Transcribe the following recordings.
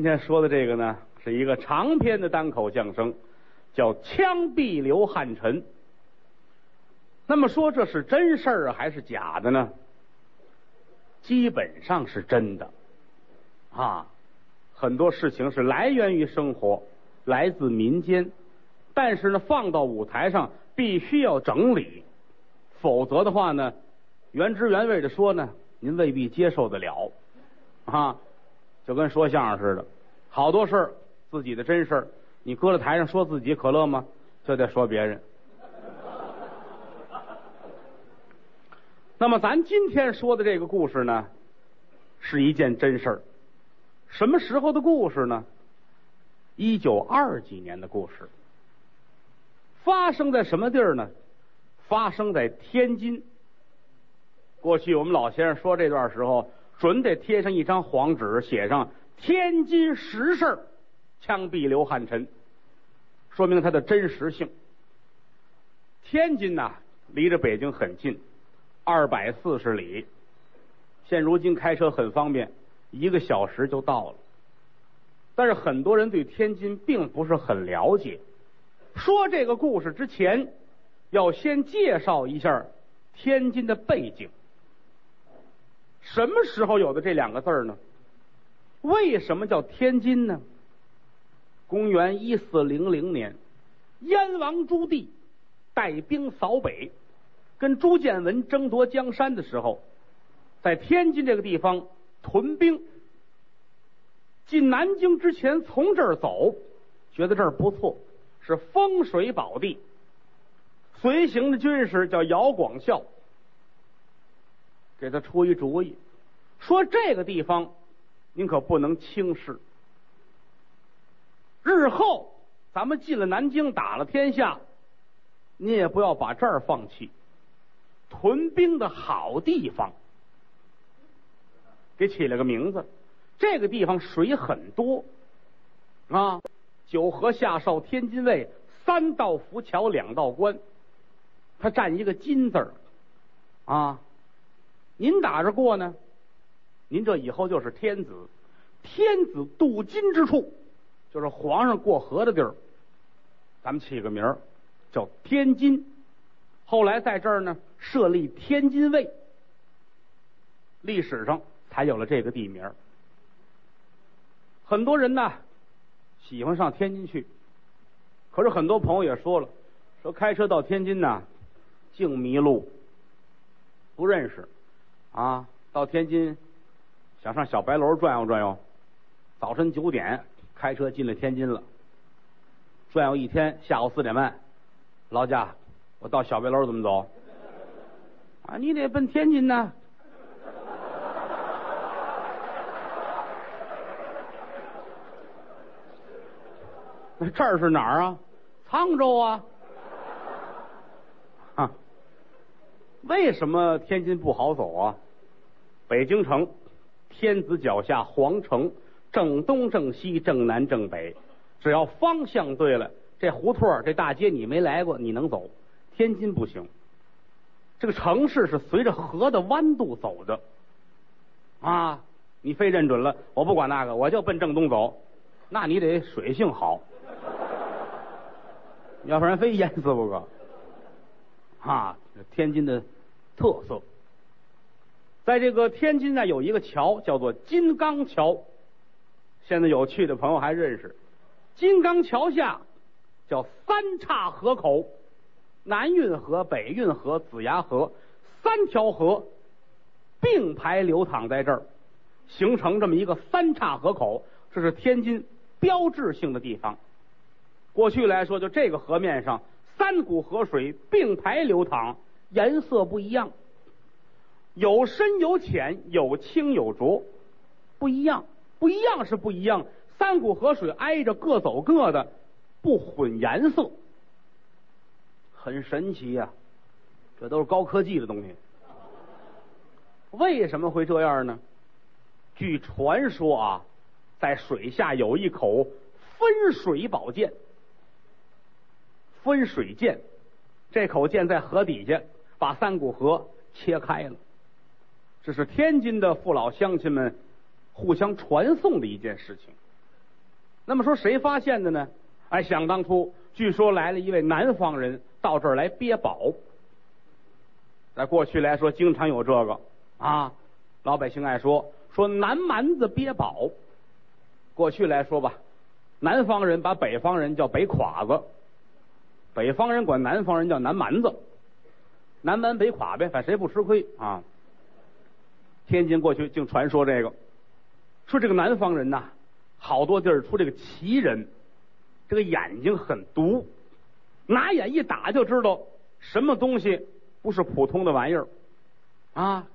今天说的这个呢，是一个长篇的单口相声，叫《枪毙刘汉臣》。那么说这是真事儿还是假的呢？基本上是真的啊，很多事情是来源于生活，来自民间，但是呢，放到舞台上必须要整理，否则的话呢，原汁原味的说呢，您未必接受得了啊。就跟说相声似的，好多事儿自己的真事儿，你搁在台上说自己可乐吗？就得说别人。那么咱今天说的这个故事呢，是一件真事儿。什么时候的故事呢？一九二几年的故事。发生在什么地儿呢？发生在天津。过去我们老先生说这段时候。准得贴上一张黄纸，写上“天津实事”，枪毙刘汉臣，说明它的真实性。天津呐，离着北京很近，二百四十里，现如今开车很方便，一个小时就到了。但是很多人对天津并不是很了解。说这个故事之前，要先介绍一下天津的背景。什么时候有的这两个字呢？为什么叫天津呢？公元一四零零年，燕王朱棣带兵扫北，跟朱建文争夺江山的时候，在天津这个地方屯兵。进南京之前从这儿走，觉得这儿不错，是风水宝地。随行的军士叫姚广孝。给他出一主意，说这个地方您可不能轻视。日后咱们进了南京，打了天下，你也不要把这儿放弃，屯兵的好地方。给起了个名字，这个地方水很多啊，九河下哨天津卫三道浮桥两道关，它占一个金字儿啊。您打着过呢，您这以后就是天子，天子渡金之处，就是皇上过河的地儿。咱们起个名儿叫天津，后来在这儿呢设立天津卫，历史上才有了这个地名。很多人呢喜欢上天津去，可是很多朋友也说了，说开车到天津呢，净迷路，不认识。啊，到天津想上小白楼转悠转悠，早晨九点开车进了天津了，转悠一天，下午四点半，劳驾，我到小白楼怎么走？啊，你得奔天津呢。那这儿是哪儿啊？沧州啊。为什么天津不好走啊？北京城，天子脚下皇城，正东正西正南正北，只要方向对了，这胡同这大街你没来过，你能走。天津不行，这个城市是随着河的弯度走的啊！你非认准了，我不管那个，我就奔正东走，那你得水性好，要不然非淹死不可。啊，天津的特色，在这个天津呢，有一个桥叫做金刚桥。现在有趣的朋友还认识，金刚桥下叫三岔河口，南运河、北运河、子牙河三条河并排流淌在这儿，形成这么一个三岔河口，这是天津标志性的地方。过去来说，就这个河面上。三股河水并排流淌，颜色不一样，有深有浅，有清有浊，不一样，不一样是不一样。三股河水挨着，各走各的，不混颜色，很神奇呀！这都是高科技的东西。为什么会这样呢？据传说啊，在水下有一口分水宝剑。分水剑，这口剑在河底下把三股河切开了。这是天津的父老乡亲们互相传颂的一件事情。那么说谁发现的呢？哎，想当初，据说来了一位南方人到这儿来憋宝，在过去来说，经常有这个啊，老百姓爱说说南蛮子憋宝。过去来说吧，南方人把北方人叫北垮子，北方人管南方人叫南蛮子，南蛮北垮呗，反正谁不吃亏啊。天津过去净传说这个，说这个南方人呐，好多地儿出这个奇人，这个眼睛很毒，拿眼一打就知道什么东西不是普通的玩意儿啊。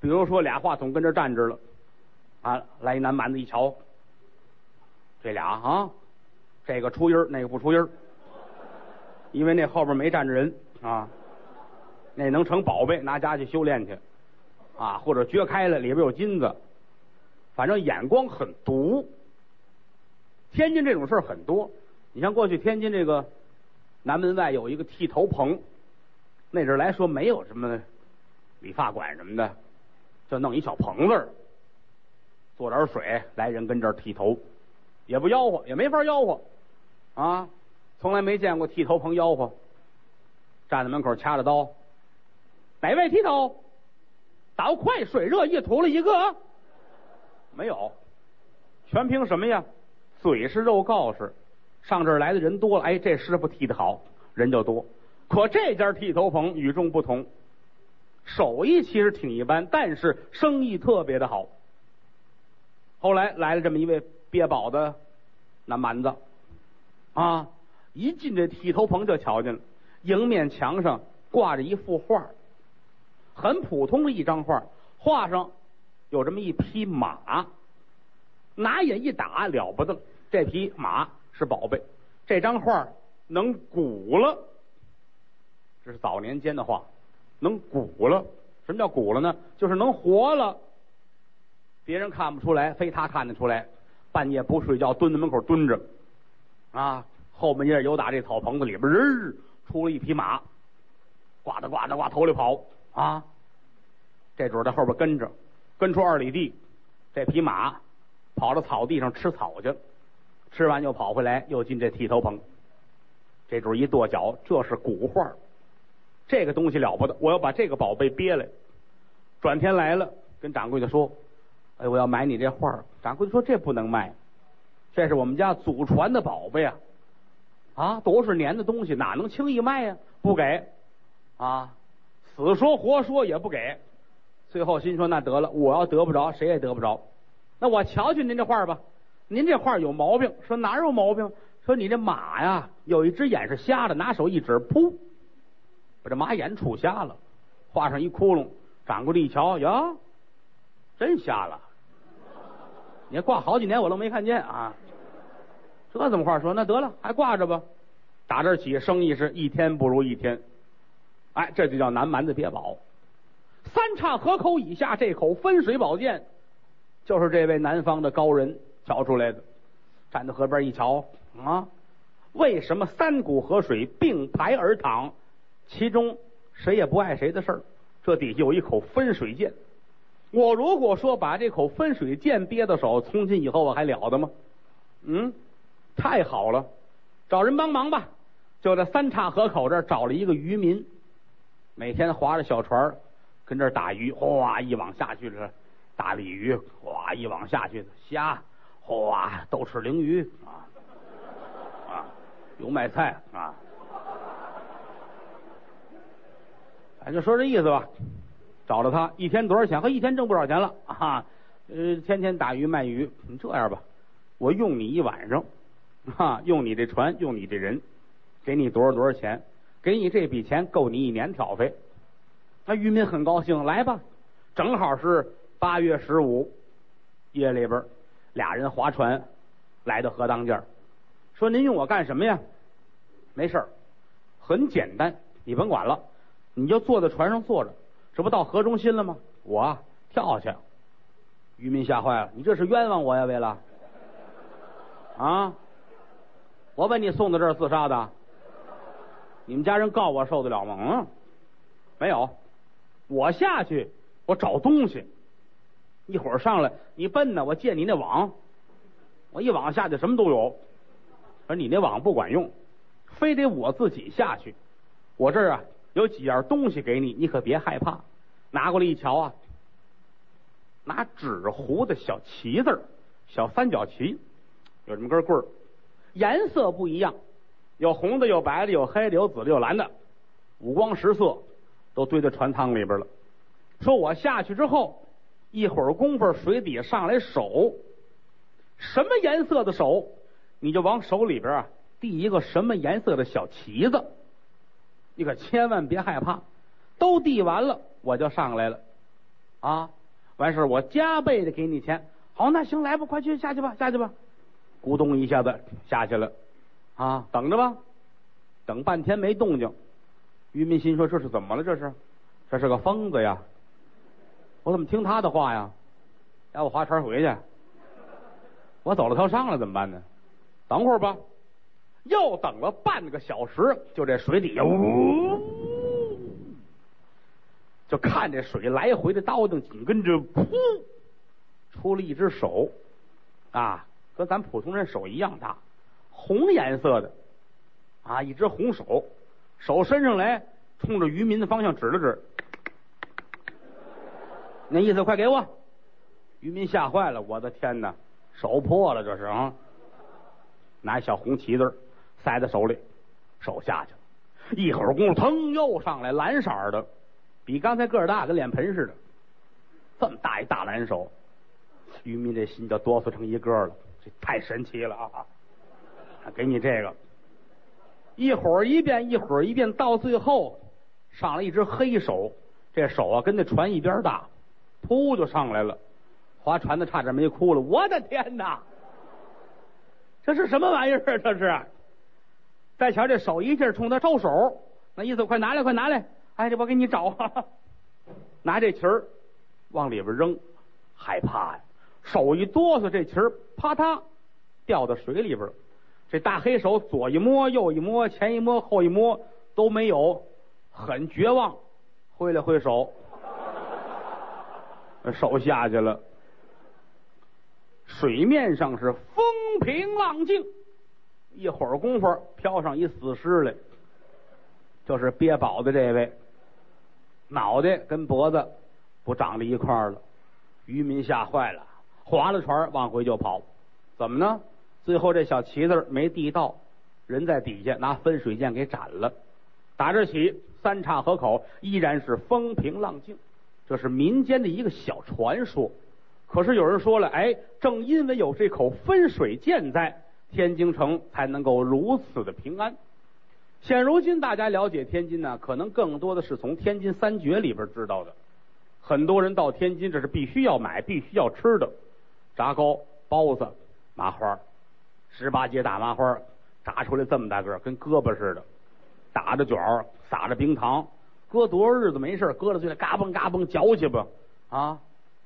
比如说俩话筒跟这站着了，啊，来一南蛮子一瞧。这俩啊，这个出音儿，那个不出音儿，因为那后边没站着人啊，那能成宝贝，拿家去修炼去啊，或者撅开了里边有金子，反正眼光很毒。天津这种事儿很多，你像过去天津这个南门外有一个剃头棚，那阵来说没有什么理发馆什么的，就弄一小棚子，做点水，来人跟这儿剃头。也不吆喝，也没法吆喝，啊，从来没见过剃头棚吆喝。站在门口掐着刀，哪位剃头？倒快水热一涂了一个，没有，全凭什么呀？嘴是肉告示，上这儿来的人多了，哎，这师傅剃的好，人就多。可这家剃头棚与众不同，手艺其实挺一般，但是生意特别的好。后来来了这么一位。憋宝的南蛮子啊，一进这剃头棚就瞧见了，迎面墙上挂着一幅画，很普通的一张画，画上有这么一匹马，拿眼一打了不得，这匹马是宝贝，这张画能鼓了，这是早年间的话，能鼓了，什么叫鼓了呢？就是能活了，别人看不出来，非他看得出来。半夜不睡觉，蹲在门口蹲着，啊，后半夜有打这草棚子里边，儿出了一匹马，呱嗒呱嗒呱头里跑啊，这主在后边跟着，跟出二里地，这匹马跑到草地上吃草去，吃完又跑回来，又进这剃头棚，这主一跺脚，这是古画，这个东西了不得，我要把这个宝贝憋来，转天来了，跟掌柜的说。哎，我要买你这画掌柜的说这不能卖，这是我们家祖传的宝贝啊！啊，多少年的东西哪能轻易卖呀？不给啊，死说活说也不给。最后心说那得了，我要得不着，谁也得不着。那我瞧瞧您这画吧，您这画有毛病。说哪有毛病？说你这马呀，有一只眼是瞎的，拿手一指，噗，把这马眼杵瞎了，画上一窟窿。掌柜的一瞧，呀，真瞎了。你挂好几年我都没看见啊，这怎么话说？那得了，还挂着吧。打这起，生意是一天不如一天。哎，这就叫南蛮子别宝。三岔河口以下这口分水宝剑，就是这位南方的高人瞧出来的。站在河边一瞧啊，为什么三股河水并排而淌，其中谁也不碍谁的事儿？这底下有一口分水剑。我如果说把这口分水剑憋到手，从今以后我还了得吗？嗯，太好了，找人帮忙吧。就在三岔河口这儿找了一个渔民，每天划着小船跟这儿打鱼，哗一网下去了，大鲤鱼，哗一网下去，虾，哗豆豉鲮鱼啊啊，油麦菜啊，咱就说这意思吧。找了他一天多少钱？和一天挣不少钱了啊！呃，天天打鱼卖鱼。你这样吧，我用你一晚上，哈，用你这船，用你这人，给你多少多少钱？给你这笔钱够你一年挑费。那渔民很高兴，来吧，正好是八月十五夜里边，俩人划船来到河当间说您用我干什么呀？没事儿，很简单，你甭管了，你就坐在船上坐着。这不到河中心了吗？我跳下去，渔民吓坏了。你这是冤枉我呀，为了啊！我把你送到这儿自杀的，你们家人告我受得了吗？嗯，没有，我下去，我找东西。一会儿上来，你笨呢，我借你那网，我一网下去什么都有。而你那网不管用，非得我自己下去。我这儿啊有几样东西给你，你可别害怕。拿过来一瞧啊，拿纸糊的小旗子小三角旗，有这么根棍儿，颜色不一样，有红的，有白的，有黑的，有紫的，有蓝的，五光十色，都堆在船舱里边了。说我下去之后，一会儿功夫水底下上来手，什么颜色的手，你就往手里边啊递一个什么颜色的小旗子，你可千万别害怕，都递完了。我就上来了，啊，完事我加倍的给你钱。好，那行，来吧，快去下去吧，下去吧。咕咚一下子下去了，啊，等着吧，等半天没动静。于民心说：“这是怎么了？这是，这是个疯子呀！我怎么听他的话呀？要我划船回去，我走了他上来怎么办呢？等会儿吧。又等了半个小时，就这水底下呜。”就看这水来回的倒腾，紧跟着噗，出了一只手，啊，和咱普通人手一样大，红颜色的，啊，一只红手，手伸上来，冲着渔民的方向指了指，那意思快给我！渔民吓坏了，我的天哪，手破了这是啊！拿小红旗子塞在手里，手下去了，一会儿功夫，腾又上来蓝色的。比刚才个儿大，跟脸盆似的，这么大一大蓝手，渔民这心就哆嗦成一个了。这太神奇了啊！给你这个，一会儿一遍，一会儿一遍，到最后上来一只黑手，这手啊跟那船一边大，噗就上来了，划船的差点没哭了。我的天哪，这是什么玩意儿？这是！再瞧这手一劲冲他招手，那意思快拿来，快拿来！哎，这我给你找，拿这旗儿往里边扔，害怕呀！手一哆嗦，这旗儿啪嗒掉到水里边了。这大黑手左一摸，右一摸，前一摸，后一摸都没有，很绝望，挥了挥手，手下去了。水面上是风平浪静，一会儿功夫飘上一死尸来，就是憋宝的这位。脑袋跟脖子不长在一块儿了，渔民吓坏了，划了船往回就跑。怎么呢？最后这小旗子没递到，人在底下拿分水剑给斩了。打这起，三岔河口依然是风平浪静，这是民间的一个小传说。可是有人说了，哎，正因为有这口分水剑在，天津城才能够如此的平安。现如今，大家了解天津呢，可能更多的是从天津三绝里边知道的。很多人到天津，这是必须要买、必须要吃的炸糕、包子、麻花。十八街大麻花炸出来这么大个，跟胳膊似的，打着卷儿，撒着冰糖，搁多少日子没事搁在嘴里嘎嘣嘎嘣嚼去吧啊！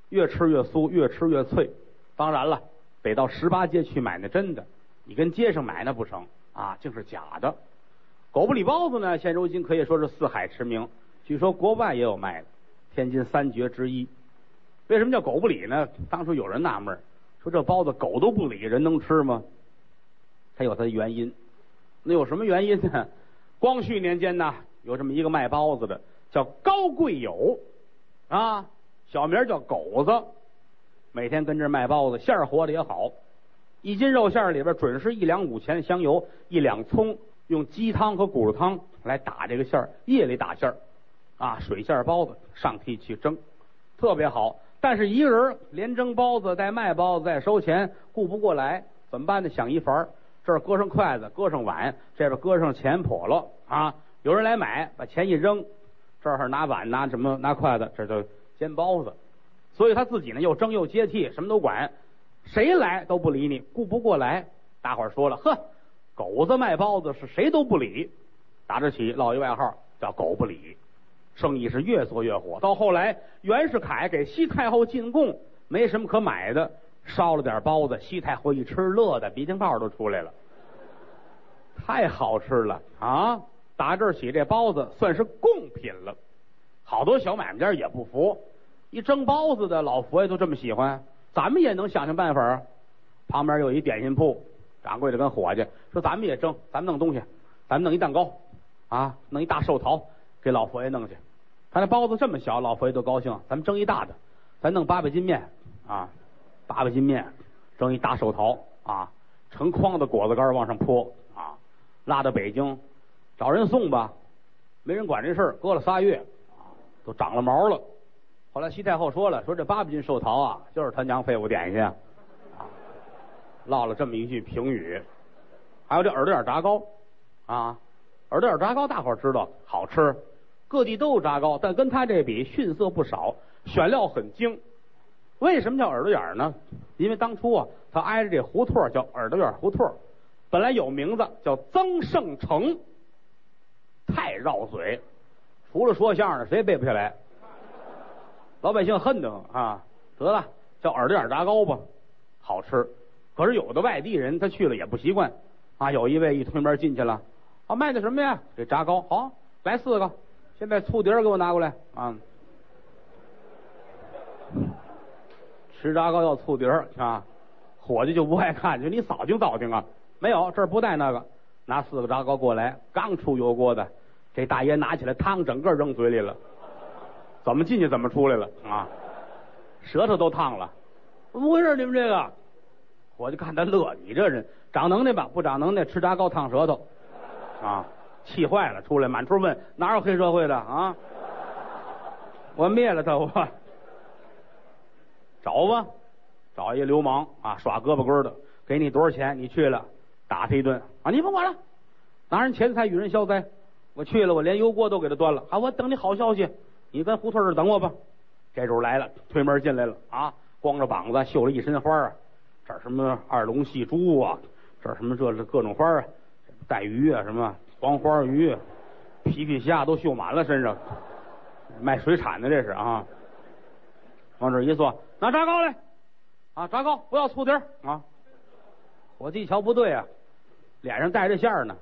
越吃越酥，越吃越脆。当然了，得到十八街去买那真的，你跟街上买那不成啊，竟是假的。狗不理包子呢，现如今可以说是四海驰名。据说国外也有卖的，天津三绝之一。为什么叫狗不理呢？当初有人纳闷说这包子狗都不理，人能吃吗？它有它的原因。那有什么原因呢？光绪年间呢，有这么一个卖包子的，叫高贵友啊，小名叫狗子，每天跟这卖包子，馅儿活的也好。一斤肉馅儿里边准是一两五钱香油，一两葱。用鸡汤和骨肉汤来打这个馅儿，夜里打馅儿，啊，水馅儿包子上屉去蒸，特别好。但是一个人连蒸包子带卖包子再收钱，顾不过来，怎么办呢？想一法儿，这儿搁上筷子，搁上碗，这边搁上钱笸箩啊，有人来买，把钱一扔，这儿拿碗拿什么拿筷子，这就煎包子。所以他自己呢又蒸又接替，什么都管，谁来都不理你，顾不过来。大伙儿说了，呵。狗子卖包子是谁都不理，打这起落一外号叫“狗不理”，生意是越做越火。到后来，袁世凯给西太后进贡，没什么可买的，烧了点包子，西太后一吃，乐的鼻涕泡都出来了，太好吃了啊！打这起，这包子算是贡品了。好多小买卖家也不服，一蒸包子的老佛爷都这么喜欢，咱们也能想想办法。旁边有一点心铺，掌柜的跟伙计说：“咱们也蒸，咱们弄东西，咱们弄一蛋糕啊，弄一大寿桃给老佛爷弄去。他那包子这么小，老佛爷都高兴。咱们蒸一大的，咱弄八百斤面啊，八百斤面蒸一大寿桃啊，成筐的果子干往上泼啊，拉到北京找人送吧，没人管这事儿，搁了仨月啊，都长了毛了。后来西太后说了，说这八百斤寿桃啊，就是他娘废物点心。”唠了这么一句评语，还有这耳朵眼炸糕啊，耳朵眼炸糕大伙儿知道好吃，各地都有炸糕，但跟他这比逊色不少，选料很精。为什么叫耳朵眼儿呢？因为当初啊，他挨着这胡同叫耳朵眼胡同，本来有名字叫曾盛成，太绕嘴，除了说相声谁也背不下来，老百姓恨得很啊。得了，叫耳朵眼炸糕吧，好吃。可是有的外地人他去了也不习惯啊！有一位一推门进去了，啊，卖的什么呀？这炸糕，好，来四个，现在醋碟给我拿过来啊！吃炸糕要醋碟啊！伙计就不爱看，就你扫听扫听啊！没有，这儿不带那个，拿四个炸糕过来，刚出油锅的，这大爷拿起来汤整个扔嘴里了，怎么进去怎么出来了啊？舌头都烫了，怎么回事？你们这个？我就看他乐，你这人长能耐吧？不长能耐，吃炸糕烫舌头，啊，气坏了，出来满处问哪有黑社会的啊？我灭了他，我找吧，找一流氓啊，耍胳膊根的，给你多少钱？你去了，打他一顿啊！你甭管了，拿人钱财与人消灾。我去了，我连油锅都给他端了啊！我等你好消息，你跟胡同这等我吧。这主来了，推门进来了啊，光着膀子，绣了一身花啊。这什么二龙戏珠啊，这什么这各种花啊，带鱼啊，什么黄花鱼、皮皮虾都绣满了身上，卖水产的这是啊。往这一坐，拿炸糕来啊，炸糕不要醋碟啊。伙计瞧不对啊，脸上带着馅儿呢，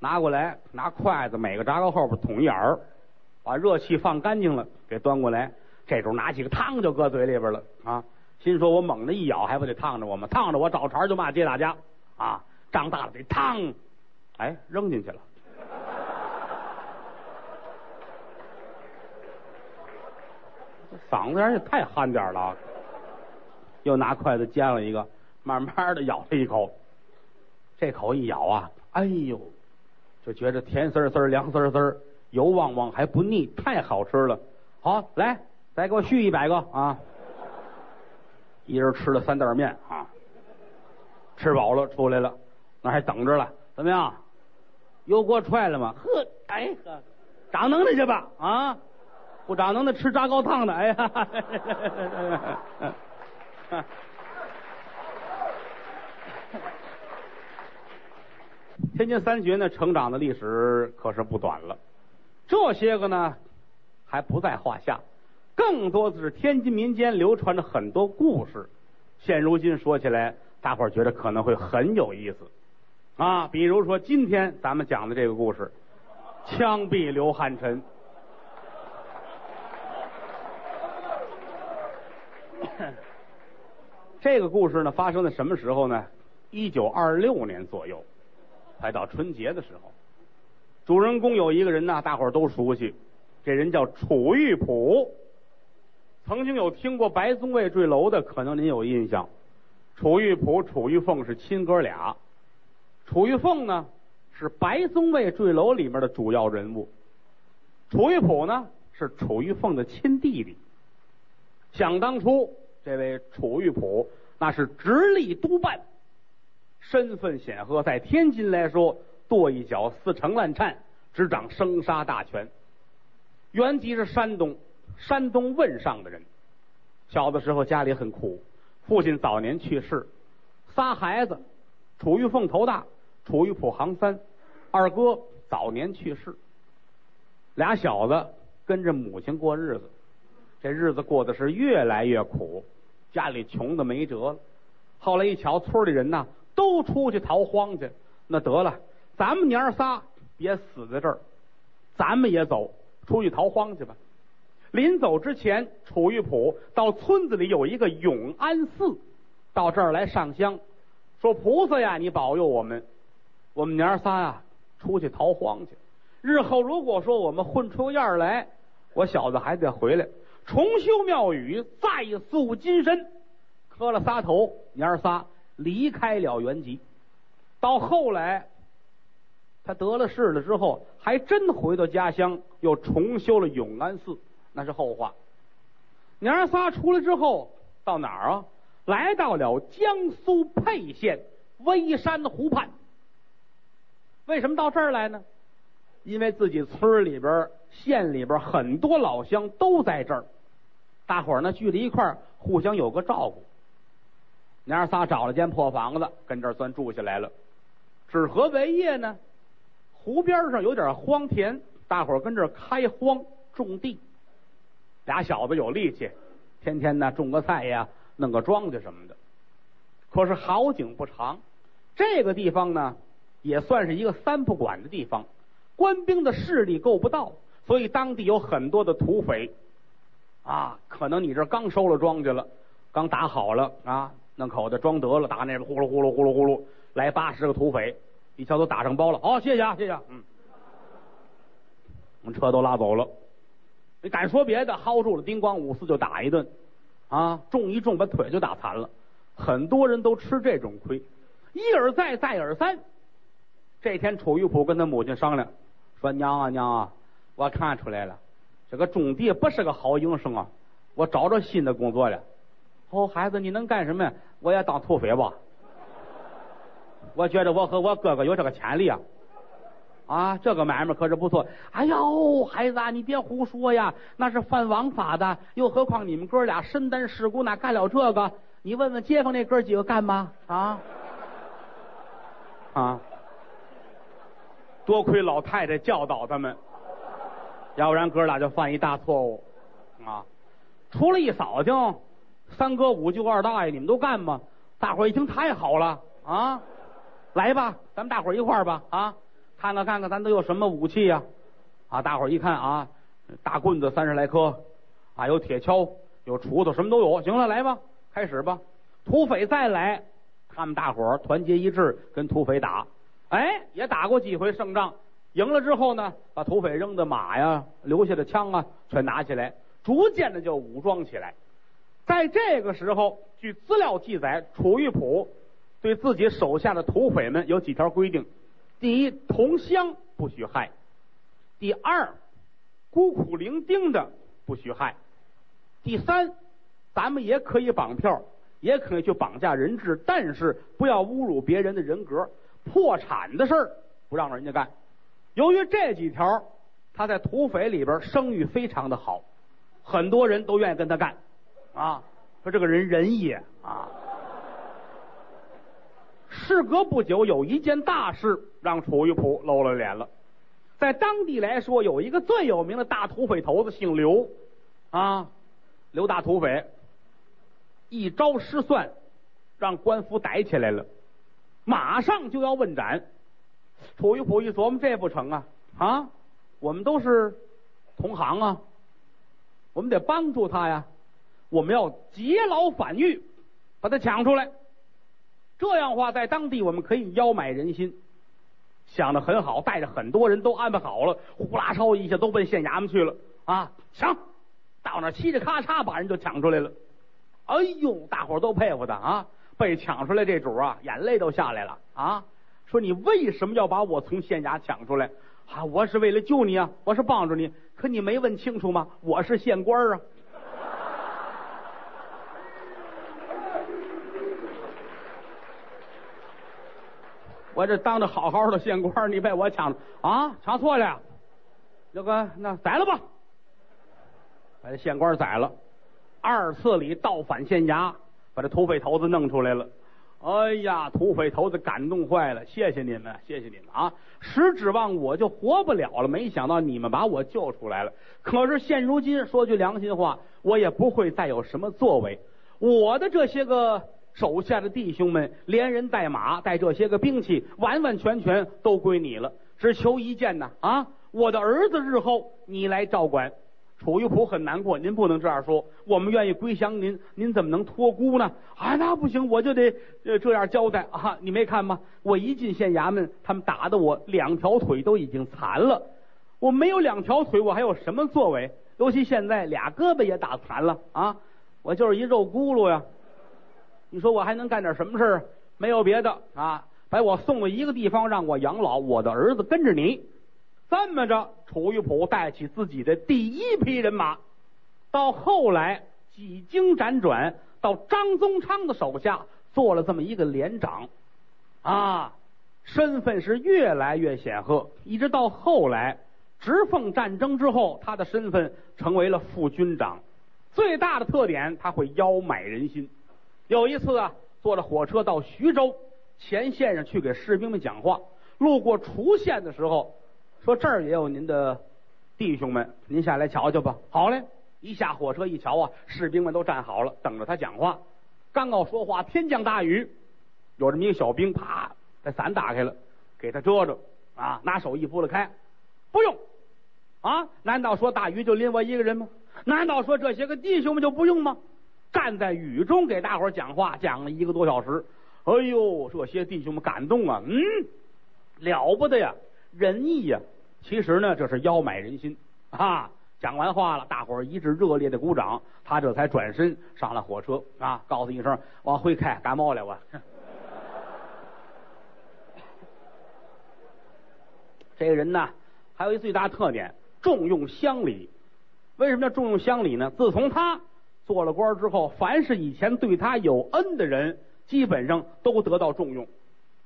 拿过来，拿筷子每个炸糕后边捅一眼儿，把热气放干净了，给端过来。这时候拿起个汤就搁嘴里边了啊。心说：“我猛的一咬，还不得烫着我吗？烫着我找茬就骂街大家啊！张大了得烫，哎，扔进去了。嗓子眼也太憨点了。又拿筷子煎了一个，慢慢的咬了一口。这口一咬啊，哎呦，就觉着甜丝丝、凉丝丝、油汪汪，还不腻，太好吃了。好，来，再给我续一百个啊！”一人吃了三袋面啊，吃饱了出来了，那还等着了，怎么样？油锅踹了吗？呵，哎呵，长能耐去吧啊！不长能耐吃炸糕烫的，哎呀！天津三绝呢，成长的历史可是不短了，这些个呢还不在话下。更多的是天津民间流传着很多故事，现如今说起来，大伙儿觉得可能会很有意思啊。比如说今天咱们讲的这个故事，枪毙刘汉臣。这个故事呢，发生在什么时候呢？一九二六年左右，快到春节的时候。主人公有一个人呢，大伙儿都熟悉，这人叫楚玉璞。曾经有听过白宗卫坠楼的，可能您有印象。楚玉璞、楚玉凤是亲哥俩。楚玉凤呢是白宗卫坠楼里面的主要人物，楚玉璞呢是楚玉凤的亲弟弟。想当初，这位楚玉璞那是直隶督办，身份显赫，在天津来说，跺一脚四成烂颤，执掌生杀大权。原籍是山东。山东汶上的人，小的时候家里很苦，父亲早年去世，仨孩子，楚玉凤头大，楚玉璞行三，二哥早年去世，俩小子跟着母亲过日子，这日子过得是越来越苦，家里穷的没辙了。后来一瞧，村里人呐都出去逃荒去，那得了，咱们娘仨别死在这儿，咱们也走出去逃荒去吧。临走之前，楚玉璞到村子里有一个永安寺，到这儿来上香，说菩萨呀，你保佑我们，我们娘仨呀出去逃荒去。日后如果说我们混出样来，我小子还得回来重修庙宇，再塑金身。磕了仨头，娘仨离开了原籍。到后来，他得了势了之后，还真回到家乡，又重修了永安寺，那是后话。娘仨出来之后，到哪儿啊？来到了江苏沛县微山湖畔。为什么到这儿来呢？因为自己村里边、县里边很多老乡都在这儿，大伙儿呢聚在一块儿，互相有个照顾。娘仨找了间破房子，跟这儿算住下来了。纸河为业呢，湖边上有点荒田，大伙儿跟这儿开荒种地。俩小子有力气，天天呢种个菜呀，弄个庄稼什么的。可是好景不长，这个地方呢也算是一个三不管的地方。官兵的势力够不到，所以当地有很多的土匪，啊，可能你这刚收了庄稼了，刚打好了啊，弄口子装得了，打那边呼噜呼噜呼噜呼噜来八十个土匪，一瞧都打上包了，好，谢谢啊，谢谢，嗯，我们车都拉走了，你敢说别的，薅住了，叮咣五四就打一顿，啊，重一重把腿就打残了，很多人都吃这种亏，一而再，再而三。这天，楚玉普跟他母亲商量。说娘啊娘啊，我看出来了，这个种地不是个好营生啊，我找着新的工作了。哦，孩子，你能干什么呀？我也当土匪吧。我觉得我和我哥哥有这个潜力啊。啊，这个买卖可是不错。哎呦，孩子，啊你别胡说呀，那是犯王法的。又何况你们哥俩身单势孤，哪干了这个？你问问街坊那哥几个干吗？啊？啊？多亏老太太教导他们，要不然哥俩就犯一大错误啊！出了一扫听，三哥五舅二大爷，你们都干吧？大伙一听太好了啊！来吧，咱们大伙一块儿吧啊！看看看看，咱都有什么武器呀？啊！大伙一看啊，大棍子三十来颗啊，有铁锹，有锄头，什么都有。行了，来吧，开始吧！土匪再来，他们大伙团结一致，跟土匪打。哎，也打过几回胜仗，赢了之后呢，把土匪扔的马呀、留下的枪啊，全拿起来，逐渐的就武装起来。在这个时候，据资料记载，楚玉璞对自己手下的土匪们有几条规定：第一，同乡不许害；第二，孤苦伶仃的不许害；第三，咱们也可以绑票，也可以去绑架人质，但是不要侮辱别人的人格。破产的事儿不让人家干，由于这几条，他在土匪里边声誉非常的好，很多人都愿意跟他干，啊，说这个人仁义啊。事隔不久，有一件大事让楚玉璞露了脸了，在当地来说，有一个最有名的大土匪头子姓刘，啊，刘大土匪，一招失算，让官府逮起来了。马上就要问斩，楚玉璞一琢磨，这不成啊啊！我们都是同行啊，我们得帮助他呀，我们要劫牢反狱，把他抢出来。这样话，在当地我们可以邀买人心，想的很好，带着很多人都安排好了，呼啦超一下都奔县衙门去了啊！抢，到那嘁哩咔嚓把人就抢出来了。哎呦，大伙都佩服他啊！被抢出来这主啊，眼泪都下来了啊！说你为什么要把我从县衙抢出来？啊，我是为了救你啊，我是帮助你。可你没问清楚吗？我是县官啊！我这当的好好的县官，你被我抢啊？抢错了，那个那宰了吧，把这县官宰了。二次里倒反县衙。把这土匪头子弄出来了，哎呀，土匪头子感动坏了，谢谢你们，谢谢你们啊！实指望我就活不了了，没想到你们把我救出来了。可是现如今说句良心话，我也不会再有什么作为。我的这些个手下的弟兄们，连人带马带这些个兵器，完完全全都归你了。只求一件呐，啊，我的儿子日后你来照管。楚玉璞很难过，您不能这样说，我们愿意归降您，您怎么能托孤呢？啊，那不行，我就得呃这样交代啊！你没看吗？我一进县衙门，他们打的我两条腿都已经残了，我没有两条腿，我还有什么作为？尤其现在俩胳膊也打残了啊！我就是一肉轱辘呀！你说我还能干点什么事儿？没有别的啊，把我送到一个地方让我养老，我的儿子跟着你。这么着，楚玉璞带起自己的第一批人马，到后来几经辗转，到张宗昌的手下做了这么一个连长，啊，身份是越来越显赫，一直到后来直奉战争之后，他的身份成为了副军长。最大的特点，他会邀买人心。有一次啊，坐着火车到徐州前线上去给士兵们讲话，路过滁县的时候。说这儿也有您的弟兄们，您下来瞧瞧吧。好嘞，一下火车一瞧啊，士兵们都站好了，等着他讲话。刚要说话，天降大雨，有这么一个小兵，啪，把伞打开了，给他遮着啊，拿手一拨了开，不用啊？难道说大雨就淋我一个人吗？难道说这些个弟兄们就不用吗？站在雨中给大伙讲话，讲了一个多小时。哎呦，这些弟兄们感动啊，嗯，了不得呀！仁义呀，其实呢，这是邀买人心啊！讲完话了，大伙儿一致热烈的鼓掌，他这才转身上了火车啊，告诉一声往回开，感冒了我。这个人呢，还有一最大特点，重用乡里。为什么要重用乡里呢？自从他做了官之后，凡是以前对他有恩的人，基本上都得到重用。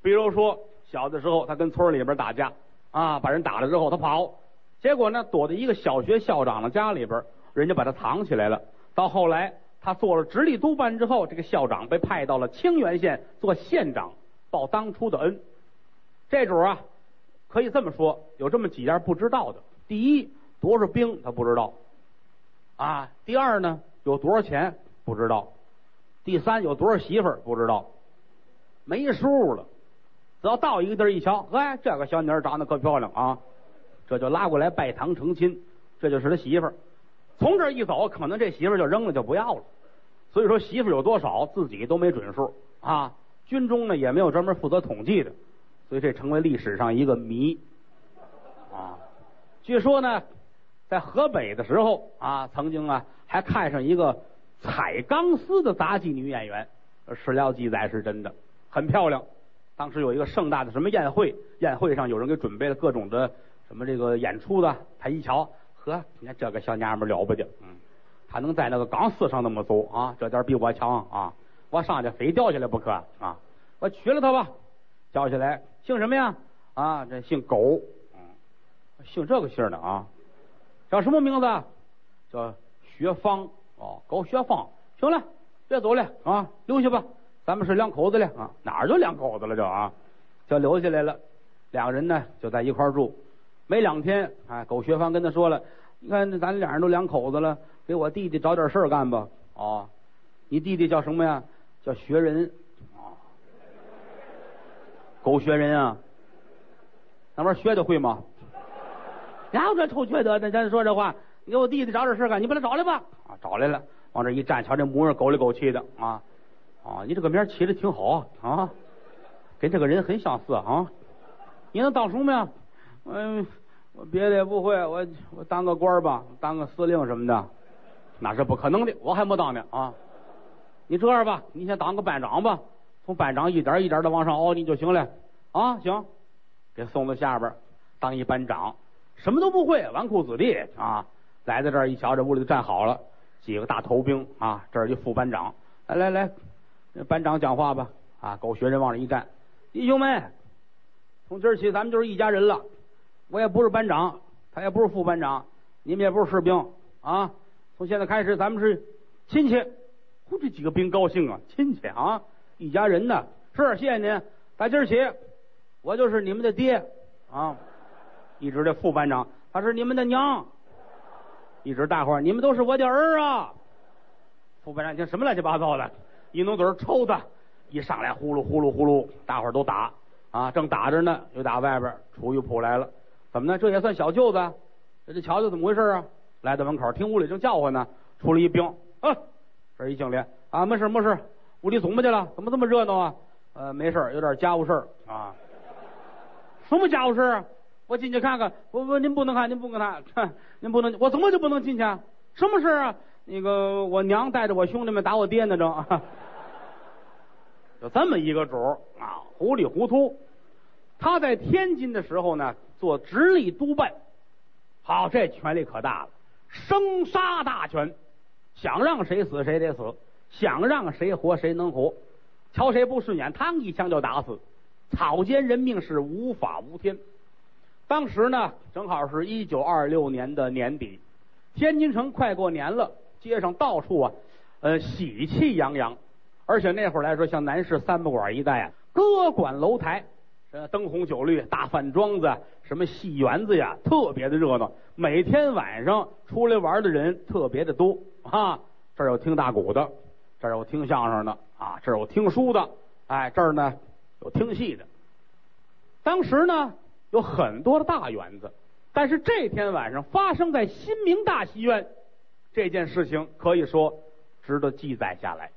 比如说，小的时候他跟村里边打架。啊！把人打了之后，他跑，结果呢，躲在一个小学校长的家里边，人家把他藏起来了。到后来，他做了直隶督办之后，这个校长被派到了清源县做县长，报当初的恩。这主啊，可以这么说，有这么几样不知道的：第一，多少兵他不知道；啊，第二呢，有多少钱不知道；第三，有多少媳妇儿不知道，没数了。只要到一个地儿一瞧，哎，这个小妮儿长得可漂亮啊，这就拉过来拜堂成亲，这就是他媳妇儿。从这一走，可能这媳妇儿就扔了，就不要了。所以说，媳妇有多少，自己都没准数啊。军中呢，也没有专门负责统计的，所以这成为历史上一个谜啊。据说呢，在河北的时候啊，曾经啊还看上一个彩钢丝的杂技女演员，史料记载是真的，很漂亮。当时有一个盛大的什么宴会，宴会上有人给准备了各种的什么这个演出的。他一瞧，呵，你看这个小娘们了不得，嗯，她能在那个钢丝上那么走啊，这点比我强啊，我上去非掉下来不可啊，我娶了她吧，叫起来，姓什么呀？啊，这姓狗，嗯，姓这个姓的啊，叫什么名字？叫薛芳，哦，狗薛芳，行了，别走了啊，留下吧。咱们是两口子了啊，哪儿就两口子了就啊，就留下来了。两个人呢就在一块儿住，没两天，哎，狗学芳跟他说了，你看咱俩人都两口子了，给我弟弟找点事儿干吧。哦，你弟弟叫什么呀？叫学人。哦，狗学人啊，那玩意儿学的会吗？然后这臭缺德的，咱说这话，你给我弟弟找点事干，你把他找来吧。啊，找来了，往这一站，瞧这模样，狗里狗气的啊。啊，你这个名起的挺好啊，跟这个人很相似啊。你能当什么呀？嗯，我别的也不会，我我当个官吧，当个司令什么的，那是不可能的，我还没当呢啊。你这样吧，你先当个班长吧，从班长一点一点的往上熬你就行了啊。行，给送到下边当一班长，什么都不会，纨绔子弟啊。来到这儿一瞧，这屋里都站好了，几个大头兵啊，这儿一副班长，来来来。班长讲话吧，啊，狗学人往这一站，弟兄们，从今儿起咱们就是一家人了。我也不是班长，他也不是副班长，你们也不是士兵啊。从现在开始，咱们是亲戚。呼，这几个兵高兴啊，亲戚啊，一家人呢。是，谢谢您。打今儿起，我就是你们的爹啊。一直这副班长，他是你们的娘。一直大伙儿，你们都是我的儿啊。副班长听什么乱七八糟的？一弄嘴抽他，一上来呼噜呼噜呼噜，大伙儿都打啊，正打着呢，又打外边楚玉普来了，怎么呢？这也算小舅子？这这瞧瞧怎么回事啊？来到门口，听屋里正叫唤呢，出来一兵，啊，这一敬礼啊，没事没事，屋里怎么去了？怎么这么热闹啊？呃，没事有点家务事啊。什么家务事啊我进去看看。不不，您不能看，您不能看，您不能，我怎么就不能进去？啊什么事啊？那个我娘带着我兄弟们打我爹呢，正。就这么一个主啊，糊里糊涂。他在天津的时候呢，做直隶督办，好，这权力可大了，生杀大权，想让谁死谁得死，想让谁活谁能活，瞧谁不顺眼，嘡一枪就打死，草菅人命是无法无天。当时呢，正好是一九二六年的年底，天津城快过年了，街上到处啊，呃，喜气洋洋。而且那会儿来说，像南市三不管一带啊，歌馆楼台，呃，灯红酒绿，大饭庄子，什么戏园子呀，特别的热闹。每天晚上出来玩的人特别的多啊。这儿有听大鼓的，这儿有听相声的啊，这儿有听书的，哎，这儿呢有听戏的。当时呢有很多的大园子，但是这天晚上发生在新民大戏院这件事情，可以说值得记载下来。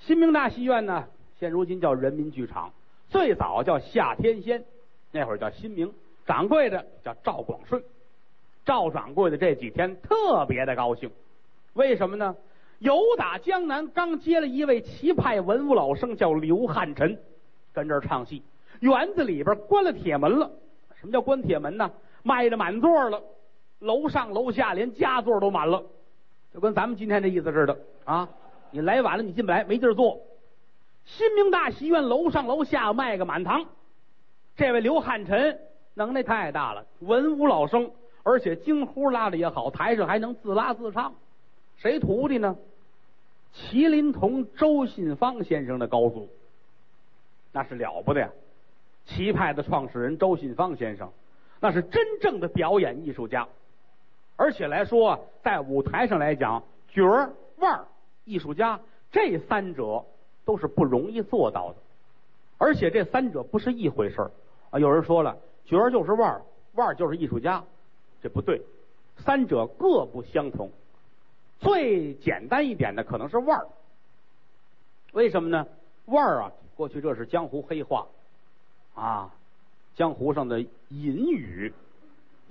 新明大戏院呢，现如今叫人民剧场，最早叫夏天仙，那会儿叫新明，掌柜的叫赵广顺。赵掌柜的这几天特别的高兴，为什么呢？有打江南刚接了一位旗派文武老生，叫刘汉臣，跟这儿唱戏。园子里边关了铁门了。什么叫关铁门呢？卖的满座了，楼上楼下连家座都满了，就跟咱们今天这意思似的啊。你来晚了，你进不来，没地儿坐。新明大戏院楼上楼下卖个满堂。这位刘汉臣能耐太大了，文武老生，而且京呼拉的也好，台上还能自拉自唱。谁徒弟呢？麒麟童周信芳先生的高祖，那是了不得呀！旗派的创始人周信芳先生，那是真正的表演艺术家，而且来说，在舞台上来讲，角儿腕儿。艺术家这三者都是不容易做到的，而且这三者不是一回事儿啊！有人说了，角儿就是腕儿，腕儿就是艺术家，这不对，三者各不相同。最简单一点的可能是腕儿，为什么呢？腕儿啊，过去这是江湖黑话啊，江湖上的隐语，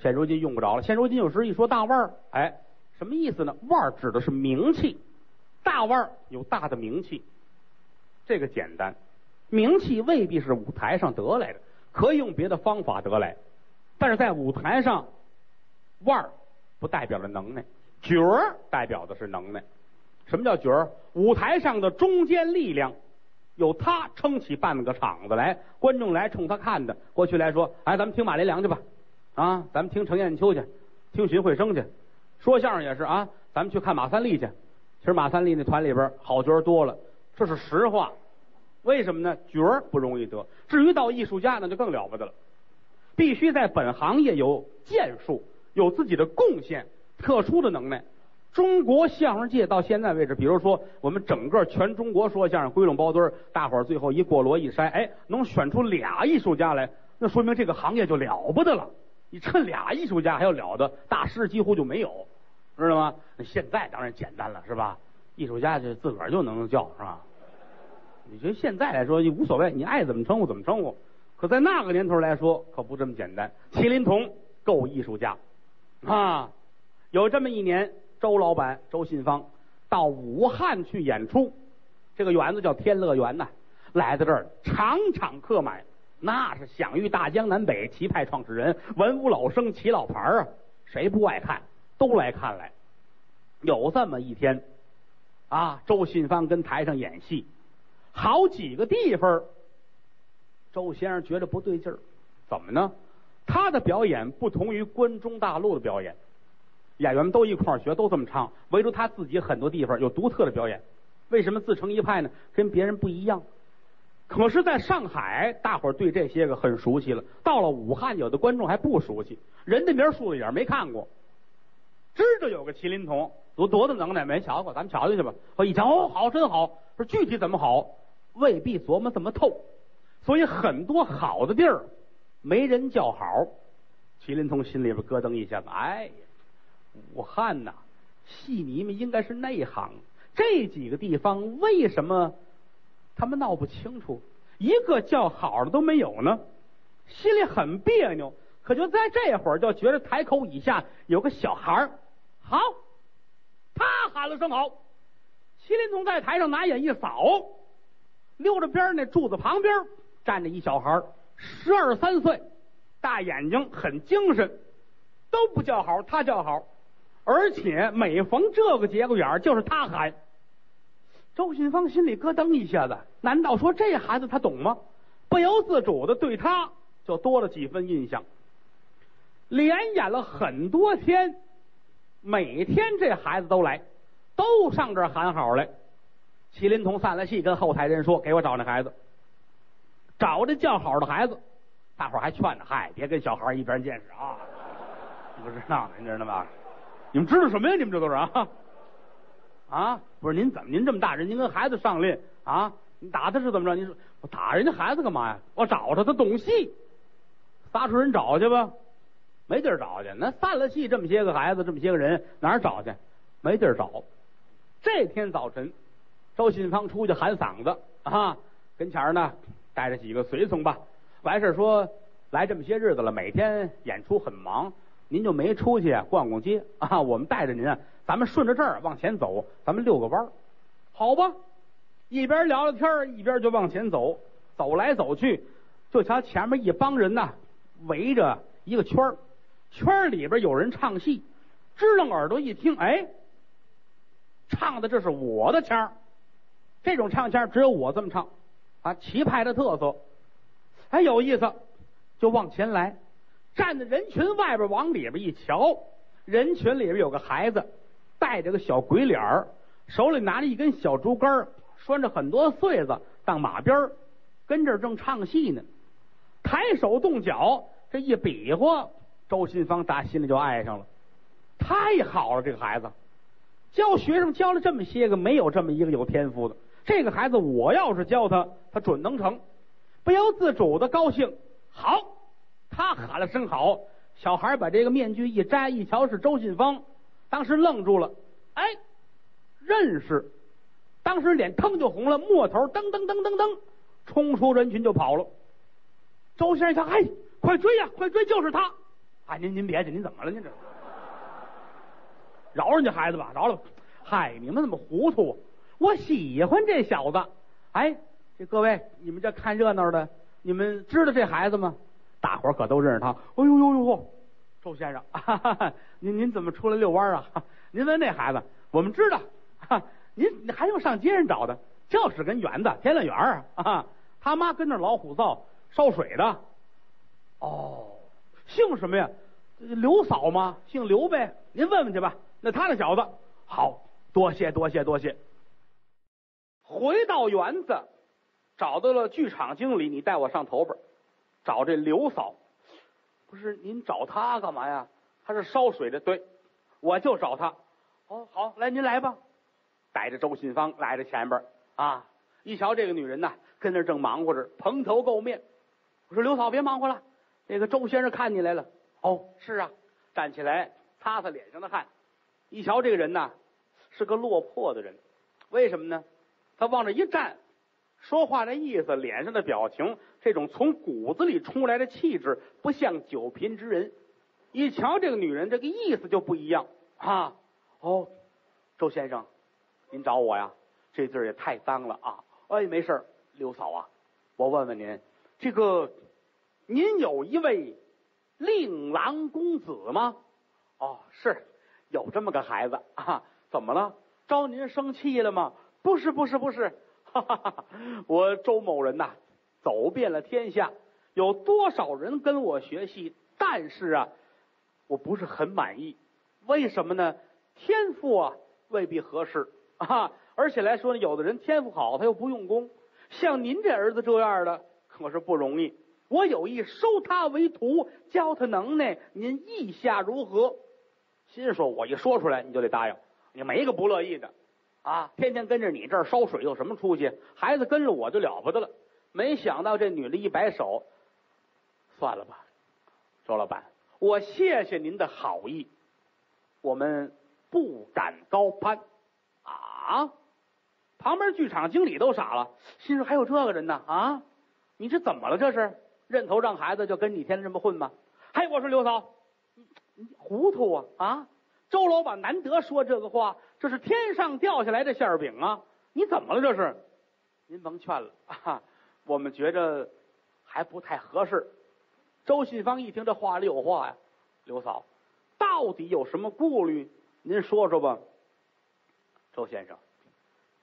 现如今用不着了。现如今有时一说大腕儿，哎，什么意思呢？腕儿指的是名气。大腕儿有大的名气，这个简单。名气未必是舞台上得来的，可以用别的方法得来。但是在舞台上，腕儿不代表着能耐，角儿代表的是能耐。什么叫角儿？舞台上的中坚力量，有他撑起半个场子来，观众来冲他看的。过去来说，哎，咱们听马连良去吧，啊，咱们听程砚秋去，听荀慧生去，说相声也是啊，咱们去看马三立去。其实马三立那团里边好角多了，这是实话。为什么呢？角儿不容易得。至于到艺术家，那就更了不得了。必须在本行业有建树，有自己的贡献，特殊的能耐。中国相声界到现在为止，比如说我们整个全中国说相声归拢包堆儿，大伙儿最后一过箩一筛，哎，能选出俩艺术家来，那说明这个行业就了不得了。你趁俩艺术家还要了得，大师几乎就没有。知道吗？现在当然简单了，是吧？艺术家就自个儿就能叫，是吧？你觉得现在来说就无所谓，你爱怎么称呼怎么称呼。可在那个年头来说，可不这么简单。麒麟童够艺术家啊！有这么一年，周老板周信芳到武汉去演出，这个园子叫天乐园呐，来到这儿场场客满，那是享誉大江南北，旗派创始人，文武老生齐老牌啊，谁不爱看？都来看来，有这么一天，啊，周信芳跟台上演戏，好几个地方，周先生觉得不对劲儿，怎么呢？他的表演不同于关中大陆的表演，演员们都一块儿学，都这么唱，唯独他自己很多地方有独特的表演。为什么自成一派呢？跟别人不一样。可是，在上海，大伙儿对这些个很熟悉了。到了武汉，有的观众还不熟悉，人的名儿树的影没看过。知道有个麒麟童有多大能耐没瞧过？咱们瞧瞧去吧。我一瞧，哦，好，真好。说具体怎么好，未必琢磨这么透。所以很多好的地儿没人叫好。麒麟童心里边咯噔一下子，哎呀，武汉呐，戏迷们应该是内行，这几个地方为什么他们闹不清楚？一个叫好的都没有呢，心里很别扭。可就在这会儿，就觉得台口以下有个小孩儿，好，他喊了声好。麒麟童在台上拿眼一扫，溜着边那柱子旁边站着一小孩十二三岁，大眼睛，很精神，都不叫好，他叫好，而且每逢这个节骨眼就是他喊。周信芳心里咯噔一下子，难道说这孩子他懂吗？不由自主的对他就多了几分印象。连演了很多天，每天这孩子都来，都上这儿喊好来。麒麟童散了戏，跟后台人说：“给我找那孩子，找这叫好的孩子。”大伙儿还劝着：“嗨，别跟小孩一边见识啊！” 你不知道，您知道吗？你们知道什么呀？你们这都是啊？啊，不是您怎么您这么大人，您跟孩子上练啊？你打他是怎么着？您说我打人家孩子干嘛呀？我找他，他懂戏，仨出人找去吧，没地儿找去。那散了戏，这么些个孩子，这么些个人，哪儿找去？没地儿找。这天早晨，周信芳出去喊嗓子啊，跟前呢带着几个随从吧，完事说来这么些日子了，每天演出很忙，您就没出去逛逛街啊？我们带着您啊。咱们顺着这儿往前走，咱们遛个弯儿，好吧？一边聊聊天一边就往前走，走来走去，就瞧前面一帮人呐，围着一个圈儿，圈里边有人唱戏，支棱耳朵一听，哎，唱的这是我的腔儿，这种唱腔只有我这么唱啊，旗派的特色，哎，有意思，就往前来，站在人群外边往里边一瞧，人群里边有个孩子。带着个小鬼脸儿，手里拿着一根小竹竿，拴着很多穗子当马鞭儿跟这儿正唱戏呢。抬手动脚，这一比划，周新芳打心里就爱上了。太好了，这个孩子，教学生教了这么些个，没有这么一个有天赋的。这个孩子，我要是教他，他准能成。不由自主的高兴。好，他喊了声好，小孩把这个面具一摘，一瞧是周信芳。当时愣住了，哎，认识，当时脸腾就红了，抹头噔噔噔噔噔，冲出人群就跑了。周先生一看，哎，快追呀，快追，就是他！哎，您您别去，您怎么了？您这饶人家孩子吧，饶了。嗨，你们怎么糊涂？我喜欢这小子。哎，这各位，你们这看热闹的，你们知道这孩子吗？大伙可都认识他。哎呦呦呦！周先生，您您怎么出来遛弯啊？您问那孩子，我们知道，您还用上街上找的？就是跟园子天乐园啊，他妈跟那老虎灶烧水的。哦，姓什么呀？刘嫂吗？姓刘呗。您问问去吧。那他那小子，好多谢多谢多谢。回到园子，找到了剧场经理，你带我上头边找这刘嫂。不是您找他干嘛呀？他是烧水的，对，我就找他。哦，好，来您来吧。带着周信芳来到前边啊，一瞧这个女人呐，跟那正忙活着，蓬头垢面。我说刘嫂别忙活了，那个周先生看你来了。哦，是啊，站起来擦擦脸上的汗。一瞧这个人呐，是个落魄的人，为什么呢？他往这一站。说话的意思，脸上的表情，这种从骨子里出来的气质，不像九品之人。一瞧这个女人，这个意思就不一样啊！哦，周先生，您找我呀？这字儿也太脏了啊！哎，没事刘嫂啊，我问问您，这个您有一位令郎公子吗？哦，是有这么个孩子啊？怎么了？招您生气了吗？不是，不是，不是。哈哈哈！我周某人呐，走遍了天下，有多少人跟我学戏？但是啊，我不是很满意。为什么呢？天赋啊，未必合适啊。而且来说呢，有的人天赋好，他又不用功。像您这儿子这样的，可是不容易。我有意收他为徒，教他能耐。您意下如何？心说，我一说出来，你就得答应。你没个不乐意的。啊，天天跟着你这儿烧水有什么出息？孩子跟着我就了不得了。没想到这女的一摆手，算了吧，周老板，我谢谢您的好意。我们不敢高攀啊！旁边剧场经理都傻了，心说还有这个人呢啊！你这怎么了？这是认头让孩子就跟你天天这么混吗？嘿，我说刘嫂，你你糊涂啊啊！周老板难得说这个话，这是天上掉下来的馅饼啊！你怎么了？这是？您甭劝了啊！我们觉着还不太合适。周信芳一听这话里有话呀，刘嫂，到底有什么顾虑？您说说吧。周先生，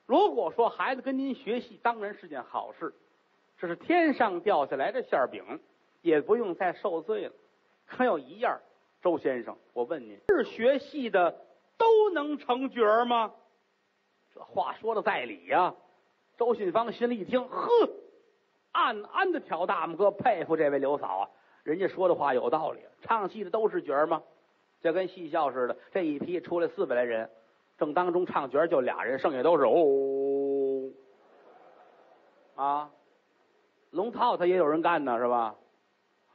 如果说孩子跟您学戏，当然是件好事，这是天上掉下来的馅饼，也不用再受罪了。可有一样，周先生，我问您，是学戏的都能成角儿吗？这话说的在理呀。周信芳心里一听，呵，暗暗的挑大拇哥，佩服这位刘嫂啊！人家说的话有道理，唱戏的都是角儿吗？就跟戏校似的，这一批出来四百来人，正当中唱角就俩人，剩下都是哦啊，龙套他也有人干呢，是吧？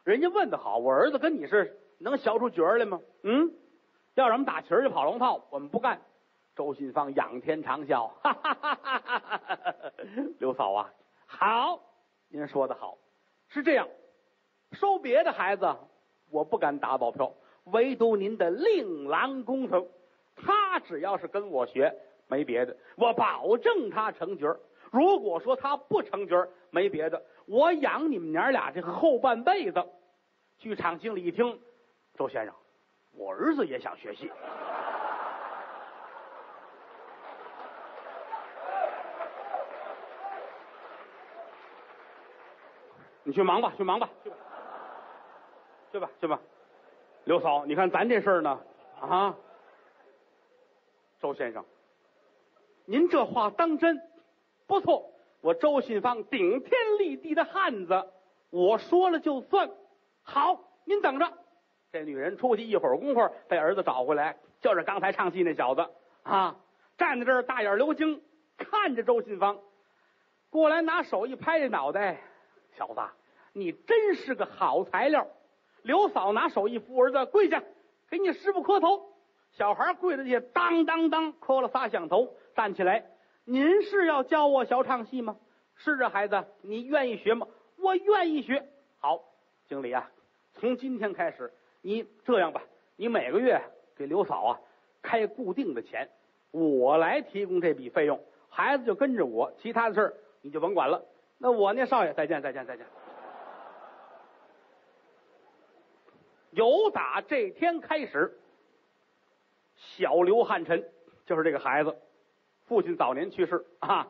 人家问的好，我儿子跟你是能学出角来吗？嗯，要是我们打旗儿就跑龙套，我们不干。周信芳仰天长啸，哈哈哈哈哈哈！刘嫂啊，好，您说的好，是这样，收别的孩子我不敢打保票，唯独您的令郎工程，他只要是跟我学，没别的，我保证他成角如果说他不成角没别的，我养你们娘俩这后半辈子。剧场经理一听，周先生，我儿子也想学戏。你去忙吧，去忙吧，去吧，去吧，去吧。刘嫂，你看咱这事儿呢，啊，周先生，您这话当真？不错，我周信芳顶天立地的汉子，我说了就算。好，您等着。这女人出去一会儿功夫，被儿子找回来，就是刚才唱戏那小子啊，站在这儿大眼流睛看着周信芳，过来拿手一拍这脑袋，小子。你真是个好材料！刘嫂拿手一扶儿子跪下，给你师傅磕头。小孩跪在地下，当当当磕了仨响头，站起来。您是要教我学唱戏吗？是啊，孩子，你愿意学吗？我愿意学。好，经理啊，从今天开始，你这样吧，你每个月给刘嫂啊开固定的钱，我来提供这笔费用，孩子就跟着我，其他的事儿你就甭管了。那我呢，少爷，再见，再见，再见。由打这天开始，小刘汉臣就是这个孩子，父亲早年去世啊，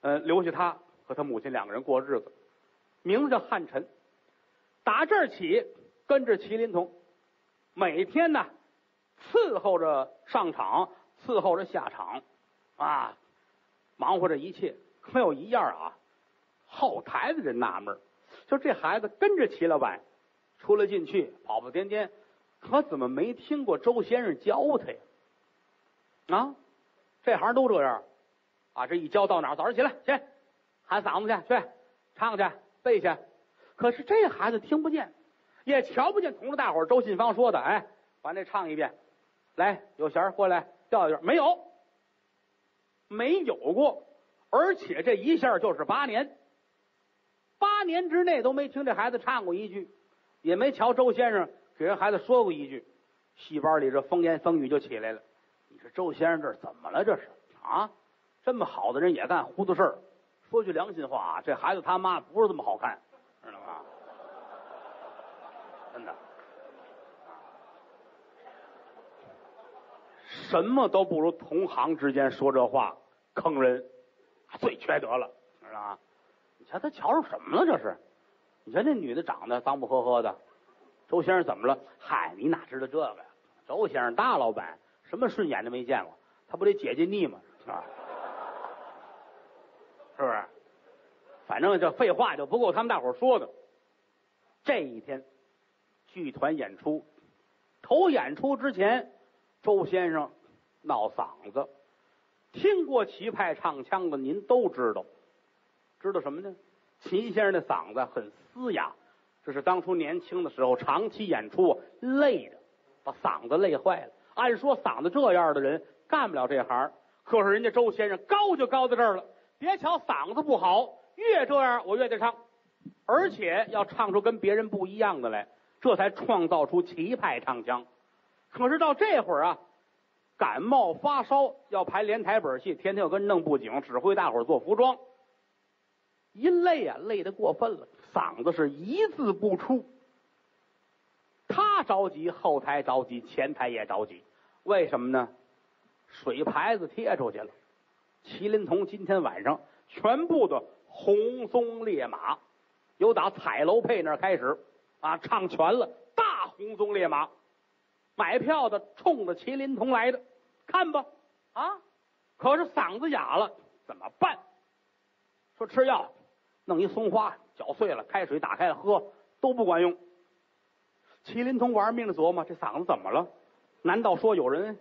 呃，留下他和他母亲两个人过日子，名字叫汉臣。打这儿起，跟着麒麟童，每天呢伺候着上场，伺候着下场，啊，忙活着一切。可有一样啊，后台的人纳闷就这孩子跟着齐老板。出来进去，跑跑颠颠，可怎么没听过周先生教他呀？啊，这行都这样啊！这一教到哪儿，早上起来去喊嗓子去，去唱去背去。可是这孩子听不见，也瞧不见同着大伙周信芳说的：“哎，把那唱一遍，来，有弦过来调一调。”没有，没有过，而且这一下就是八年，八年之内都没听这孩子唱过一句。也没瞧周先生给人孩子说过一句，戏班里这风言风语就起来了。这周先生这怎么了？这是啊，这么好的人也干糊涂事儿。说句良心话，这孩子他妈不是这么好看，知道吗？真的，什么都不如同行之间说这话坑人，最缺德了，知道吗？你瞧他瞧出什么了？这是。你瞧那女的长得脏不呵呵的，周先生怎么了？嗨，你哪知道这个呀？周先生大老板，什么顺眼的没见过，他不得解解腻吗？啊，是不是？反正这废话就不够他们大伙说的。这一天，剧团演出，头演出之前，周先生闹嗓子。听过齐派唱腔的，您都知道，知道什么呢？秦先生的嗓子很嘶哑，这是当初年轻的时候长期演出累的，把嗓子累坏了。按说嗓子这样的人干不了这行，可是人家周先生高就高在这儿了。别瞧嗓子不好，越这样我越得唱，而且要唱出跟别人不一样的来，这才创造出旗派唱腔。可是到这会儿啊，感冒发烧要排连台本戏，天天要跟弄布景，指挥大伙做服装，一累啊，累得过分了，嗓子是一字不出。他着急，后台着急，前台也着急。为什么呢？水牌子贴出去了，麒麟童今天晚上全部的红鬃烈马，由打彩楼配那开始啊，唱全了，大红鬃烈马。买票的冲着麒麟童来的，看吧，啊！可是嗓子哑了，怎么办？说吃药，弄一松花搅碎了，开水打开了喝，都不管用。麒麟童玩命的琢磨：这嗓子怎么了？难道说有人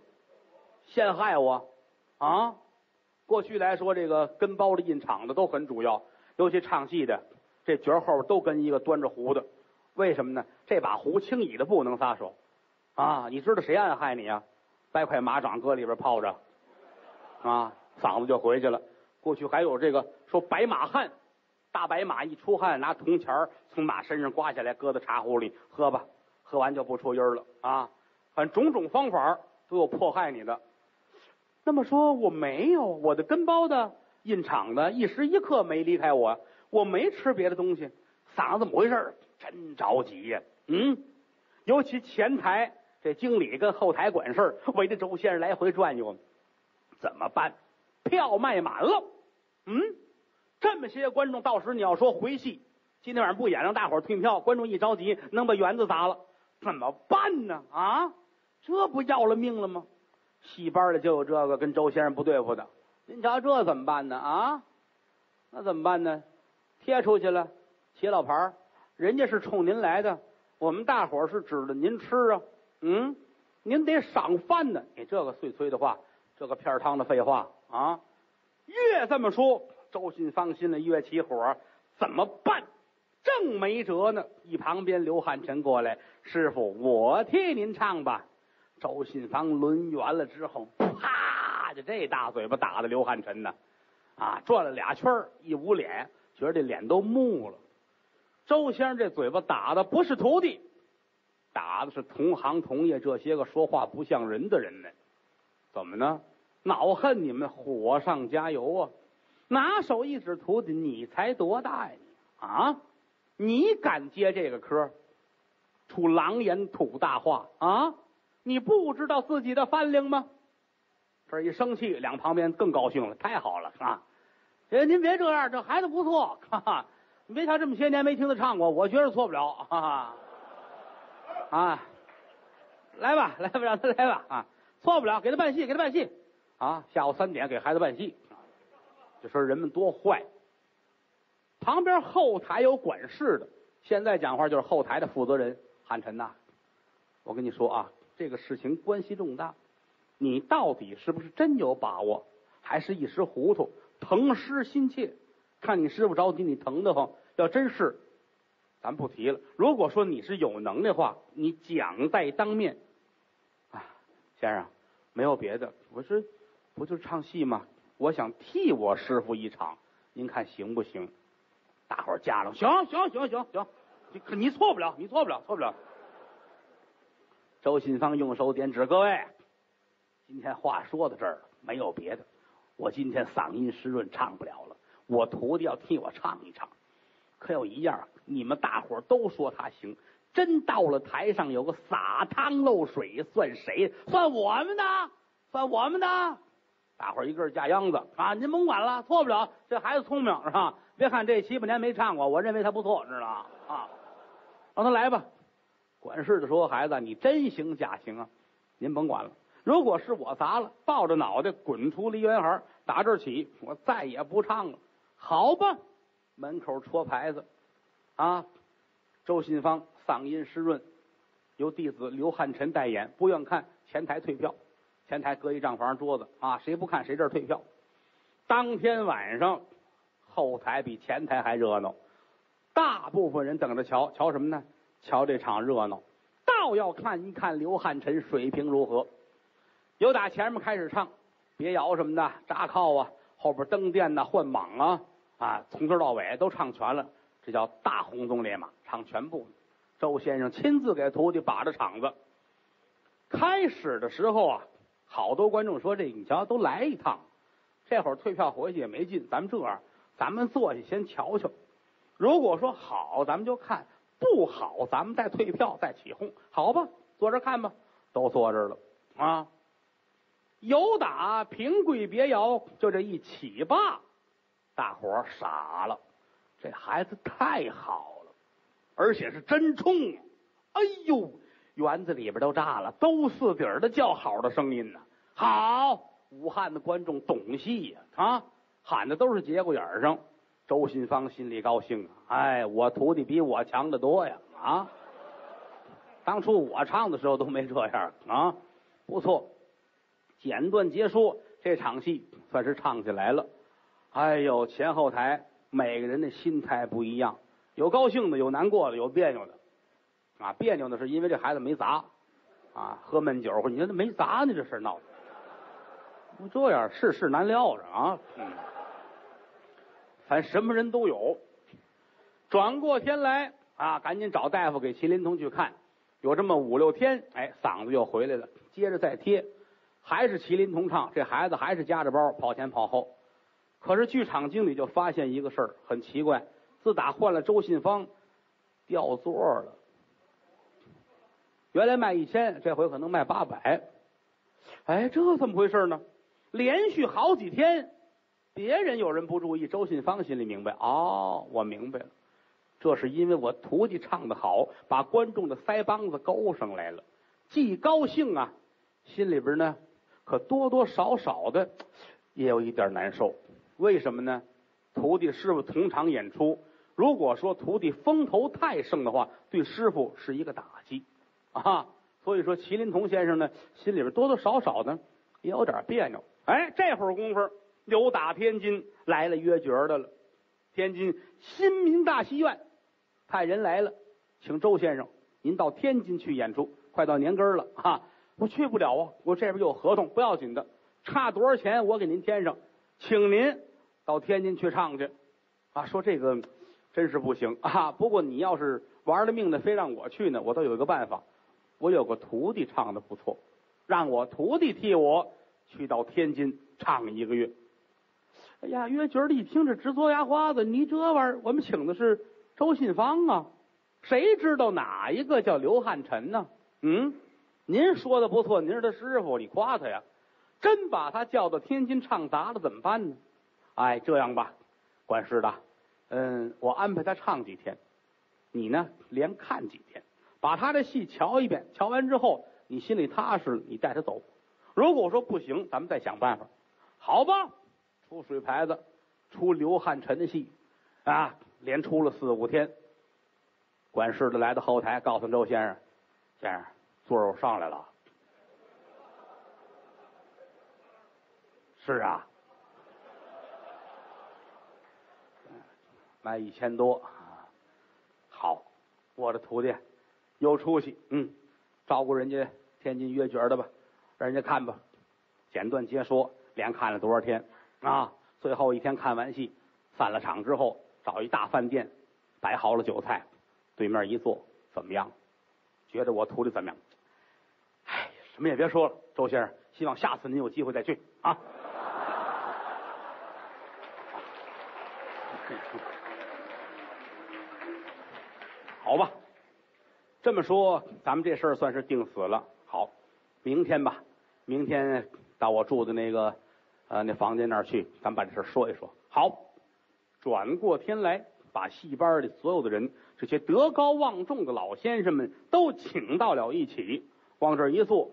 陷害我啊？过去来说，这个跟包的印场的都很主要，尤其唱戏的，这角后都跟一个端着壶的。为什么呢？这把壶轻易的不能撒手啊！你知道谁暗害你啊？掰块马掌搁里边泡着啊，嗓子就回去了。过去还有这个说白马汗，大白马一出汗，拿铜钱从马身上刮下来，搁在茶壶里喝吧。喝完就不出音了啊！反正种种方法都有迫害你的。那么说我没有我的跟包的印厂的一时一刻没离开我，我没吃别的东西，嗓子怎么回事？真着急呀！嗯，尤其前台这经理跟后台管事围着周先生来回转悠，怎么办？票卖满了，嗯，这么些观众，到时你要说回戏，今天晚上不演，让大伙儿退票，观众一着急，能把园子砸了。怎么办呢？啊，这不要了命了吗？戏班里就有这个跟周先生不对付的，您瞧这怎么办呢？啊，那怎么办呢？贴出去了，写老牌人家是冲您来的，我们大伙是指着您吃啊。嗯，您得赏饭呢。你这个碎催的话，这个片汤的废话啊，越这么说，周信芳心里越起火，怎么办？正没辙呢，一旁边刘汉臣过来，师傅，我替您唱吧。周信芳抡圆了之后，啪，就这大嘴巴打的刘汉臣呢，啊，转了俩圈一捂脸，觉得这脸都木了。周先生这嘴巴打的不是徒弟，打的是同行同业这些个说话不像人的人呢。怎么呢？恼恨你们火上加油啊！拿手一指徒弟，你才多大呀？你啊！你敢接这个科，出狼言吐大话啊！你不知道自己的饭量吗？这一生气，两旁边更高兴了，太好了啊！哎，您别这样，这孩子不错，哈哈！你别瞧这么些年没听他唱过，我觉得错不了，哈哈！啊，来吧，来吧，让他来吧啊！错不了，给他办戏，给他办戏啊！下午三点给孩子办戏，就说人们多坏。旁边后台有管事的，现在讲话就是后台的负责人汉臣呐。我跟你说啊，这个事情关系重大，你到底是不是真有把握，还是一时糊涂，疼师心切？看你师傅着急，你疼得慌。要真是，咱不提了。如果说你是有能的话，你讲在当面。啊，先生，没有别的，我是不就是唱戏吗？我想替我师傅一场，您看行不行？大伙儿加了，行行行行行，你你错不了，你错不了，错不了。周信芳用手点指，各位，今天话说到这儿了，没有别的，我今天嗓音湿润，唱不了了。我徒弟要替我唱一唱，可有一样，你们大伙儿都说他行，真到了台上有个洒汤漏水，算谁？算我们的，算我们的。大伙儿一个架秧子啊！您甭管了，错不了。这孩子聪明是吧？别看这七八年没唱过，我认为他不错，知道吗？啊，让他来吧。管事的说：“孩子，你真行假行啊？您甭管了。如果是我砸了，抱着脑袋滚出梨园行，打这起，我再也不唱了。好吧，门口戳牌子啊。周信芳嗓音湿润，由弟子刘汉臣代言，不愿看前台退票。前台搁一账房桌子啊，谁不看谁这儿退票。当天晚上。后台比前台还热闹，大部分人等着瞧瞧什么呢？瞧这场热闹，倒要看一看刘汉臣水平如何。由打前面开始唱，别摇什么的，扎靠啊，后边蹬垫呐，换蟒啊，啊，从头到尾都唱全了，这叫大红鬃烈马，唱全部。周先生亲自给徒弟把着场子。开始的时候啊，好多观众说：“这你瞧，都来一趟，这会儿退票回去也没劲。咱们这样，咱们坐下先瞧瞧。如果说好，咱们就看；不好，咱们再退票，再起哄。好吧，坐这看吧。都坐这了啊。有打平贵别窑，就这一起罢，大伙儿傻了。这孩子太好了，而且是真冲！哎呦！园子里边都炸了，都四底儿的叫好的声音呢。好，武汉的观众懂戏呀，啊，喊的都是节骨眼上。周信芳心里高兴啊，哎，我徒弟比我强得多呀，啊，当初我唱的时候都没这样啊，不错。简短结说，这场戏算是唱起来了。哎呦，前后台每个人的心态不一样，有高兴的，有难过的，有别扭的。啊，别扭的是因为这孩子没砸，啊，喝闷酒，你说这没砸呢，这事闹的，不这样，世事难料着啊。嗯，反正什么人都有。转过天来啊，赶紧找大夫给麒麟童去看。有这么五六天，哎，嗓子又回来了，接着再贴，还是麒麟童唱，这孩子还是夹着包跑前跑后。可是剧场经理就发现一个事儿，很奇怪，自打换了周信芳，掉座了。原来卖一千，这回可能卖八百。哎，这怎么回事呢？连续好几天，别人有人不注意，周信芳心里明白。哦，我明白了，这是因为我徒弟唱的好，把观众的腮帮子勾上来了。既高兴啊，心里边呢，可多多少少的也有一点难受。为什么呢？徒弟师傅同场演出，如果说徒弟风头太盛的话，对师傅是一个打击。啊，所以说麒麟童先生呢，心里边多多少少呢也有点别扭。哎，这会儿功夫，刘打天津来了约角的了。天津新民大戏院派人来了，请周先生您到天津去演出，快到年根儿了啊！我去不了啊，我这边有合同，不要紧的，差多少钱我给您添上，请您到天津去唱去。啊，说这个真是不行啊！不过你要是玩了命的，非让我去呢，我倒有一个办法。我有个徒弟唱的不错，让我徒弟替我去到天津唱一个月。哎呀，约角儿一听这直嘬牙花子，你这玩意儿，我们请的是周信芳啊，谁知道哪一个叫刘汉臣呢？嗯，您说的不错，您是他师傅，你夸他呀。真把他叫到天津唱砸了怎么办呢？哎，这样吧，管事的，嗯，我安排他唱几天，你呢连看几天。把他的戏瞧一遍，瞧完之后你心里踏实了，你带他走。如果说不行，咱们再想办法。好吧，出水牌子，出刘汉臣的戏啊，连出了四五天。管事的来到后台，告诉周先生：“先生，座儿上来了。”是啊，卖一千多啊。好，我的徒弟。有出息，嗯，照顾人家天津约角的吧，让人家看吧。简短结说，连看了多少天啊？最后一天看完戏，散了场之后，找一大饭店，摆好了酒菜，对面一坐，怎么样？觉得我徒弟怎么样？哎，什么也别说了，周先生，希望下次您有机会再去啊。好吧。这么说，咱们这事儿算是定死了。好，明天吧，明天到我住的那个呃那房间那儿去，咱把这事说一说。好，转过天来，把戏班里所有的人，这些德高望重的老先生们都请到了一起，往这儿一坐。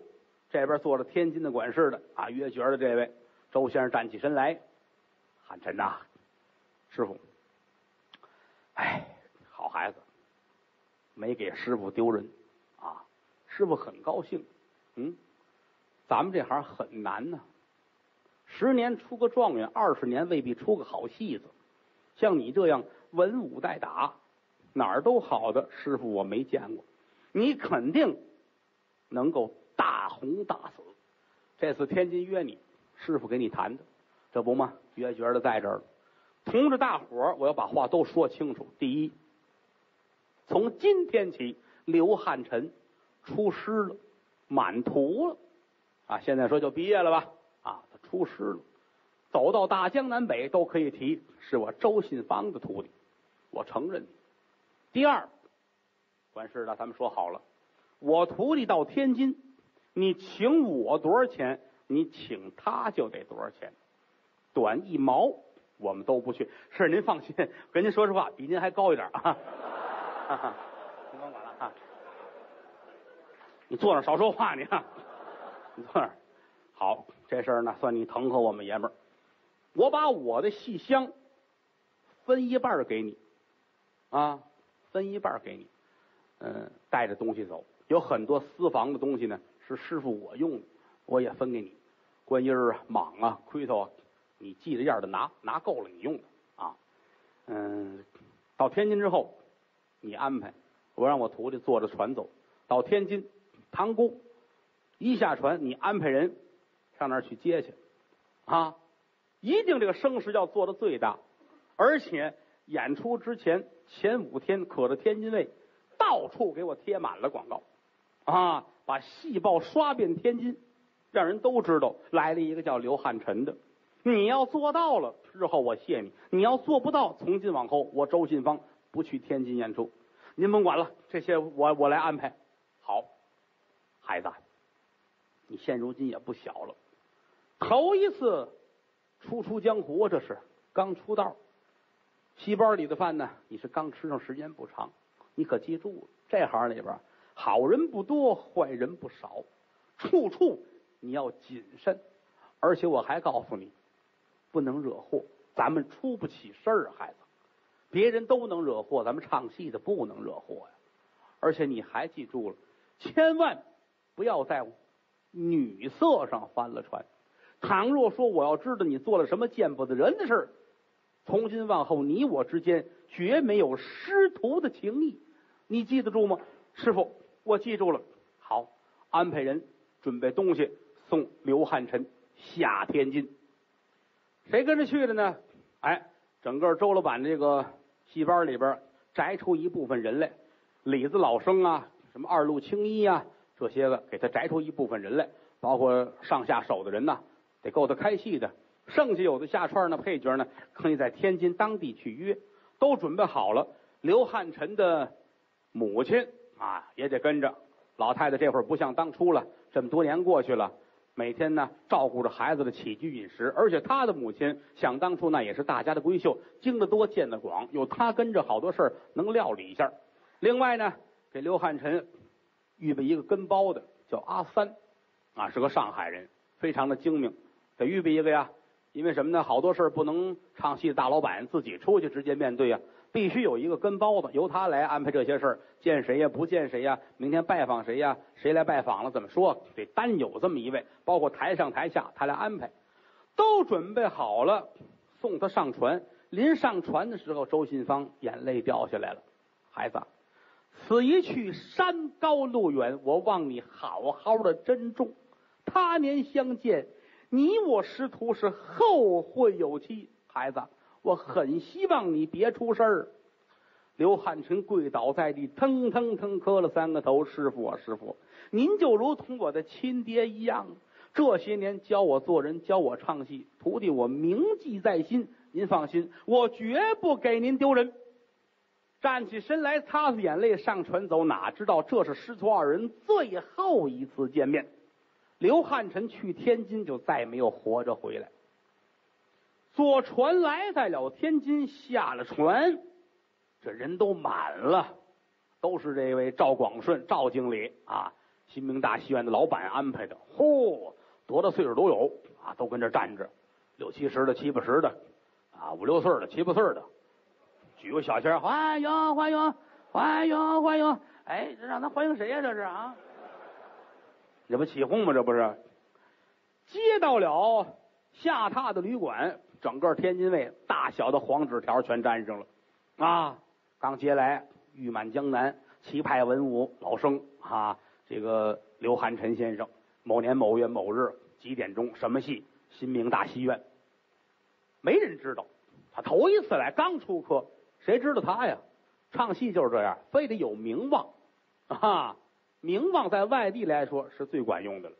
这边坐着天津的管事的啊，约角的这位周先生站起身来，喊陈呐，师傅，哎，好孩子。没给师傅丢人，啊，师傅很高兴。嗯，咱们这行很难呢，十年出个状元，二十年未必出个好戏子。像你这样文武带打，哪儿都好的师傅我没见过。你肯定能够大红大紫，这次天津约你，师傅给你谈的，这不吗？约觉的在这儿了。同着大伙儿，我要把话都说清楚。第一，从今天起，刘汉臣出师了，满徒了，啊，现在说就毕业了吧？出师了，走到大江南北都可以提，是我周信芳的徒弟，我承认。第二，完事了，咱们说好了，我徒弟到天津，你请我多少钱，你请他就得多少钱，短一毛。我们都不去，是您放心，跟您说实话，比您还高一点啊！您甭管了啊！你坐那少说话，你啊，你坐那儿好，这事儿呢，算你疼和我们爷们儿。我把我的戏箱分一半给你啊，分一半给你，嗯，带着东西走。有很多私房的东西呢，是师傅我用的，我也分给你。观音啊，蟒啊，盔头啊。你记着样的拿拿够了，你用的啊，嗯，到天津之后，你安排，我让我徒弟坐着船走到天津，塘沽，一下船，你安排人上那儿去接去，啊，一定这个声势要做的最大，而且演出之前前五天可着天津卫到处给我贴满了广告，啊，把戏报刷遍天津，让人都知道来了一个叫刘汉臣的。你要做到了，日后我谢你；你要做不到，从今往后我周信芳不去天津演出。您甭管了，这些我我来安排。好，孩子，你现如今也不小了，头一次初出江湖，这是刚出道。戏班里的饭呢，你是刚吃上时间不长。你可记住了，这行里边好人不多，坏人不少，处处你要谨慎。而且我还告诉你。不能惹祸，咱们出不起事儿，孩子。别人都能惹祸，咱们唱戏的不能惹祸呀。而且你还记住了，千万不要在女色上翻了船。倘若说我要知道你做了什么见不得人的事儿，从今往后你我之间绝没有师徒的情谊。你记得住吗，师傅？我记住了。好，安排人准备东西送刘汉臣下天津。谁跟着去的呢？哎，整个周老板这个戏班里边摘出一部分人来，李子老生啊，什么二路青衣啊，这些个给他摘出一部分人来，包括上下手的人呐，得够他开戏的。剩下有的下串呢，配角呢，可以在天津当地去约，都准备好了。刘汉臣的母亲啊，也得跟着。老太太这会儿不像当初了，这么多年过去了。每天呢，照顾着孩子的起居饮食，而且他的母亲想当初那也是大家的闺秀，经得多，见得广，有他跟着，好多事儿能料理一下。另外呢，给刘汉臣预备一个跟包的，叫阿三，啊，是个上海人，非常的精明，得预备一个呀。因为什么呢？好多事不能唱戏的大老板自己出去直接面对呀，必须有一个跟包子，由他来安排这些事，见谁呀，不见谁呀，明天拜访谁呀，谁来拜访了，怎么说？得单有这么一位，包括台上台下，他来安排，都准备好了，送他上船。临上船的时候，周信芳眼泪掉下来了。孩子，此一去山高路远，我望你好好的珍重，他年相见。你我师徒是后会有期，孩子，我很希望你别出事儿。刘汉臣跪倒在地，腾腾腾磕了三个头：“师傅啊，师傅，您就如同我的亲爹一样，这些年教我做人，教我唱戏，徒弟我铭记在心。您放心，我绝不给您丢人。”站起身来，擦擦眼泪，上船走。哪知道这是师徒二人最后一次见面。刘汉臣去天津就再没有活着回来。坐船来在了天津，下了船，这人都满了，都是这位赵广顺赵经理啊，新明大戏院的老板安排的。嚯，多大岁数都有啊，都跟这站着，六七十的、七八十的，啊，五六岁的、七八岁的，举个小旗欢迎欢迎欢迎欢迎！哎，让他欢迎谁呀？这是啊。这不起哄吗？这不是接到了下榻的旅馆，整个天津卫大小的黄纸条全粘上了啊！刚接来誉满江南旗派文武老生啊，这个刘汉臣先生，某年某月某日几点钟，什么戏？新明大戏院，没人知道。他头一次来，刚出科，谁知道他呀？唱戏就是这样，非得有名望啊！名望在外地来说是最管用的了。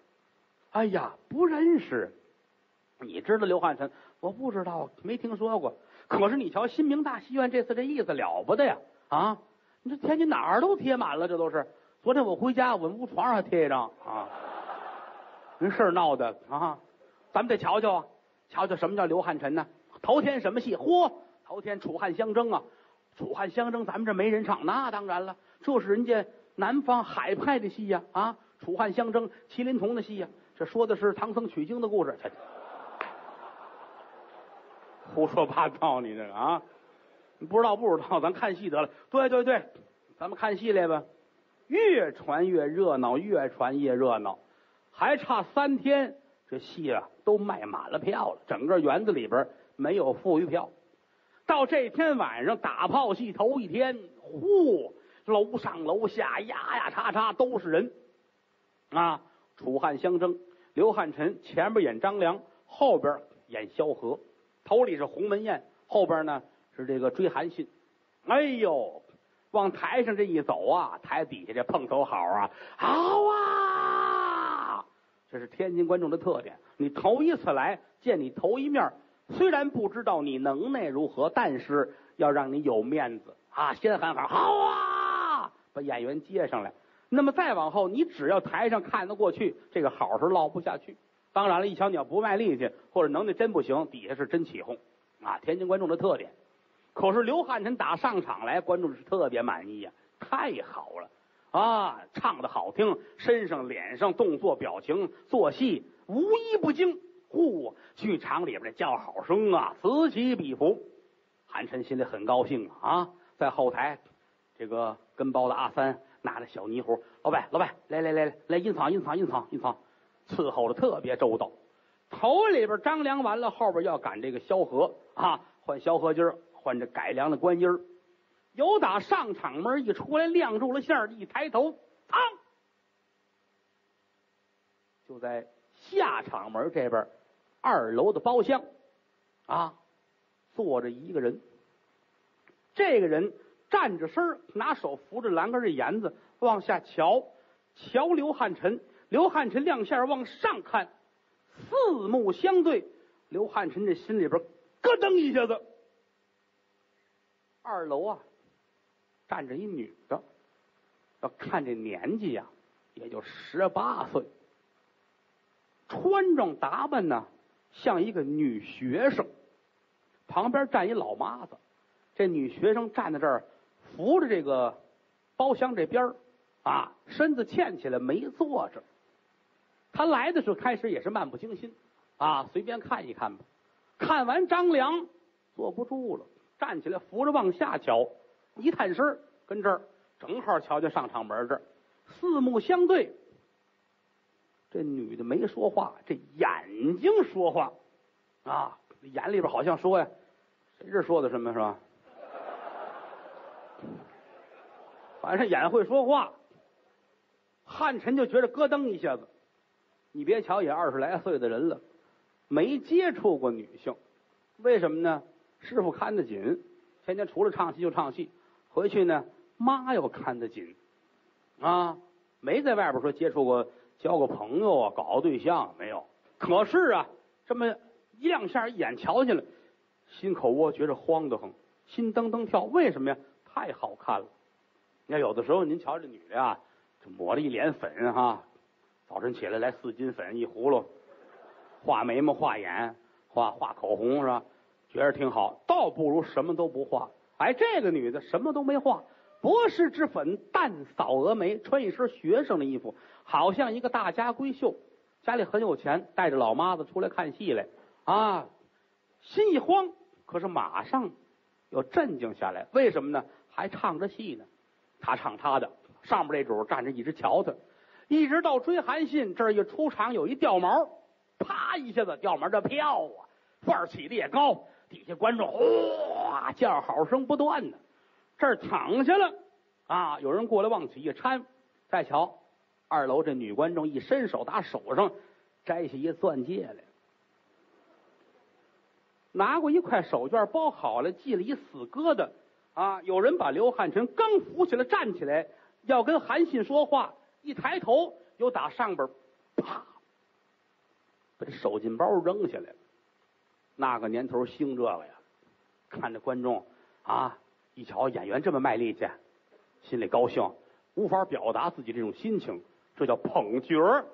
哎呀，不认识，你知道刘汉臣？我不知道，没听说过。可是你瞧，新明大戏院这次这意思了不得呀！啊，你这天津哪儿都贴满了，这都是。昨天我回家，我们屋床上还贴一张啊。人事儿闹的啊，咱们得瞧瞧啊，瞧瞧什么叫刘汉臣呢？头天什么戏？嚯，头天楚汉相争啊！楚汉相争，咱们这没人唱，那当然了，这是人家南方海派的戏呀！啊，楚汉相争，麒麟童的戏呀，这说的是唐僧取经的故事。胡说八道，你这个啊，你不知道不知道，咱看戏得了。对对对，咱们看戏来吧，越传越热闹，越传越热闹，还差三天，这戏啊都卖满了票了，整个园子里边没有富裕票。到这天晚上打炮戏头一天，呼，楼上楼下呀呀叉叉都是人啊！楚汉相争，刘汉臣前边演张良，后边演萧何。头里是鸿门宴，后边呢是这个追韩信。哎呦，往台上这一走啊，台底下这碰头好啊，好啊！这是天津观众的特点。你头一次来见你头一面，虽然不知道你能耐如何，但是要让你有面子啊，先喊好，好啊，把演员接上来。那么再往后，你只要台上看得过去，这个好是落不下去。当然了，一瞧你要不卖力气，或者能耐真不行，底下是真起哄啊！天津观众的特点。可是刘汉臣打上场来，观众是特别满意呀，太好了啊！唱的好听，身上、脸上、动作、表情、做戏无一不精。呼，剧场里边的叫好声啊，此起彼伏。汉臣心里很高兴啊，在后台，这个跟包的阿三拿着小泥壶，老板，老板，来来来来来，隐藏隐藏隐藏隐藏。伺候的特别周到，头里边张良完了，后边要赶这个萧何啊，换萧何今儿，换这改良的观音儿。有打上场门一出来，亮住了线儿，一抬头，噌，就在下场门这边二楼的包厢啊，坐着一个人。这个人站着身儿拿手扶着栏杆这沿子，往下瞧，瞧刘汉臣。刘汉臣亮线往上看，四目相对，刘汉臣这心里边咯噔一下子。二楼啊，站着一女的，要看这年纪呀，也就十八岁，穿着打扮呢像一个女学生，旁边站一老妈子，这女学生站在这儿扶着这个包厢这边啊，身子欠起来没坐着。他来的时候开始也是漫不经心，啊，随便看一看吧。看完张良，坐不住了，站起来扶着往下瞧，一探身跟这儿正好瞧见上场门这儿，四目相对。这女的没说话，这眼睛说话，啊，眼里边好像说呀，谁这说的什么是吧？反正眼会说话，汉臣就觉得咯噔一下子。你别瞧也二十来岁的人了，没接触过女性，为什么呢？师傅看得紧，天天除了唱戏就唱戏，回去呢妈又看得紧，啊，没在外边说接触过、交过朋友啊、搞个对象没有。可是啊，这么一亮相，一眼瞧见了，心口窝觉着慌得很，心噔噔跳。为什么呀？太好看了。你看有的时候，您瞧这女的啊，这抹了一脸粉哈。早晨起来来四斤粉一葫芦，画眉毛画眼画画口红是吧？觉着挺好，倒不如什么都不画。哎，这个女的什么都没画，博士之粉淡扫蛾眉，穿一身学生的衣服，好像一个大家闺秀，家里很有钱，带着老妈子出来看戏来啊。心一慌，可是马上又镇静下来。为什么呢？还唱着戏呢，他唱他的，上面这主站着一直瞧他。一直到追韩信这儿一出场，有一掉毛，啪一下子掉毛这飘啊，范儿起的也高，底下观众哗叫好声不断呢。这儿躺下了啊，有人过来往起一搀，再瞧二楼这女观众一伸手打手上摘下一钻戒来，拿过一块手绢包好了，系了一死疙瘩。啊！有人把刘汉臣刚扶起来，站起来要跟韩信说话，一抬头又打上边啪，把这手巾包扔下来了。那个年头兴这个呀，看着观众啊，一瞧演员这么卖力气，心里高兴，无法表达自己这种心情，这叫捧角儿。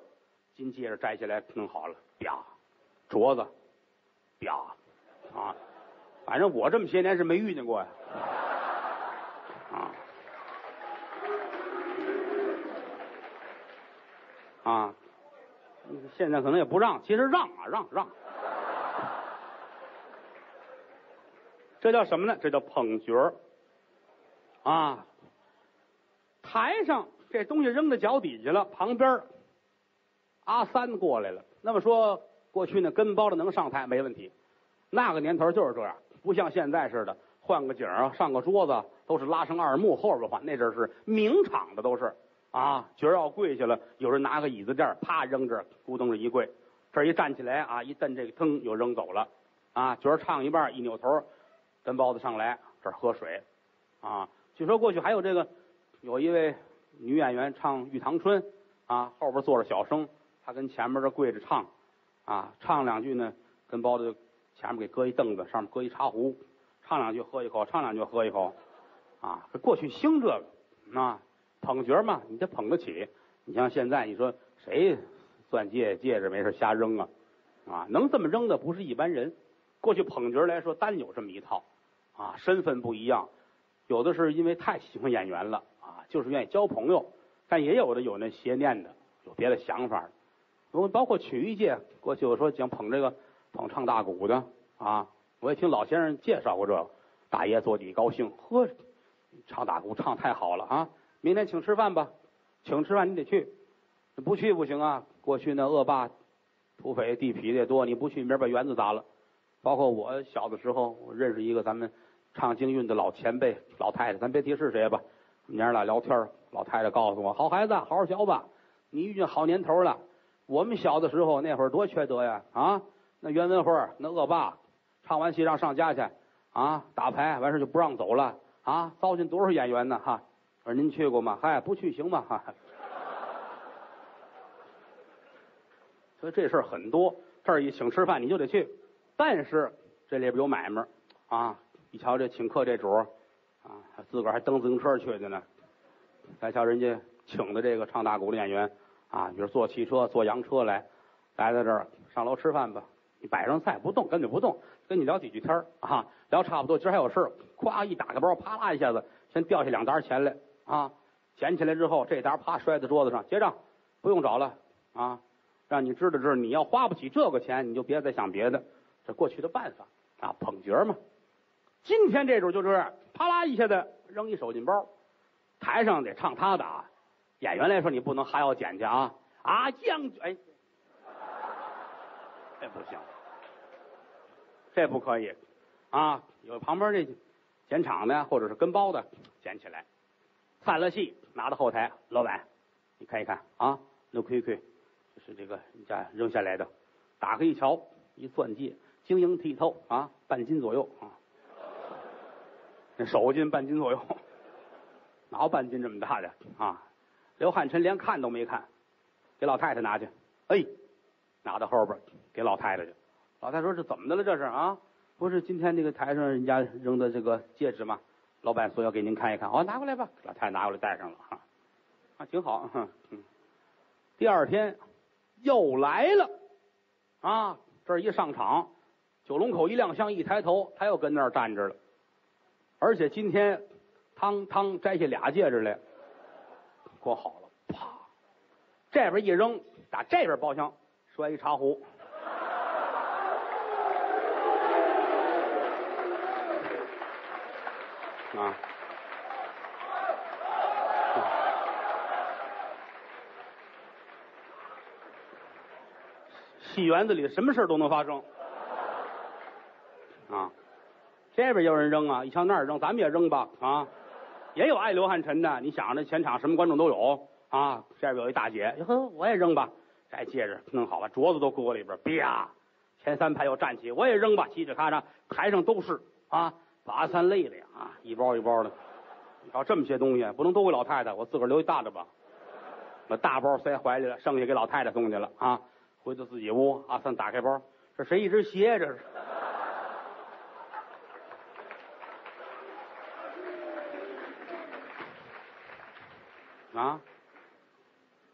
金戒指摘下来弄好了，啪，镯子，啪，啊，反正我这么些年是没遇见过呀。啊啊！现在可能也不让，其实让啊让让。这叫什么呢？这叫捧角儿啊！台上这东西扔到脚底下了，旁边阿三过来了。那么说，过去呢跟包的能上台没问题，那个年头就是这样，不像现在似的。换个景啊，上个桌子都是拉上二幕后边换。那阵是名场的，都是啊，角要跪下了，有人拿个椅子垫啪扔这儿，咕咚着一跪。这一站起来啊，一蹬这个腾又扔走了啊。角唱一半，一扭头，跟包子上来这儿喝水啊。据说过去还有这个，有一位女演员唱《玉堂春》啊，后边坐着小生，她跟前面这跪着唱啊，唱两句呢，跟包子前面给搁一凳子，上面搁一茶壶。唱两句喝一口，唱两句喝一口，啊，过去兴这个啊，捧角嘛，你得捧得起。你像现在，你说谁钻戒戒指没事瞎扔啊？啊，能这么扔的不是一般人。过去捧角来说，单有这么一套啊，身份不一样。有的是因为太喜欢演员了啊，就是愿意交朋友，但也有的有那邪念的，有别的想法。我包括曲艺界，过去我说讲捧这个捧唱大鼓的啊。我也听老先生介绍过这个，大爷坐底高兴，呵，唱大鼓唱太好了啊！明天请吃饭吧，请吃饭你得去，不去不行啊！过去那恶霸、土匪、地痞的多，你不去明儿把园子砸了。包括我小的时候，我认识一个咱们唱京韵的老前辈老太太，咱别提是谁吧。娘俩聊天，老太太告诉我：“好孩子，好好学吧，你遇见好年头了。我们小的时候那会儿多缺德呀啊！那袁文慧那恶霸。”唱完戏让上家去，啊，打牌完事就不让走了，啊，糟践多少演员呢？哈，我说您去过吗？嗨，不去行吗？哈，所以这事儿很多，这儿一请吃饭你就得去，但是这里边有买卖啊！一瞧这请客这主儿啊，自个儿还蹬自行车去的呢。再瞧人家请的这个唱大鼓的演员啊，比如坐汽车、坐洋车来，来到这儿上楼吃饭吧。你摆上菜不动，根本不动，跟你聊几句天啊，聊差不多，今儿还有事儿，咵一打开包，啪啦一下子，先掉下两沓钱来啊，捡起来之后，这沓啪摔在桌子上，结账，不用找了啊，让你知道知道，你要花不起这个钱，你就别再想别的，这过去的办法啊，捧角嘛。今天这主就这样，啪啦一下子扔一手巾包，台上得唱他的啊，演员来说你不能还要捡去啊啊将哎。这不行，这不可以啊！有旁边这剪场的或者是跟包的捡起来，散了戏拿到后台，老板你看一看啊，那亏亏，就是这个人家扔下来的，打开一瞧，一钻戒，晶莹剔透啊，半斤左右啊，那手巾半斤左右，哪有半斤这么大的啊？刘汉臣连看都没看，给老太太拿去，哎。拿到后边给老太太去，老太太说：“这怎么的了？这是啊，不是今天那个台上人家扔的这个戒指吗？老板说要给您看一看，哦，拿过来吧。”老太太拿过来戴上了，哈，啊，挺好。嗯，第二天又来了，啊，这一上场，九龙口一亮相，一抬头，他又跟那儿站着了，而且今天，汤汤摘下俩戒指来，裹好了，啪，这边一扔，打这边包厢。摔一茶壶，啊！戏园子里什么事都能发生，啊！这边有人扔啊，一瞧那儿扔，咱们也扔吧，啊！也有爱刘汉臣的，你想着前场什么观众都有啊！这边有一大姐，呵，我也扔吧。摘戒指弄好了，镯子都搁里边，啪，前三排又站起，我也扔吧，嘁哧咔嚓，台上都是啊，把阿三累的呀啊，一包一包的，要这么些东西不能都给老太太，我自个儿留一大的吧，把大包塞怀里了，剩下给老太太送去了啊，回到自己屋，阿三打开包，这谁一只鞋这是？啊，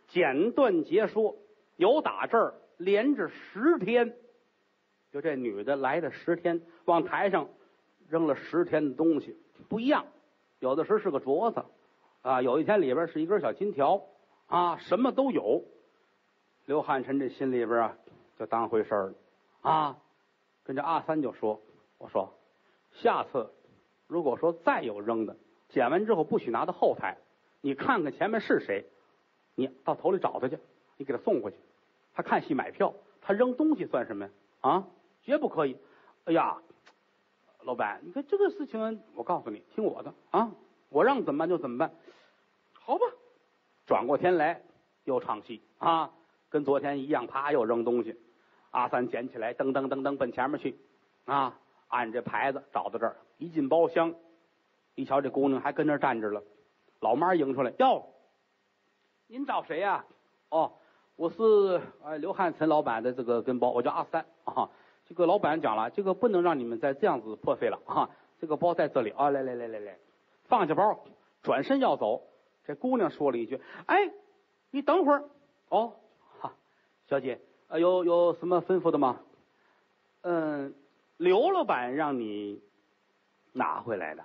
简短截说，有打这儿连着十天，就这女的来的十天，往台上扔了十天的东西，不一样。有的时候是个镯子，啊，有一天里边是一根小金条，啊，什么都有。刘汉臣这心里边啊，就当回事儿了，啊，跟这阿三就说：“我说，下次如果说再有扔的，捡完之后不许拿到后台。”你看看前面是谁，你到头里找他去，你给他送过去。他看戏买票，他扔东西算什么呀？啊，绝不可以！哎呀，老板，你看这个事情，我告诉你，听我的啊，我让怎么办就怎么办。好吧，转过天来又唱戏啊，跟昨天一样，啪又扔东西。阿三捡起来，噔噔噔噔奔前面去啊，按这牌子找到这儿，一进包厢，一瞧这姑娘还跟那站着了。老妈迎出来，哟，您找谁呀？哦，我是呃刘汉臣老板的这个跟包，我叫阿三啊。这个老板讲了，这个不能让你们再这样子破费了啊。这个包在这里啊，来来来来来，放下包，转身要走。这姑娘说了一句：“哎，你等会儿。”哦，哈，小姐，呃，有有什么吩咐的吗？嗯，刘老板让你拿回来的。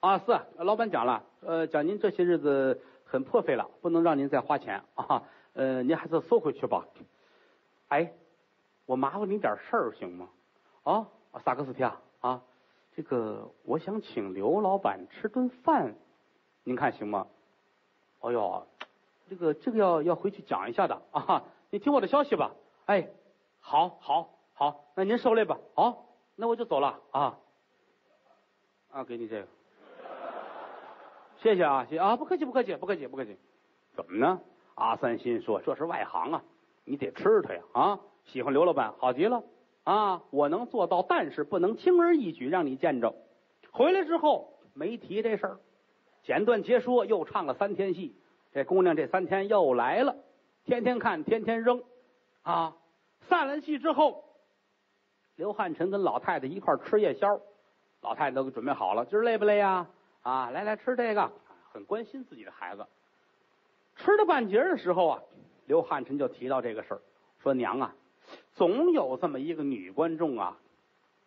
啊，是老板讲了，呃，讲您这些日子很破费了，不能让您再花钱啊，呃，您还是收回去吧。哎，我麻烦您点事儿行吗？啊，萨克斯提啊？啊，这个我想请刘老板吃顿饭，您看行吗？哎呦，这个这个要要回去讲一下的啊，你听我的消息吧。哎，好，好，好，那您受累吧。好，那我就走了啊。啊，给你这个。谢谢啊，谢啊，不客气，不客气，不客气，不客气。怎么呢？阿三心说：“这是外行啊，你得吃他呀啊！喜欢刘老板，好极了啊！我能做到，但是不能轻而易举让你见着。回来之后没提这事儿，简短截说，又唱了三天戏。这姑娘这三天又来了，天天看，天天扔啊！散完戏之后，刘汉臣跟老太太一块吃夜宵，老太太都准备好了，今儿累不累呀？啊，来来吃这个，很关心自己的孩子。吃到半截的时候啊，刘汉臣就提到这个事儿，说：“娘啊，总有这么一个女观众啊，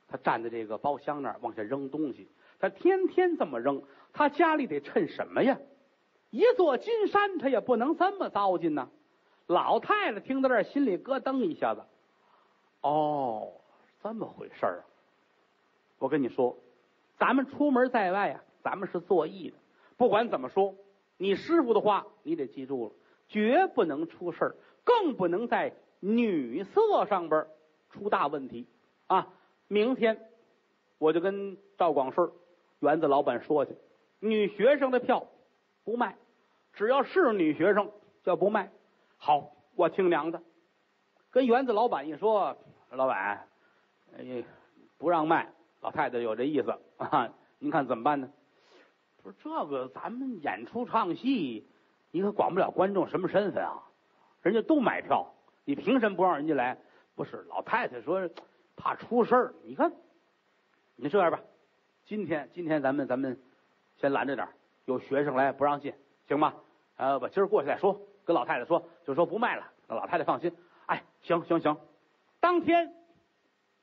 她站在这个包厢那儿往下扔东西，她天天这么扔，她家里得趁什么呀？一座金山，她也不能这么糟践呢。”老太太听到这儿，心里咯噔一下子。哦，这么回事儿啊！我跟你说，咱们出门在外啊。咱们是做艺的，不管怎么说，你师傅的话你得记住了，绝不能出事儿，更不能在女色上边出大问题啊！明天我就跟赵广顺园子老板说去，女学生的票不卖，只要是女学生就不卖。好，我听娘的，跟园子老板一说，老板，哎，不让卖，老太太有这意思啊？您看怎么办呢？不是这个，咱们演出唱戏，你可管不了观众什么身份啊？人家都买票，你凭什么不让人家来？不是老太太说怕出事儿，你看，你这样吧，今天今天咱们咱们先拦着点有学生来不让进，行吗？呃，我今儿过去再说，跟老太太说，就说不卖了，让老太太放心。哎，行行行，当天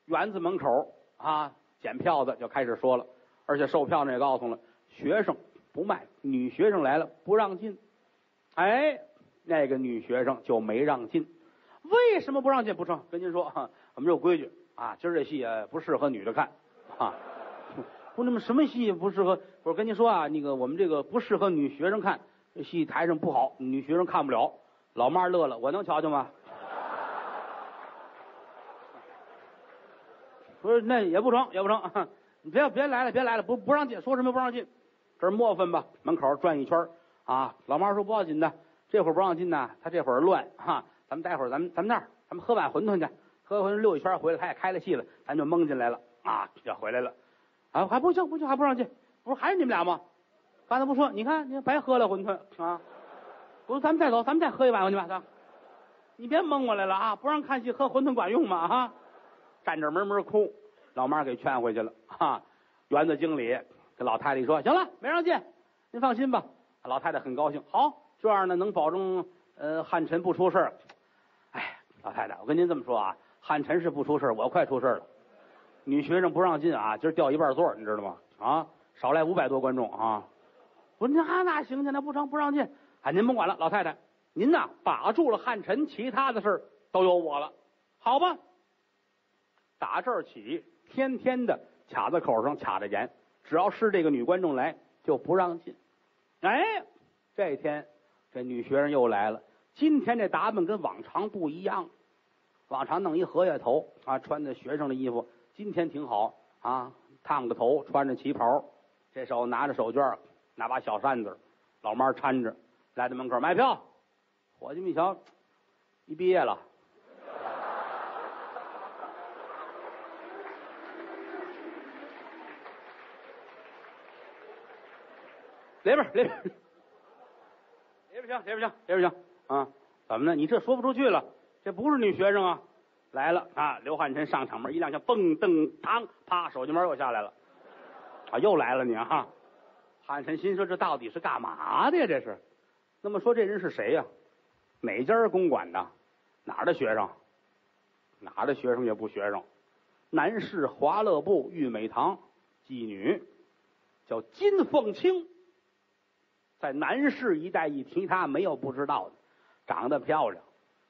园子门口啊，检票的就开始说了，而且售票那也告诉了。学生不卖，女学生来了不让进。哎，那个女学生就没让进。为什么不让进？不成，跟您说，我们有规矩啊。今儿这戏啊不适合女的看啊。不，那么什么戏不适合？我跟您说啊，那个我们这个不适合女学生看，戏台上不好，女学生看不了。老妈乐了，我能瞧瞧吗？不是，那也不成，也不成。你别别来了，别来了，不不让进，说什么不让进。这儿磨分吧，门口转一圈啊。老妈说不要紧的，这会儿不让进呢，他这会儿乱哈。咱们待会儿咱们咱们那儿咱们喝碗馄饨去，喝馄饨溜一圈回来，他也开了戏了，咱就蒙进来了啊，要回来了啊，还不行不行，还不让进，不是还是你们俩吗？刚才不说，你看你白喝了馄饨啊，不是咱们再走，咱们再喝一碗去吧，走。你别蒙我来了啊！不让看戏，喝馄饨管用吗？啊，站这闷闷哭，老妈给劝回去了。哈，园子经理这老太太一说：“行了，没让进，您放心吧。”老太太很高兴。好，这样呢，能保证呃汉臣不出事儿哎，老太太，我跟您这么说啊，汉臣是不出事儿我快出事儿了。女学生不让进啊，今儿掉一半座，你知道吗？啊，少来五百多观众啊！我说那那行去，那不成，不让进。哎，您甭管了，老太太。您呐，把住了汉臣，其他的事儿都由我了，好吧？打这儿起，天天的卡在口上，卡着严，只要是这个女观众来，就不让进。哎，这天这女学生又来了，今天这打扮跟往常不一样，往常弄一荷叶头啊，穿的学生的衣服，今天挺好啊，烫个头，穿着旗袍，这手拿着手绢，拿把小扇子，老妈搀着来到门口买票。伙计们一瞧，一毕业了，里边里边，里边行，里边行，里边行啊！怎么呢？你这说不出去了，这不是女学生啊！来了啊！刘汉臣上场门一亮相，蹦噔当，啪，手机门又下来了，啊，又来了你啊！汉臣心说：这到底是干嘛的呀？这是？那么说这人是谁呀？哪家公馆的？哪儿的学生？哪儿的学生也不学生。南市华乐部玉美堂妓女，叫金凤清。在南市一带一提她，没有不知道的。长得漂亮，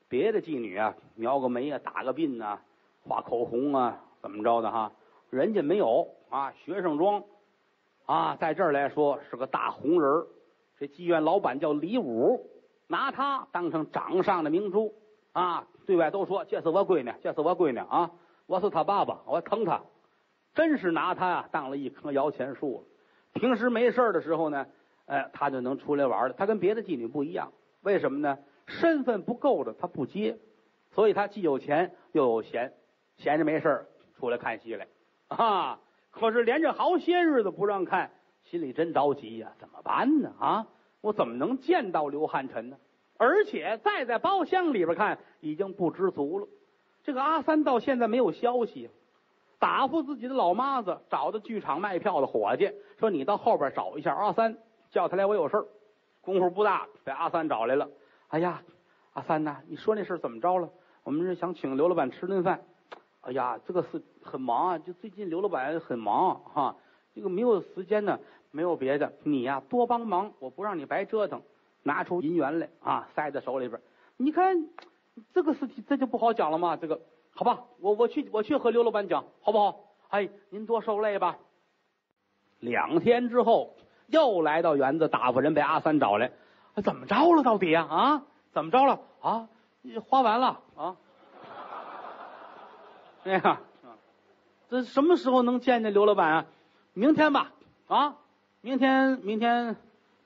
别的妓女啊，描个眉啊，打个鬓啊，画口红啊，怎么着的哈？人家没有啊，学生装啊，在这儿来说是个大红人这妓院老板叫李武。拿她当成掌上的明珠啊！对外都说这是我闺女，这是我闺女啊！我是她爸爸，我疼她，真是拿她啊当了一棵摇钱树了。平时没事的时候呢，哎，他就能出来玩了。他跟别的妓女不一样，为什么呢？身份不够的他不接，所以他既有钱又有闲，闲着没事出来看戏来啊！可是连着好些日子不让看，心里真着急呀，怎么办呢？啊！我怎么能见到刘汉臣呢？而且再在包厢里边看，已经不知足了。这个阿三到现在没有消息，打发自己的老妈子找到剧场卖票的伙计，说：“你到后边找一下阿三，叫他来，我有事儿。”功夫不大，被阿三找来了。哎呀，阿三呐，你说那事怎么着了？我们是想请刘老板吃顿饭。哎呀，这个是很忙啊，就最近刘老板很忙哈。这个没有时间呢，没有别的，你呀多帮忙，我不让你白折腾，拿出银元来啊，塞在手里边。你看这个事情，这就不好讲了嘛。这个好吧，我我去我去和刘老板讲，好不好？哎，您多受累吧。两天之后，又来到园子打发人，被阿三找来，怎么着了？到底呀？啊，怎么着了？啊，花完了啊？哎呀，这什么时候能见见刘老板啊？明天吧，啊，明天明天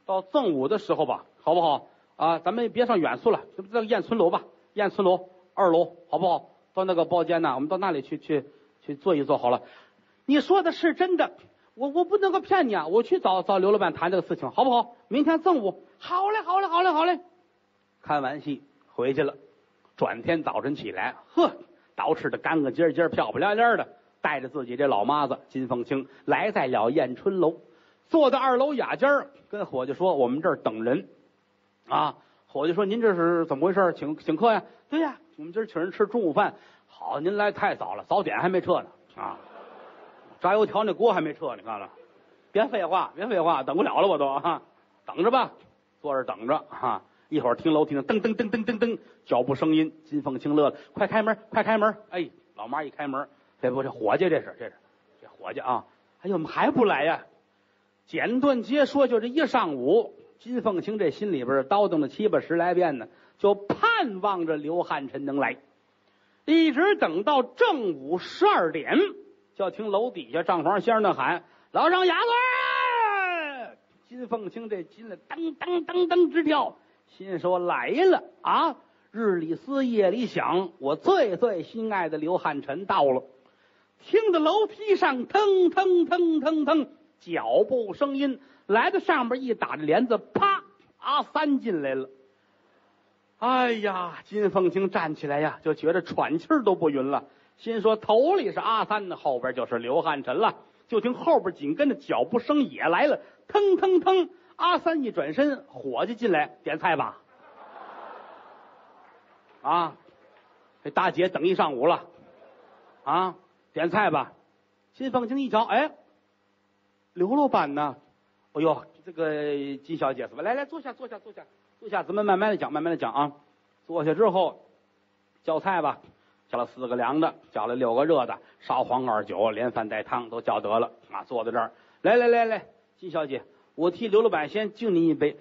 到正午的时候吧，好不好？啊，咱们别上远处了，这不这个燕村楼吧？燕村楼二楼，好不好？到那个包间呢，我们到那里去去去坐一坐好了。你说的是真的，我我不能够骗你啊！我去找找刘老板谈这个事情，好不好？明天正午，好嘞，好嘞，好嘞，好嘞。看完戏回去了，转天早晨起来，呵，捯饬的干干净净、漂漂亮亮的。带着自己这老妈子金凤清来在了燕春楼，坐在二楼雅间跟伙计说：“我们这儿等人。”啊，伙计说：“您这是怎么回事？请请客呀？”“对呀，我们今儿请人吃中午饭。”“好，您来太早了，早点还没撤呢。”“啊，炸油条那锅还没撤，你看了？别废话，别废话，等不了了，我都啊，等着吧，坐着等着哈。一会儿听楼梯上噔噔噔噔噔噔脚步声音，金凤清乐了：“快开门，快开门！”哎，老妈一开门。这不，这伙计，这是，这是，这伙计啊！哎呦，怎么还不来呀？简短截说，就这一上午，金凤清这心里边叨叨了七八十来遍呢，就盼望着刘汉臣能来，一直等到正午十二点，就听楼底下账房先生那喊：“老张牙子！”金凤清这心里噔噔噔噔直跳，心说来了啊！日里思，夜里想，我最最心爱的刘汉臣到了。听着楼梯上腾腾腾腾腾脚步声音，来到上边一打着帘子，啪，阿三进来了。哎呀，金凤清站起来呀，就觉得喘气儿都不匀了，心说头里是阿三，后边就是刘汉臣了。就听后边紧跟着脚步声也来了，腾腾腾，阿三一转身，伙计进来点菜吧。啊，这大姐等一上午了，啊。点菜吧，金凤清一瞧，哎，刘老板呢？哎呦，这个金小姐是吧？来来，坐下，坐下，坐下，坐下，咱们慢慢的讲，慢慢的讲啊。坐下之后，叫菜吧，叫了四个凉的，叫了六个热的，烧黄二酒，连饭带汤都叫得了啊。坐在这儿，来来来来，金小姐，我替刘老板先敬您一杯。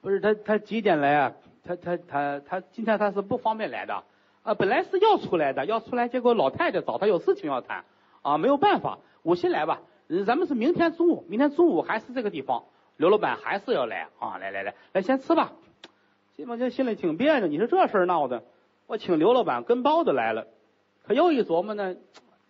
不是他，他几点来啊？他他他他今天他是不方便来的。啊，本来是要出来的，要出来，结果老太太找他有事情要谈，啊，没有办法，我先来吧。咱们是明天中午，明天中午还是这个地方，刘老板还是要来啊，来来来，来先吃吧。金凤清心里挺别扭，你说这事儿闹的，我请刘老板跟包子来了，可又一琢磨呢，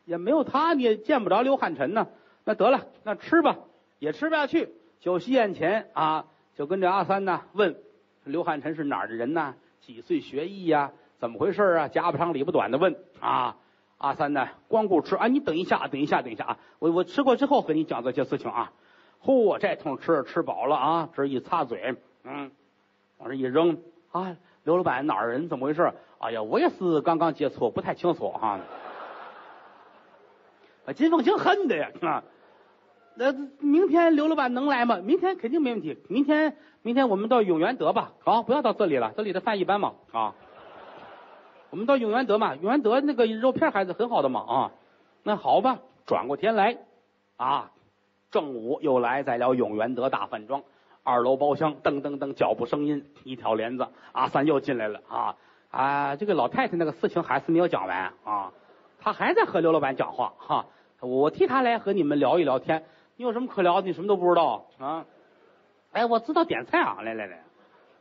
也没有他，你也见不着刘汉臣呢。那得了，那吃吧，也吃不下去。酒席宴前啊，就跟这阿三呢问刘汉臣是哪儿的人呢？几岁学艺呀？怎么回事啊？家不长里不短的问啊！阿三呢？光顾吃啊！你等一下，等一下，等一下啊！我我吃过之后和你讲这些事情啊！嚯，这通吃吃饱了啊！这一擦嘴，嗯，往这一扔啊！刘老板哪儿人？怎么回事？哎呀，我也是刚刚接触，不太清楚哈。啊，金凤清恨的呀！啊，那明天刘老板能来吗？明天肯定没问题。明天明天我们到永元德吧。好，不要到这里了，这里的饭一般嘛啊。我们到永元德嘛，永元德那个肉片还是很好的嘛啊，那好吧，转过天来，啊，正午又来在了永元德大饭庄二楼包厢，噔噔噔脚步声音，一挑帘子，阿三又进来了啊啊，这个老太太那个事情还是没有讲完啊，她还在和刘老板讲话哈，我替他来和你们聊一聊天，你有什么可聊的？你什么都不知道啊？哎，我知道点菜啊，来来来，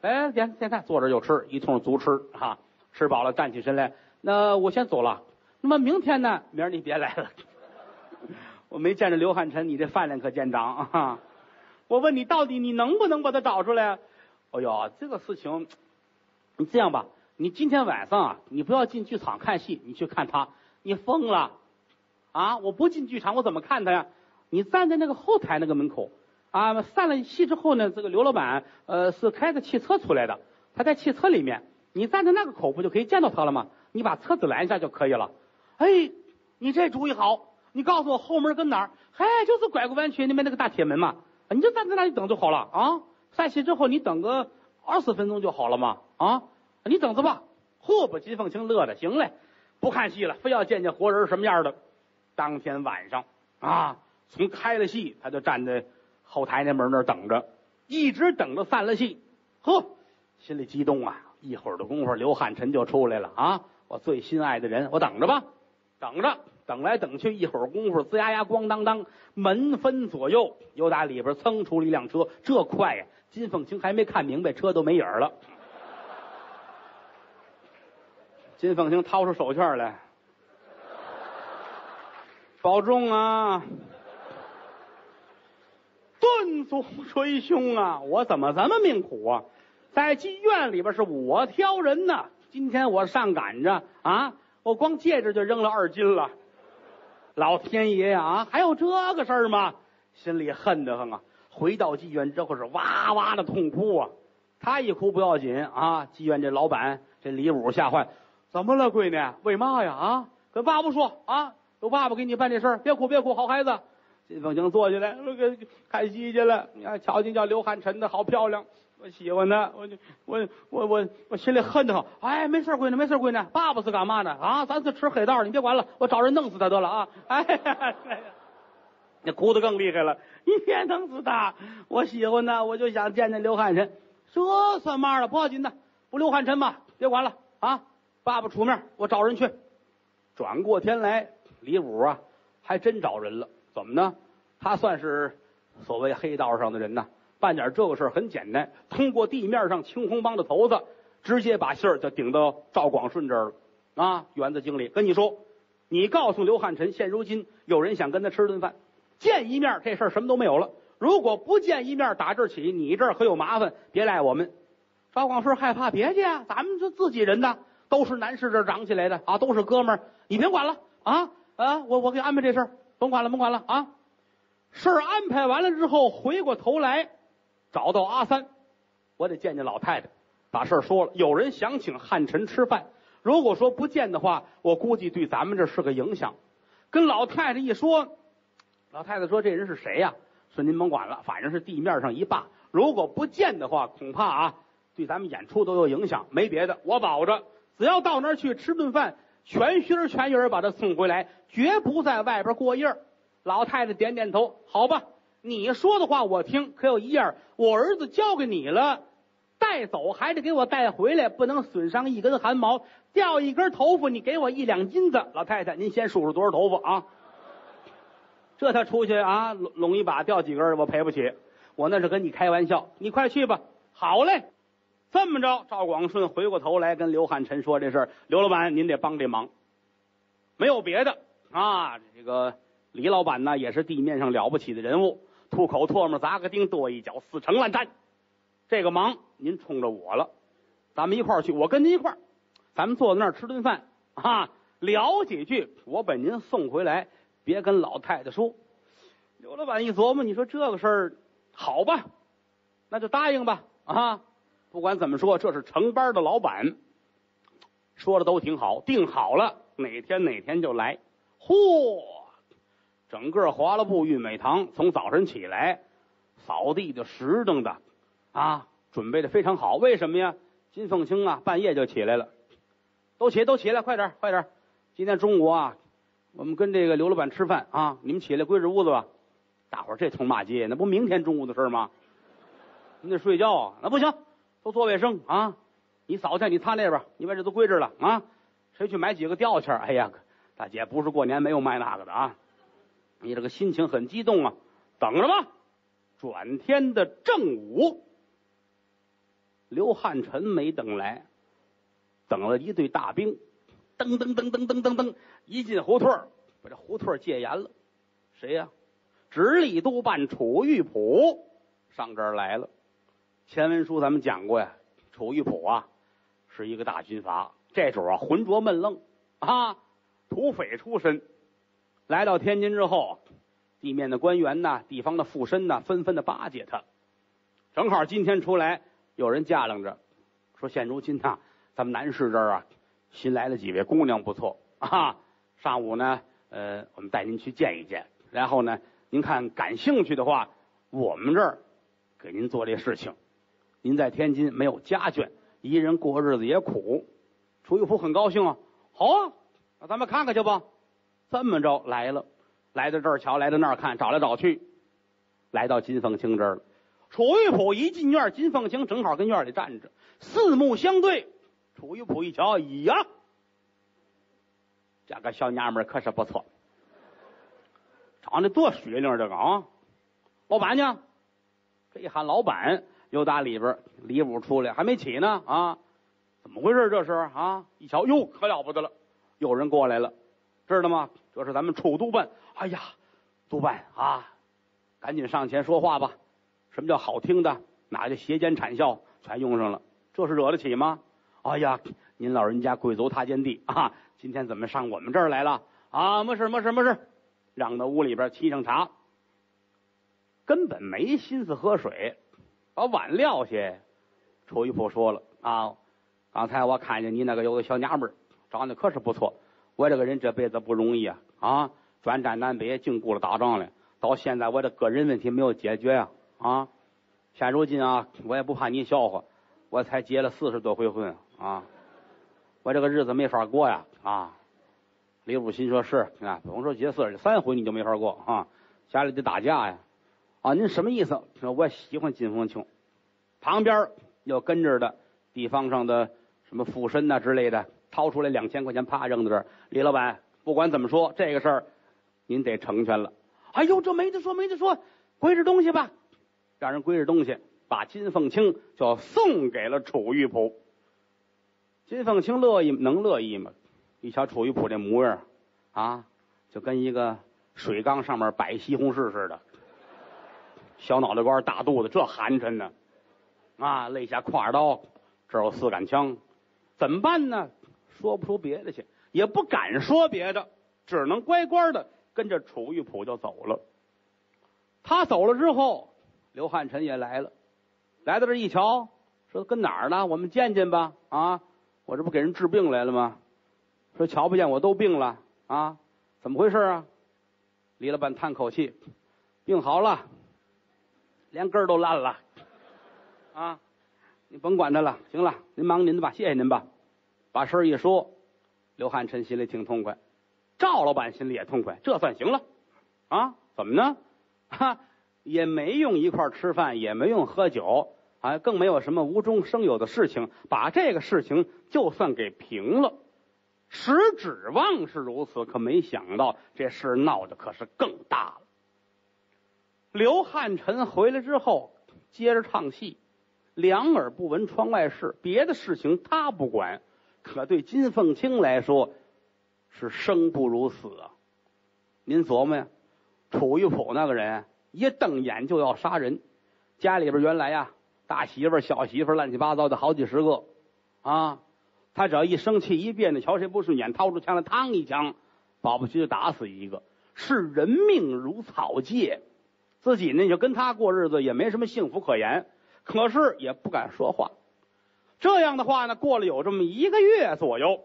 哎点点菜，坐着就吃，一通足吃哈。吃饱了，站起身来。那我先走了。那么明天呢？明儿你别来了。我没见着刘汉臣，你这饭量可见长啊！我问你，到底你能不能把他找出来？哎呦，这个事情，你这样吧，你今天晚上啊，你不要进剧场看戏，你去看他。你疯了啊！我不进剧场，我怎么看他呀？你站在那个后台那个门口啊。散了戏之后呢，这个刘老板呃是开着汽车出来的，他在汽车里面。你站在那个口不就可以见到他了吗？你把车子拦一下就可以了。哎，你这主意好！你告诉我后门跟哪儿？嗨，就是拐过弯去那边那个大铁门嘛。你就站在那里等就好了啊。散戏之后你等个二十分钟就好了嘛。啊，你等着吧。嚯，把金凤清乐的，行嘞，不看戏了，非要见见活人什么样的。当天晚上啊，从开了戏，他就站在后台那门那儿等着，一直等着散了戏。呵，心里激动啊。一会儿的功夫，刘汉臣就出来了啊！我最心爱的人，我等着吧，等着，等来等去，一会儿功夫，吱呀呀，咣当当，门分左右，又打里边蹭出了一辆车，这快呀！金凤清还没看明白，车都没影了。金凤清掏出手绢来，保重啊！顿足捶胸啊！我怎么这么命苦啊？在妓院里边是我挑人呢，今天我上赶着啊，我光戒指就扔了二斤了。老天爷呀啊，还有这个事儿吗？心里恨得很啊！回到妓院之后是哇哇的痛哭啊。他一哭不要紧啊，妓院这老板这李武吓坏，怎么了闺女？为嘛呀啊？跟爸爸说啊，有爸爸给你办这事儿，别哭别哭，好孩子。金凤清坐起来，那个看戏去了。你看，瞧见叫刘汉臣的好漂亮。我喜欢他，我我我我我心里恨他。哎，没事闺女，没事闺女。爸爸是干嘛的啊？咱是吃黑道，你别管了，我找人弄死他得了啊！哎呀，那哭得更厉害了。你别弄死他，我喜欢他，我就想见见刘汉臣。这算嘛了？不要紧的，不刘汉臣嘛，别管了啊！爸爸出面，我找人去。转过天来，李武啊，还真找人了。怎么呢？他算是所谓黑道上的人呢。办点这个事儿很简单，通过地面上青红帮的头子直接把信儿就顶到赵广顺这儿了。啊，园子经理跟你说，你告诉刘汉臣，现如今有人想跟他吃顿饭，见一面这事儿什么都没有了。如果不见一面，打这儿起你这儿可有麻烦，别赖我们。赵广顺害怕，别介，咱们是自己人呐，都是男士这长起来的啊，都是哥们儿，你别管了啊啊！我我给你安排这事儿，甭管了，甭管了啊！事儿安排完了之后，回过头来找到阿三，我得见见老太太，把事儿说了。有人想请汉臣吃饭，如果说不见的话，我估计对咱们这是个影响。跟老太太一说，老太太说：“这人是谁呀？”说：“您甭管了，反正是地面上一霸。如果不见的话，恐怕啊。”对咱们演出都有影响，没别的，我保着，只要到那儿去吃顿饭，全心全意把他送回来，绝不在外边过夜。老太太点点头，好吧，你说的话我听。可有一样，我儿子交给你了，带走还得给我带回来，不能损伤一根汗毛，掉一根头发，你给我一两金子。老太太，您先数数多少头发啊？这他出去啊，拢拢一把掉几根，我赔不起。我那是跟你开玩笑，你快去吧。好嘞。这么着，赵广顺回过头来跟刘汉臣说这事儿：“刘老板，您得帮这忙，没有别的啊。这个李老板呢，也是地面上了不起的人物，吐口唾沫砸个钉，跺一脚死成烂战。这个忙您冲着我了，咱们一块儿去，我跟您一块儿，咱们坐在那儿吃顿饭啊，聊几句，我把您送回来，别跟老太太说。”刘老板一琢磨，你说这个事儿好吧，那就答应吧啊。不管怎么说，这是成班的老板，说的都挺好，定好了哪天哪天就来。嚯，整个华乐部玉美堂从早晨起来，扫地的、拾掇的，啊，准备的非常好。为什么呀？金凤清啊，半夜就起来了，都起，都起来，快点，快点！今天中午啊，我们跟这个刘老板吃饭啊，你们起来归置屋子吧。大伙儿这通骂街，那不明天中午的事吗？你得睡觉啊，那不行。都做卫生啊！你扫去，你擦那边，你把这都归置了啊！谁去买几个吊钱？哎呀，大姐不是过年没有卖那个的啊！你这个心情很激动啊！等着吧，转天的正午，刘汉臣没等来，等了一队大兵，噔噔噔噔噔噔噔，一进胡同把这胡同戒严了。谁呀？直隶督办楚玉璞上这儿来了。前文书咱们讲过呀，楚玉璞啊是一个大军阀，这主啊浑浊闷愣啊，土匪出身。来到天津之后，地面的官员呐，地方的附身呐，纷纷的巴结他。正好今天出来，有人架楞着，说现如今呐，咱们南市这儿啊，新来了几位姑娘不错啊。上午呢，呃，我们带您去见一见，然后呢，您看感兴趣的话，我们这儿给您做这事情。您在天津没有家眷，一人过日子也苦。楚玉璞很高兴啊，好啊，那咱们看看去吧。这么着来了，来到这儿瞧，来到那儿看，找来找去，来到金凤清这儿了。楚玉璞一进院，金凤清正好跟院里站着，四目相对。楚玉璞一瞧，咦呀，这个小娘们可是不错，长得多水灵这个啊！老板呢？这一喊老板。又打里边李武出来，还没起呢啊！怎么回事？这是啊！一瞧，哟，可了不得了，有人过来了，知道吗？这是咱们楚督办。哎呀，督办啊，赶紧上前说话吧。什么叫好听的？哪叫斜肩谄笑？全用上了。这是惹得起吗？哎呀，您老人家贵族他见地啊！今天怎么上我们这儿来了？啊，没事，没事，没事，让到屋里边沏上茶。根本没心思喝水。把碗撂下，楚玉璞说了啊，刚才我看见你那个有个小娘们儿，长得可是不错。我这个人这辈子不容易啊啊，转战南北，净顾了打仗了，到现在我的个人问题没有解决呀啊。现如今啊，我也不怕你笑话，我才结了四十多回婚啊，我这个日子没法过呀啊。李武心说是啊，甭说结四十三回你就没法过啊，家里得打架呀。啊，您什么意思？说我喜欢金凤庆，旁边又跟着的地方上的什么富绅呐之类的，掏出来两千块钱，啪扔在这儿。李老板，不管怎么说，这个事儿您得成全了。哎呦，这没得说，没得说，归置东西吧，让人归置东西，把金凤青就送给了楚玉璞。金凤清乐意能乐意吗？一瞧楚玉璞这模样啊，就跟一个水缸上面摆西红柿似的，小脑袋瓜大肚子，这寒碜呢！啊，肋下挎着刀，这有四杆枪，怎么办呢？说不出别的去，也不敢说别的，只能乖乖的跟着楚玉璞就走了。他走了之后，刘汉臣也来了，来到这一瞧，说跟哪儿呢？我们见见吧。啊，我这不给人治病来了吗？说瞧不见我都病了啊？怎么回事啊？李老板叹口气，病好了，连根儿都烂了。啊，你甭管他了，行了，您忙您的吧，谢谢您吧。把事儿一说，刘汉臣心里挺痛快，赵老板心里也痛快，这算行了。啊，怎么呢？哈，也没用一块儿吃饭，也没用喝酒，啊，更没有什么无中生有的事情，把这个事情就算给平了。实指望是如此，可没想到这事闹得可是更大了。刘汉臣回来之后，接着唱戏。两耳不闻窗外事，别的事情他不管，可对金凤清来说是生不如死啊！您琢磨呀，楚玉璞那个人一瞪眼就要杀人，家里边原来呀大媳妇、小媳妇乱七八糟的好几十个啊，他只要一生气一变的，瞧谁不顺眼，掏出枪来，嘡一枪，保不齐就打死一个，视人命如草芥，自己呢就跟他过日子也没什么幸福可言。可是也不敢说话，这样的话呢，过了有这么一个月左右，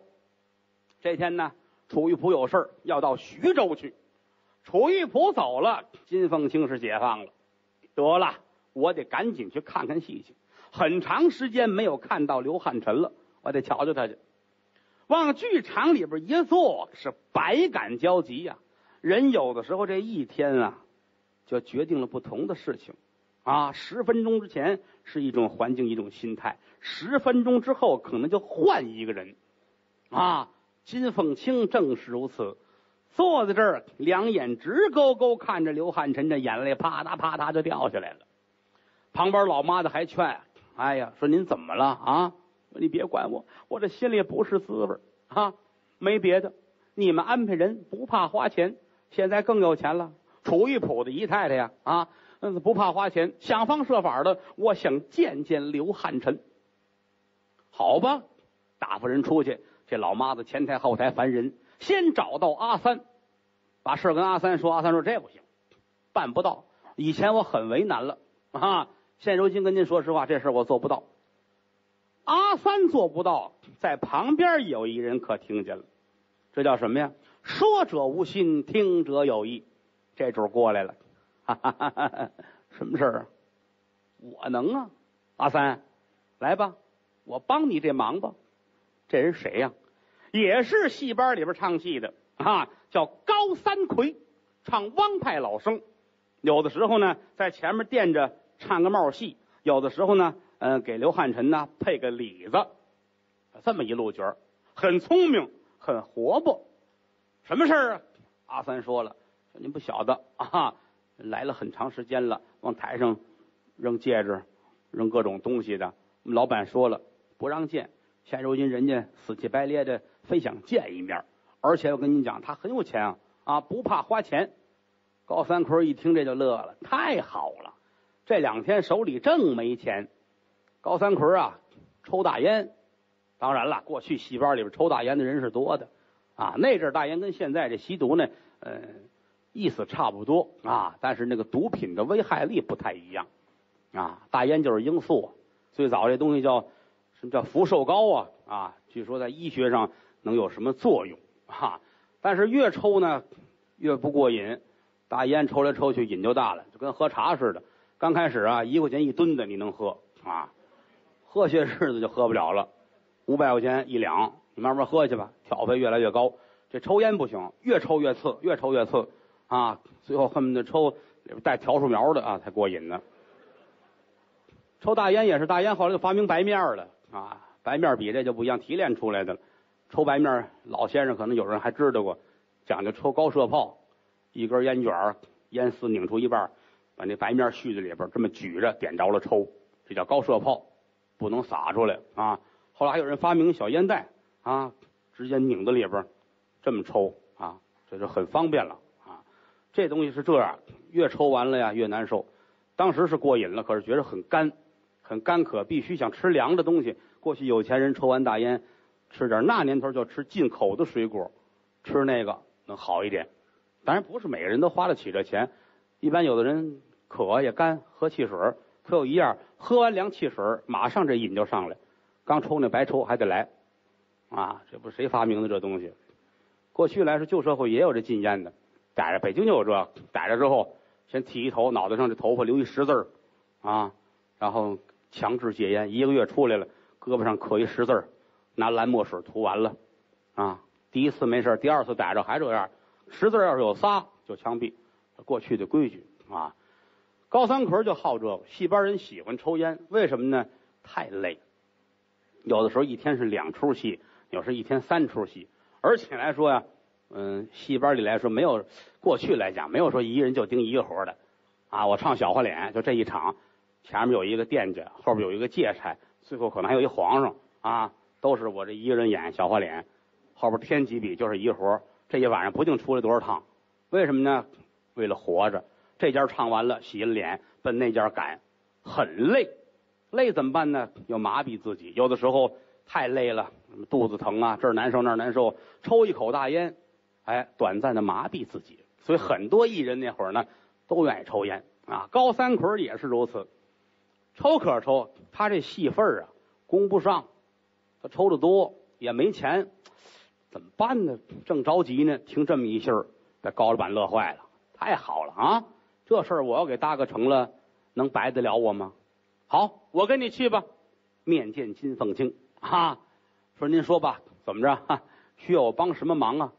这天呢，楚玉璞有事要到徐州去。楚玉璞走了，金凤清是解放了。得了，我得赶紧去看看戏去。很长时间没有看到刘汉臣了，我得瞧瞧他去。往剧场里边一坐，是百感交集呀。人有的时候这一天啊，就决定了不同的事情。啊，十分钟之前是一种环境，一种心态；十分钟之后可能就换一个人。啊，金凤清正是如此，坐在这儿，两眼直勾勾看着刘汉臣，这眼泪啪嗒啪嗒就掉下来了。旁边老妈子还劝：“哎呀，说您怎么了啊？你别管我，我这心里不是滋味啊。没别的，你们安排人不怕花钱，现在更有钱了。楚玉普的姨太太呀，啊。”嗯，不怕花钱，想方设法的，我想见见刘汉臣。好吧，打发人出去，这老妈子前台后台烦人，先找到阿三，把事跟阿三说。阿三说这不行，办不到。以前我很为难了啊，现如今跟您说实话，这事我做不到。阿三做不到，在旁边有一人可听见了，这叫什么呀？说者无心，听者有意。这主过来了。哈哈哈哈哈！什么事儿啊？我能啊，阿三，来吧，我帮你这忙吧。这人谁呀？也是戏班里边唱戏的啊，叫高三魁，唱汪派老生。有的时候呢，在前面垫着唱个帽戏；有的时候呢，嗯，给刘汉臣呢配个里子。这么一路角，很聪明，很活泼。什么事儿啊？阿三说了，您不晓得啊。来了很长时间了，往台上扔戒指、扔各种东西的。我们老板说了不让见，现如今人家死乞白咧的，非想见一面。而且我跟你讲，他很有钱啊，啊，不怕花钱。高三奎一听这就乐了，太好了！这两天手里正没钱。高三奎啊，抽大烟。当然了，过去戏班里边抽大烟的人是多的啊。那阵大烟跟现在这吸毒呢，嗯。意思差不多啊，但是那个毒品的危害力不太一样啊。大烟就是罂粟，最早这东西叫什么叫福寿膏啊啊，据说在医学上能有什么作用啊？但是越抽呢越不过瘾，大烟抽来抽去瘾就大了，就跟喝茶似的。刚开始啊一块钱一吨的你能喝啊，喝些日子就喝不了了，五百块钱一两，你慢慢喝去吧，挑费越来越高。这抽烟不行，越抽越次，越抽越次。啊，最后恨不得抽里边带条数苗的啊，才过瘾呢。抽大烟也是大烟，后来就发明白面了啊。白面比这就不一样，提炼出来的。抽白面，老先生可能有人还知道过，讲究抽高射炮，一根烟卷烟丝拧出一半，把那白面续在里边，这么举着点着了抽，这叫高射炮，不能洒出来啊。后来还有人发明小烟袋啊，直接拧到里边，这么抽啊，这就很方便了。这东西是这样，越抽完了呀越难受。当时是过瘾了，可是觉得很干，很干渴，必须想吃凉的东西。过去有钱人抽完大烟，吃点那年头就吃进口的水果，吃那个能好一点。当然不是每个人都花得起这钱，一般有的人渴也干，喝汽水。可有一样，喝完凉汽水，马上这瘾就上来。刚抽那白抽还得来，啊，这不谁发明的这东西？过去来说旧社会也有这禁烟的，逮着北京就有这，逮着之后。先剃一头，脑袋上这头发留一十字儿，啊，然后强制戒烟，一个月出来了，胳膊上刻一十字儿，拿蓝墨水涂完了，啊，第一次没事，第二次逮着还这样，十字要是有仨就枪毙，过去的规矩啊。高三奎就好这个，戏班人喜欢抽烟，为什么呢？太累，有的时候一天是两出戏，有时一天三出戏，而且来说呀。嗯，戏班里来说，没有过去来讲，没有说一个人就盯一个活的，啊，我唱小花脸，就这一场，前面有一个店家，后边有一个借差，最后可能还有一皇上，啊，都是我这一个人演小花脸，后边添几笔就是一个活，这一晚上不定出来多少趟，为什么呢？为了活着，这家唱完了，洗了脸，奔那家赶，很累，累怎么办呢？要麻痹自己，有的时候太累了，肚子疼啊，这儿难受那儿难受，抽一口大烟。哎，短暂的麻痹自己，所以很多艺人那会儿呢，都愿意抽烟啊。高三奎也是如此，抽可抽，他这戏份啊，供不上，他抽的多也没钱，怎么办呢？正着急呢，听这么一信儿，把高老板乐坏了，太好了啊！这事儿我要给搭个成了，能白得了我吗？好，我跟你去吧，面见金凤清啊，说您说吧，怎么着？哈，需要我帮什么忙啊？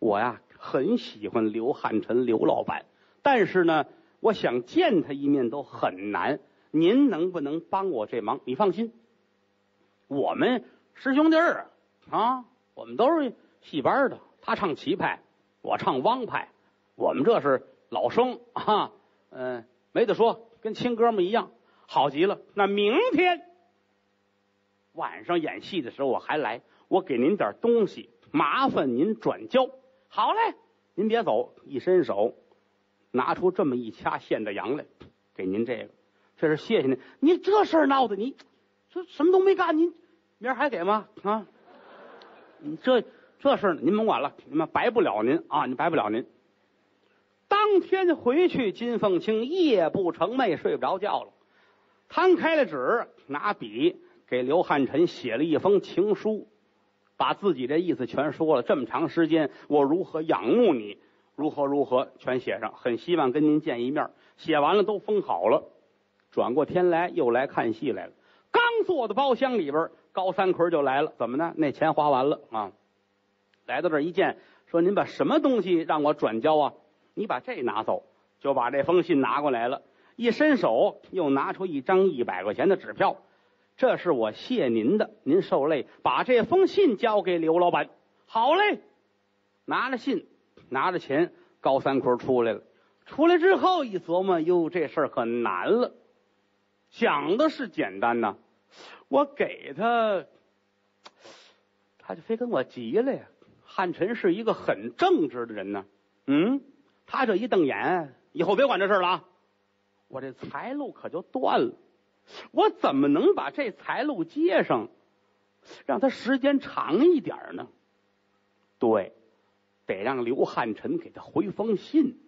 我呀很喜欢刘汉臣刘老板，但是呢，我想见他一面都很难。您能不能帮我这忙？你放心，我们师兄弟儿啊，我们都是戏班的。他唱齐派，我唱汪派，我们这是老生啊。嗯，没得说，跟亲哥们一样，好极了。那明天晚上演戏的时候，我还来，我给您点东西。麻烦您转交，好嘞，您别走，一伸手，拿出这么一掐现的羊来，给您这个，这是谢谢您。您这事儿闹的，你这什么都没干，您明儿还给吗？啊，你这这事儿您甭管了，你们白不了您啊，你白不了您。当天回去，金凤清夜不成寐，睡不着觉了，摊开了纸，拿笔给刘汉臣写了一封情书。把自己这意思全说了，这么长时间我如何仰慕你，如何如何全写上，很希望跟您见一面。写完了都封好了，转过天来又来看戏来了。刚坐到包厢里边，高三奎就来了。怎么呢？那钱花完了啊！来到这一见，说您把什么东西让我转交啊？你把这拿走，就把这封信拿过来了。一伸手，又拿出一张一百块钱的纸票。这是我谢您的，您受累，把这封信交给刘老板。好嘞，拿着信，拿着钱，高三坤出来了。出来之后一琢磨，哟，这事儿可难了。想的是简单呐，我给他，他就非跟我急了呀。汉臣是一个很正直的人呢，嗯，他这一瞪眼，以后别管这事了啊，我这财路可就断了。我怎么能把这财路接上，让他时间长一点呢？对，得让刘汉臣给他回封信，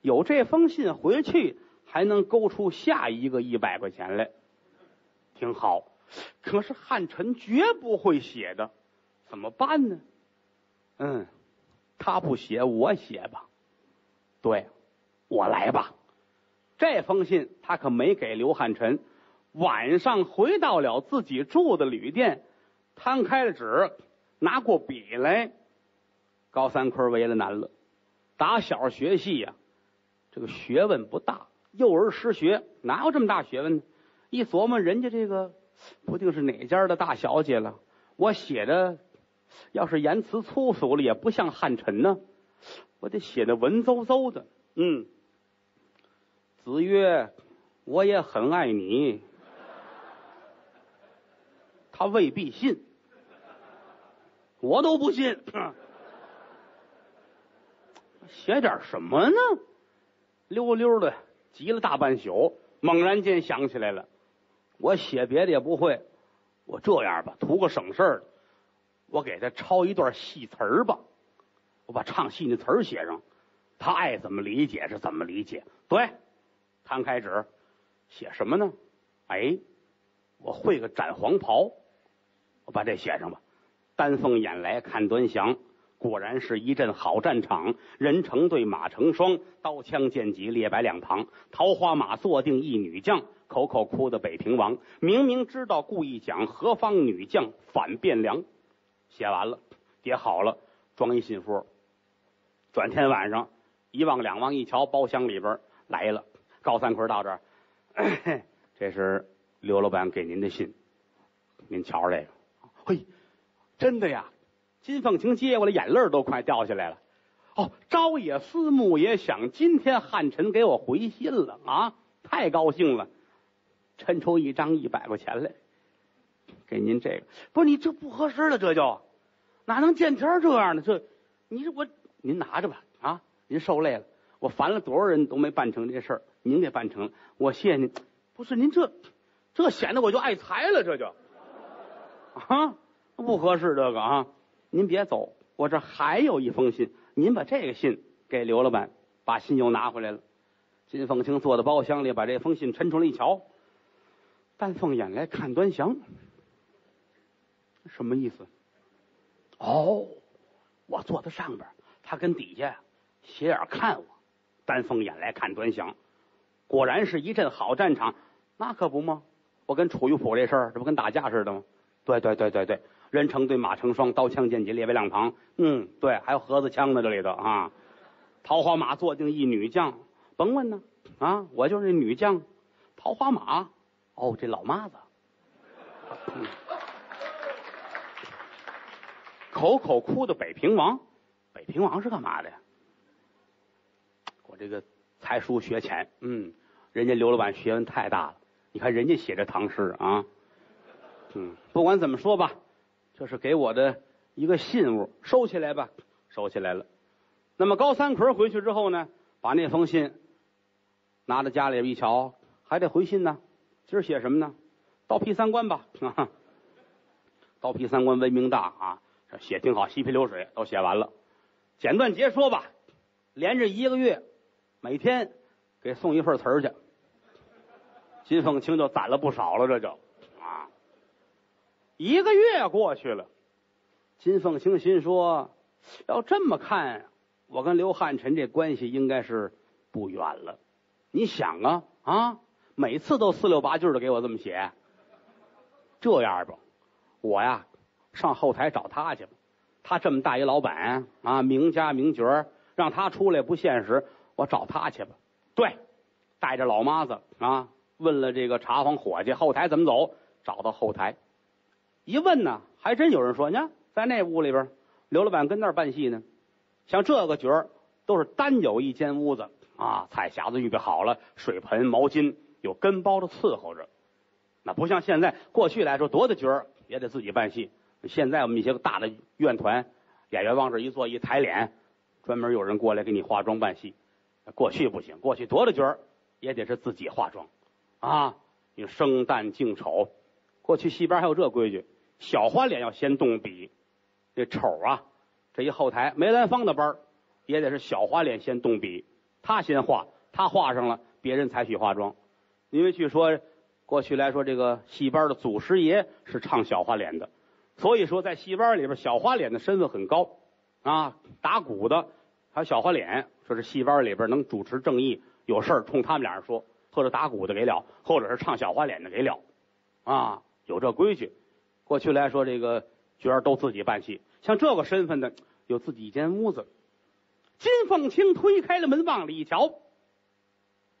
有这封信回去，还能勾出下一个一百块钱来，挺好。可是汉臣绝不会写的，怎么办呢？嗯，他不写，我写吧。对，我来吧。这封信他可没给刘汉臣。晚上回到了自己住的旅店，摊开了纸，拿过笔来。高三坤为了难了，打小学戏呀，这个学问不大，幼儿失学，哪有这么大学问呢？一琢磨，人家这个不定是哪家的大小姐了。我写的要是言辞粗俗了，也不像汉臣呢。我得写的文绉绉的。嗯，子曰：“我也很爱你。”他未必信，我都不信。写点什么呢？溜溜的，急了大半宿，猛然间想起来了，我写别的也不会，我这样吧，图个省事儿，我给他抄一段戏词儿吧，我把唱戏那词儿写上，他爱怎么理解是怎么理解。对，摊开纸，写什么呢？哎，我会个斩黄袍，我把这写上吧。丹凤眼来看端详。果然是一阵好战场，人成对马成双，刀枪剑戟列摆两旁，桃花马坐定一女将，口口哭的北平王。明明知道故意讲，何方女将反变良？写完了，叠好了，装一信封。转天晚上，一望两望一瞧，包厢里边来了。高三奎到这儿，这是刘老板给您的信，您瞧着这个。嘿，真的呀。金凤琴接过来，眼泪都快掉下来了。哦，朝也思，暮也想，今天汉臣给我回信了啊！太高兴了，抻出一张一百块钱来，给您这个。不是你这不合适了，这就哪能见天这样的？这你这我，您拿着吧啊！您受累了，我烦了多少人都没办成这事儿，您给办成了，我谢谢您。不是您这这显得我就爱财了，这就啊不合适这个啊。您别走，我这还有一封信，您把这个信给刘老板，把信又拿回来了。金凤清坐在包厢里，把这封信抻出来一瞧，丹凤眼来看端详，什么意思？哦，我坐在上边，他跟底下斜眼看我。丹凤眼来看端详，果然是一阵好战场，那可不吗？我跟楚玉甫这事儿，这不跟打架似的吗？对对对对对。人成对马成双，刀枪剑戟列为两旁。嗯，对，还有盒子枪呢，这里头啊。桃花马坐定一女将，甭问呢啊，我就是那女将。桃花马，哦，这老妈子。口口哭的北平王，北平王是干嘛的呀？我这个才疏学浅，嗯，人家刘老板学问太大了。你看人家写这唐诗啊，嗯，不管怎么说吧。这是给我的一个信物，收起来吧，收起来了。那么高三奎回去之后呢，把那封信拿到家里一瞧，还得回信呢。今儿写什么呢？刀劈三关吧，啊 刀劈三关威名大啊！这写挺好，细皮流水都写完了。简短截说吧，连着一个月，每天给送一份词儿去。金凤清就攒了不少了，这就啊。一个月过去了，金凤清心说：“要这么看，我跟刘汉臣这关系应该是不远了。你想啊啊，每次都四六八句的给我这么写，这样吧，我呀上后台找他去吧。他这么大一老板啊，名家名角，让他出来不现实。我找他去吧。对，带着老妈子啊，问了这个茶房伙计后台怎么走，找到后台。”一问呢，还真有人说呢，在那屋里边，刘老板跟那儿办戏呢。像这个角儿，都是单有一间屋子啊，菜匣子预备好了，水盆、毛巾有跟包的伺候着。那不像现在，过去来说，多大角儿也得自己办戏。现在我们一些个大的院团，演员往这一坐，一抬脸，专门有人过来给你化妆办戏。过去不行，过去多大角儿也得是自己化妆啊，你生旦净丑，过去戏班还有这规矩。小花脸要先动笔，这丑啊，这一后台梅兰芳的班也得是小花脸先动笔，他先画，他画上了，别人才许化妆。因为据说过去来说，这个戏班的祖师爷是唱小花脸的，所以说在戏班里边，小花脸的身份很高啊。打鼓的还有小花脸，说是戏班里边能主持正义，有事儿冲他们俩人说，或者打鼓的给了，或者是唱小花脸的给了，啊，有这规矩。过去来说，这个角儿都自己办戏，像这个身份的，有自己一间屋子。金凤清推开了门，往里一瞧，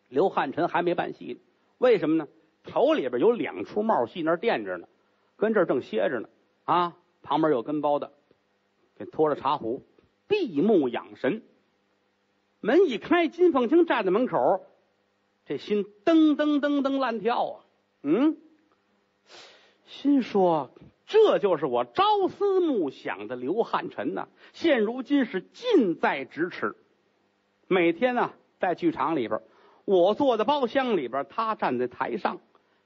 刘汉臣还没办戏呢。为什么呢？头里边有两出帽戏那垫着呢，跟这儿正歇着呢。啊，旁边有跟包的，给拖着茶壶，闭目养神。门一开，金凤清站在门口，这心噔噔噔噔乱跳啊！嗯。心说这就是我朝思暮想的刘汉臣呐，现如今是近在咫尺。每天呢，在剧场里边，我坐在包厢里边，他站在台上。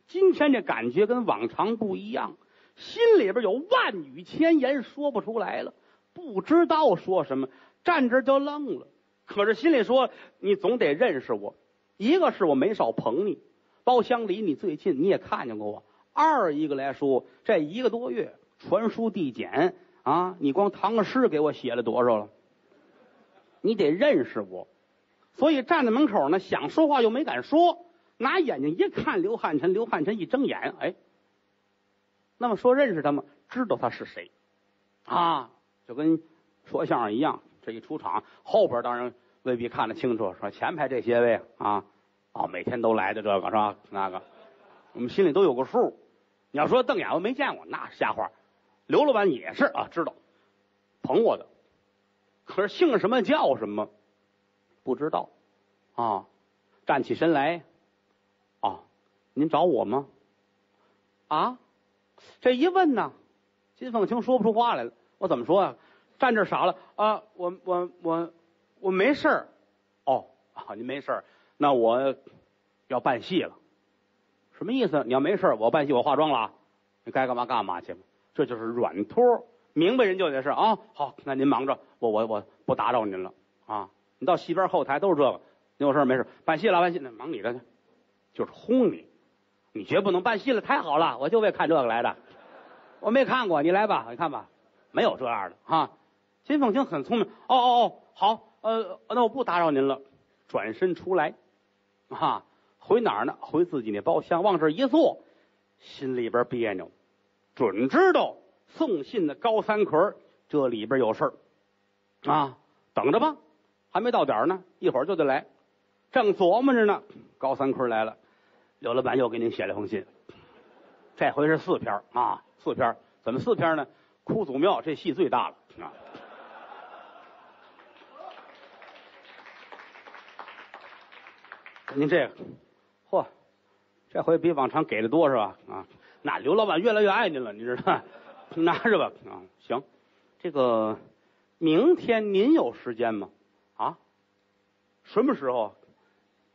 今天这感觉跟往常不一样，心里边有万语千言说不出来了，不知道说什么，站这就愣了。可是心里说，你总得认识我。一个是我没少捧你，包厢离你最近，你也看见过我。二一个来说，这一个多月传书递简啊，你光唐诗给我写了多少了？你得认识我，所以站在门口呢，想说话又没敢说。拿眼睛一看刘汉臣，刘汉臣一睁眼，哎，那么说认识他吗？知道他是谁啊？就跟说相声一样，这一出场，后边当然未必看得清楚。说前排这些位啊，哦，每天都来的这个是吧？那个，我们心里都有个数。你要说瞪眼我没见过，那是瞎话。刘老板也是啊，知道捧我的，可是姓什么叫什么不知道啊。站起身来啊。您找我吗？啊，这一问呢，金凤清说不出话来了。我怎么说啊？站这傻了啊！我我我我没事儿。哦，啊，您没事儿，那我要办戏了。什么意思？你要没事儿，我办戏，我化妆了，你该干嘛干嘛去吧。这就是软托，明白人就得是啊。好，那您忙着，我我我不打扰您了啊。你到戏边后台都是这个，你有事儿没事办戏了，办戏那忙你的去，就是轰你。你绝不能办戏了，太好了，我就为看这个来的。我没看过，你来吧，你看吧，没有这样的哈。金凤清很聪明，哦哦哦，好，呃，那我不打扰您了，转身出来，哈，回哪儿呢？回自己那包厢，往这一坐，心里边别扭，准知道送信的高三魁这里边有事儿啊，等着吧，还没到点呢，一会儿就得来，正琢磨着呢，高三魁来了。刘老板又给您写了封信，这回是四篇啊，四篇怎么四篇呢？哭祖庙这戏最大了啊！您这个，嚯，这回比往常给的多是吧？啊，那刘老板越来越爱您了，你知道？拿着吧啊，行，这个明天您有时间吗？啊，什么时候？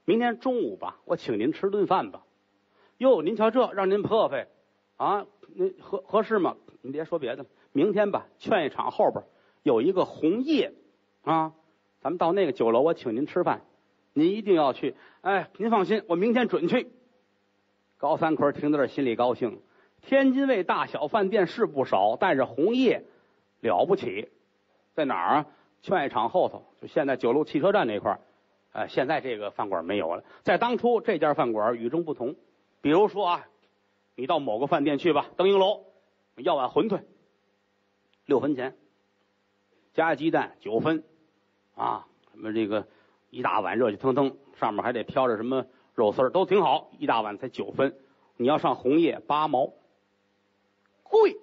明天中午吧，我请您吃顿饭吧。哟，您瞧这，让您破费啊？您合合适吗？您别说别的了，明天吧，劝业场后边有一个红叶啊，咱们到那个酒楼，我请您吃饭，您一定要去。哎，您放心，我明天准去。高三奎听到这，心里高兴。天津卫大小饭店是不少，但是红叶了不起，在哪儿啊？劝业场后头，就现在九路汽车站那块儿。呃，现在这个饭馆没有了，在当初这家饭馆与众不同。比如说啊，你到某个饭店去吧，登英楼要碗馄饨，六分钱，加鸡蛋九分，啊，什么这个一大碗热气腾腾，上面还得飘着什么肉丝儿，都挺好，一大碗才九分。你要上红叶八毛，贵，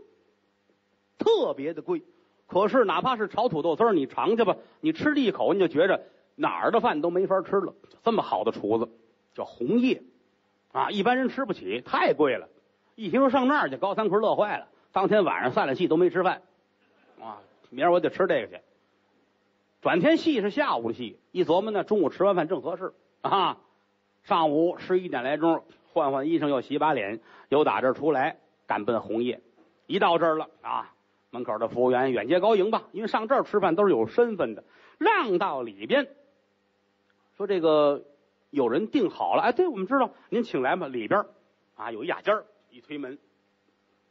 特别的贵。可是哪怕是炒土豆丝儿，你尝去吧，你吃了一口你就觉着。哪儿的饭都没法吃了，这么好的厨子叫红叶，啊，一般人吃不起，太贵了。一听说上那儿去，高三奎乐坏了，当天晚上散了戏都没吃饭，啊，明儿我得吃这个去。转天戏是下午的戏，一琢磨呢，中午吃完饭正合适啊。上午十一点来钟，换换衣裳又洗把脸，又打这儿出来，赶奔红叶。一到这儿了啊，门口的服务员远接高迎吧，因为上这儿吃饭都是有身份的，让到里边。说这个有人订好了，哎，对，我们知道，您请来吧。里边啊有一雅间一推门，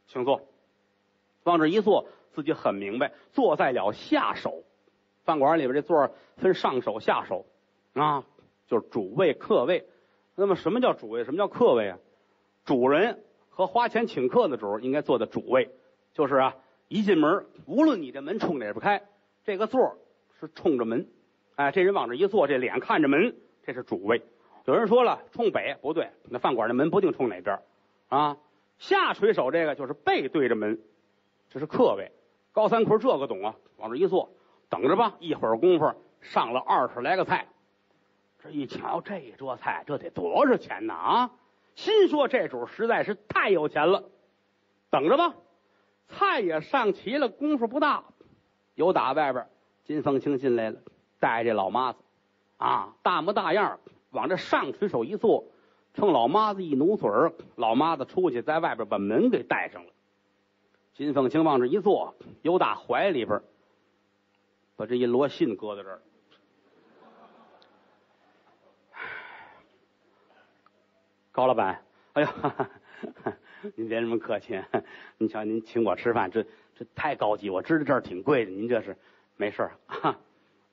请坐。往这一坐，自己很明白，坐在了下手。饭馆里边这座分上手下手啊，就是主位客位。那么什么叫主位？什么叫客位啊？主人和花钱请客的主应该坐在主位，就是啊，一进门，无论你这门冲哪边开，这个座是冲着门。哎，这人往这一坐，这脸看着门，这是主位。有人说了，冲北不对，那饭馆的门不定冲哪边啊？下垂手这个就是背对着门，这是客位。高三奎这个懂啊，往这一坐，等着吧。一会儿功夫上了二十来个菜，这一瞧这一桌菜，这得多少钱呢啊？心说这主实在是太有钱了。等着吧。菜也上齐了，功夫不大，有打外边金凤清进来了，带这老妈子啊，大模大样往这上垂手一坐，冲老妈子一努嘴，老妈子出去，在外边把门给带上了。金凤清往这一坐，由打怀里边把这一摞信搁在这儿。高老板，哎呀，哈 哈您别这么客气。您瞧，您请我吃饭，这这太高级。我知道这儿挺贵的，您这是没事儿啊。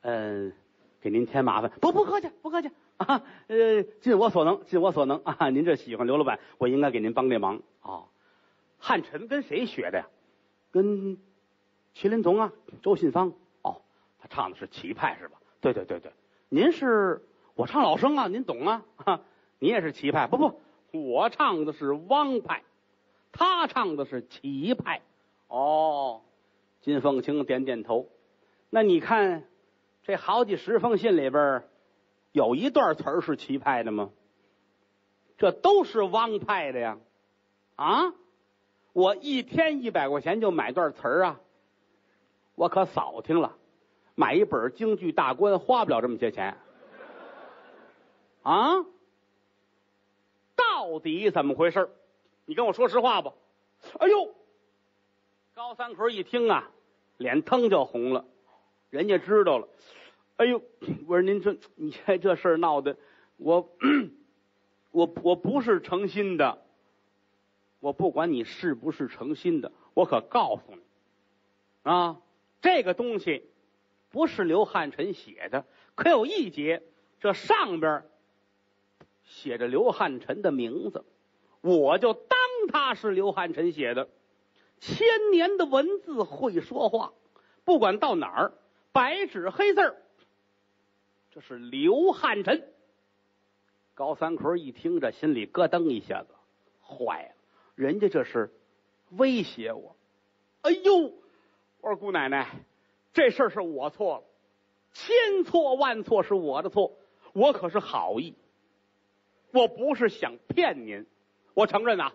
嗯，给您添麻烦，不不客气，不客气啊。呃，尽我所能，尽我所能啊。您这喜欢刘老板，我应该给您帮这忙啊。汉臣跟谁学的呀？跟麒麟童啊，周信芳。哦，他唱的是齐派是吧？对对对对，您是我唱老生啊，您懂啊？哈。你也是齐派？不不，我唱的是汪派，他唱的是齐派。哦，金凤清点点头。那你看，这好几十封信里边，有一段词儿是齐派的吗？这都是汪派的呀！啊，我一天一百块钱就买段词儿啊，我可扫听了，买一本京剧大观花不了这么些钱。啊？到底怎么回事你跟我说实话吧。哎呦，高三奎一听啊，脸腾就红了。人家知道了。哎呦，我说您这，你看这事儿闹的，我我我不是诚心的。我不管你是不是诚心的，我可告诉你啊，这个东西不是刘汉臣写的，可有一节，这上边。写着刘汉臣的名字，我就当他是刘汉臣写的。千年的文字会说话，不管到哪儿，白纸黑字这是刘汉臣。高三奎一听，这心里咯噔一下子，坏了，人家这是威胁我。哎呦，我说姑奶奶，这事儿是我错了，千错万错是我的错，我可是好意。我不是想骗您，我承认呐，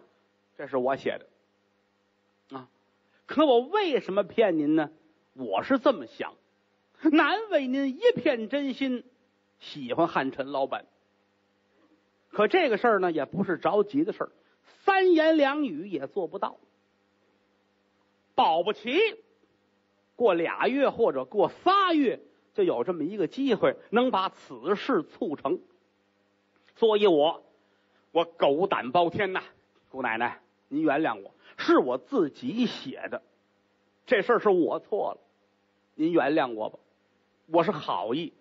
这是我写的啊。可我为什么骗您呢？我是这么想，难为您一片真心，喜欢汉臣老板。可这个事儿呢，也不是着急的事儿，三言两语也做不到。保不齐过俩月或者过仨月，就有这么一个机会，能把此事促成。所以我，我狗胆包天呐！姑奶奶，您原谅我，是我自己写的，这事儿是我错了，您原谅我吧，我是好意。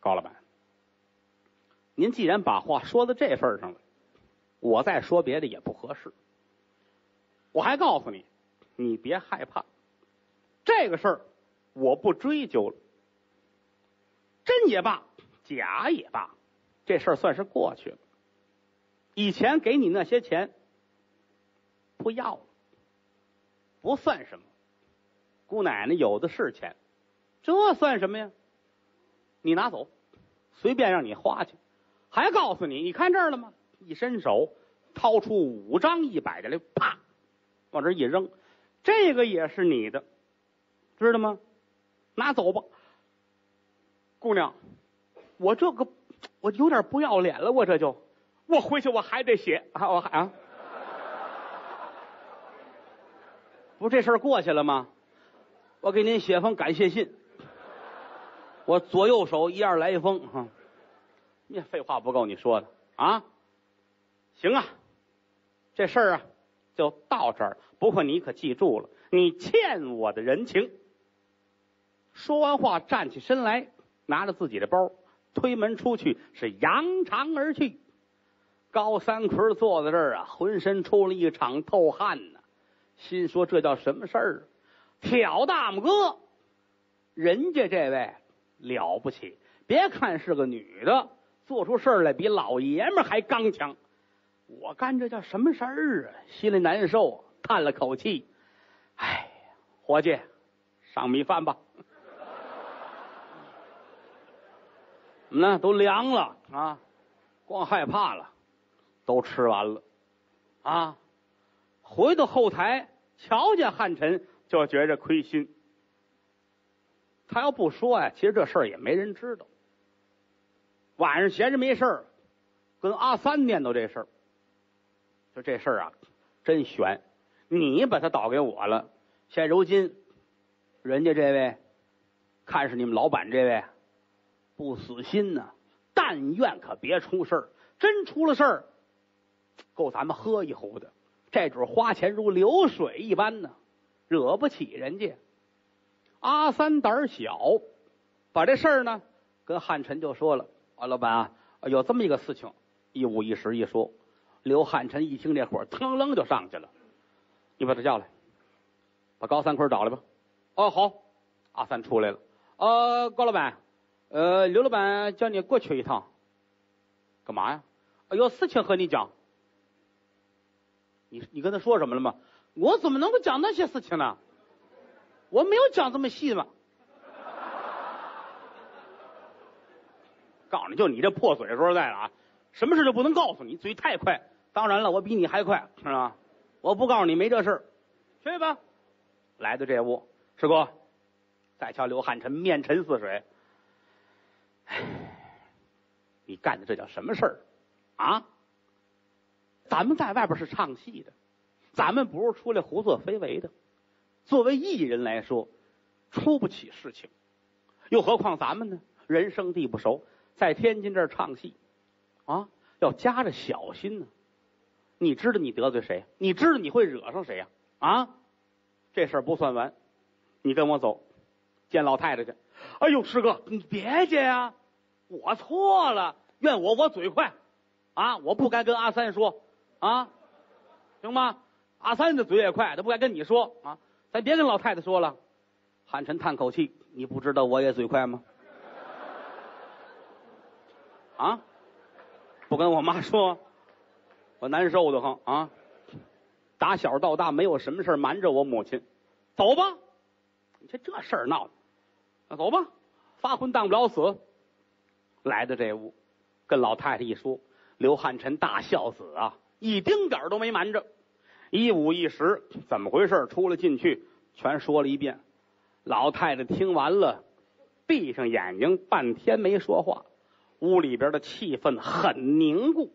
高老板，您既然把话说到这份上了，我再说别的也不合适。我还告诉你，你别害怕，这个事儿我不追究了，真也罢。假也罢，这事儿算是过去了。以前给你那些钱不要了，不算什么。姑奶奶有的是钱，这算什么呀？你拿走，随便让你花去。还告诉你，你看这儿了吗？一伸手，掏出五张一百的来，啪，往这一扔。这个也是你的，知道吗？拿走吧，姑娘。我这个，我有点不要脸了，我这就，我回去我还得写啊，我还啊，不这事儿过去了吗？我给您写封感谢信，我左右手一样来一封哈，你废话不够你说的啊？行啊，这事儿啊就到这儿。不过你可记住了，你欠我的人情。说完话，站起身来，拿着自己的包。推门出去，是扬长而去。高三奎坐在这儿啊，浑身出了一场透汗呢，心说这叫什么事儿？挑大拇哥，人家这位了不起，别看是个女的，做出事儿来比老爷们还刚强。我干这叫什么事儿啊？心里难受，叹了口气，哎，伙计，上米饭吧。那都凉了啊，光害怕了，都吃完了。啊，回到后台瞧见汉臣，就觉着亏心。他要不说呀，其实这事儿也没人知道。晚上闲着没事儿，跟阿三念叨这事儿，说这事儿啊，真悬。你把他倒给我了，现如今人家这位看是你们老板这位不死心呐，但愿可别出事儿。真出了事儿，够咱们喝一壶的。这准花钱如流水一般呢，惹不起人家。阿三胆小，把这事儿呢跟汉臣就说了。啊，老板啊，有这么一个事情，一五一十一说。刘汉臣一听这火，腾楞就上去了。你把他叫来，把高三坤找来吧。哦，好。阿三出来了。呃，高老板，呃，刘老板叫你过去一趟，干嘛呀？有事情和你讲。你你跟他说什么了吗？我怎么能够讲那些事情呢？我没有讲这么细嘛。告诉你就你这破嘴，说实在的啊，什么事就不能告诉你，嘴太快。当然了，我比你还快，是吧？我不告诉你没这事儿去吧。来到这屋，师哥，再瞧刘汉臣面沉似水。唉，你干的这叫什么事儿啊？咱们在外边是唱戏的，咱们不是出来胡作非为的。作为艺人来说，出不起事情，又何况咱们呢？人生地不熟。在天津这儿唱戏，啊，要加着小心呢。你知道你得罪谁？你知道你会惹上谁呀？啊，这事儿不算完，你跟我走，见老太太去。哎呦，师哥，你别介呀，我错了，怨我，我嘴快啊，我不该跟阿三说啊，行吗？阿三的嘴也快，他不该跟你说啊，咱别跟老太太说了。汉臣叹口气，你不知道我也嘴快吗？啊！不跟我妈说，我难受的慌啊！打小到大没有什么事瞒着我母亲。走吧，你看这事儿闹的，那走吧，发昏当不了死。来到这屋，跟老太太一说，刘汉臣大孝子啊，一丁点儿都没瞒着，一五一十怎么回事，出了进去全说了一遍。老太太听完了，闭上眼睛，半天没说话。屋里边的气氛很凝固，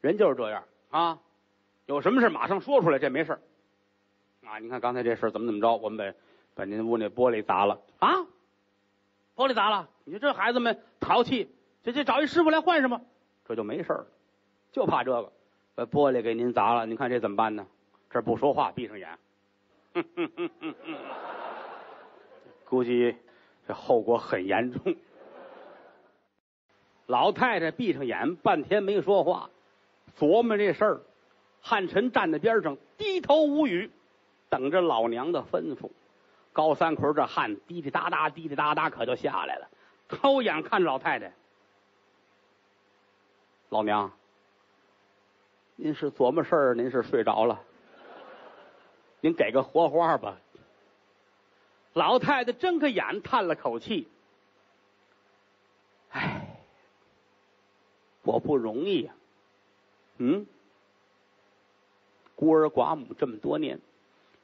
人就是这样啊，有什么事马上说出来，这没事啊。你看刚才这事怎么怎么着，我们把把您屋那玻璃砸了。啊，玻璃砸了，你说这孩子们淘气，这这找一师傅来换什么，这就没事了，就怕这个。把玻璃给您砸了，你看这怎么办呢？这不说话，闭上眼，哼哼哼哼哼估计这后果很严重。老太太闭上眼，半天没说话，琢磨这事儿。汉臣站在边上，低头无语，等着老娘的吩咐。高三奎这汗滴滴答答，滴滴答答，可就下来了。偷眼看着老太太，老娘，您是琢磨事儿？您是睡着了？您给个活话吧。老太太睁开眼，叹了口气。我不容易呀，嗯，孤儿寡母这么多年，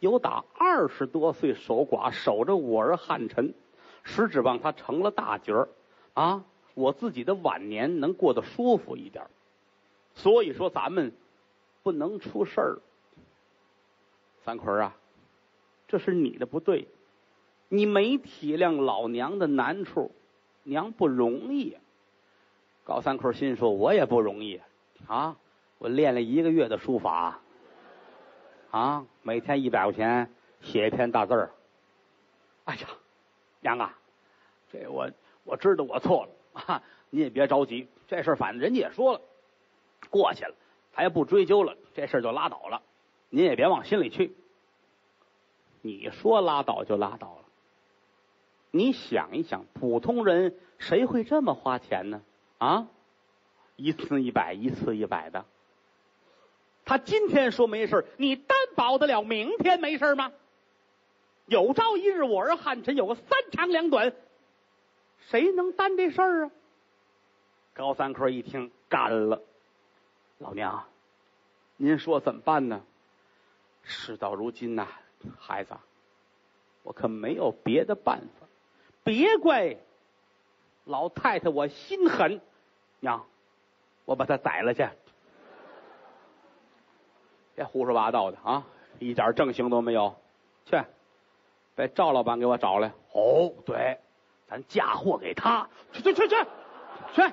有打二十多岁守寡守着我儿汉臣，实指望他成了大角儿啊，我自己的晚年能过得舒服一点。所以说咱们不能出事儿。三奎啊，这是你的不对，你没体谅老娘的难处，娘不容易。高三口心说：“我也不容易啊！我练了一个月的书法，啊，每天一百块钱写一篇大字儿。哎呀，娘啊，这我我知道我错了啊！你也别着急，这事儿反正人家也说了，过去了，他也不追究了，这事儿就拉倒了。您也别往心里去。你说拉倒就拉倒了，你想一想，普通人谁会这么花钱呢？”啊，一次一百，一次一百的。他今天说没事你担保得了明天没事吗？有朝一日我儿汉臣有个三长两短，谁能担这事儿啊？高三科一听干了，老娘，您说怎么办呢？事到如今呐，孩子，我可没有别的办法。别怪老太太，我心狠，娘，我把她宰了去。别胡说八道的啊！一点正形都没有。去，把赵老板给我找来。哦，对，咱嫁祸给他。去去去去去，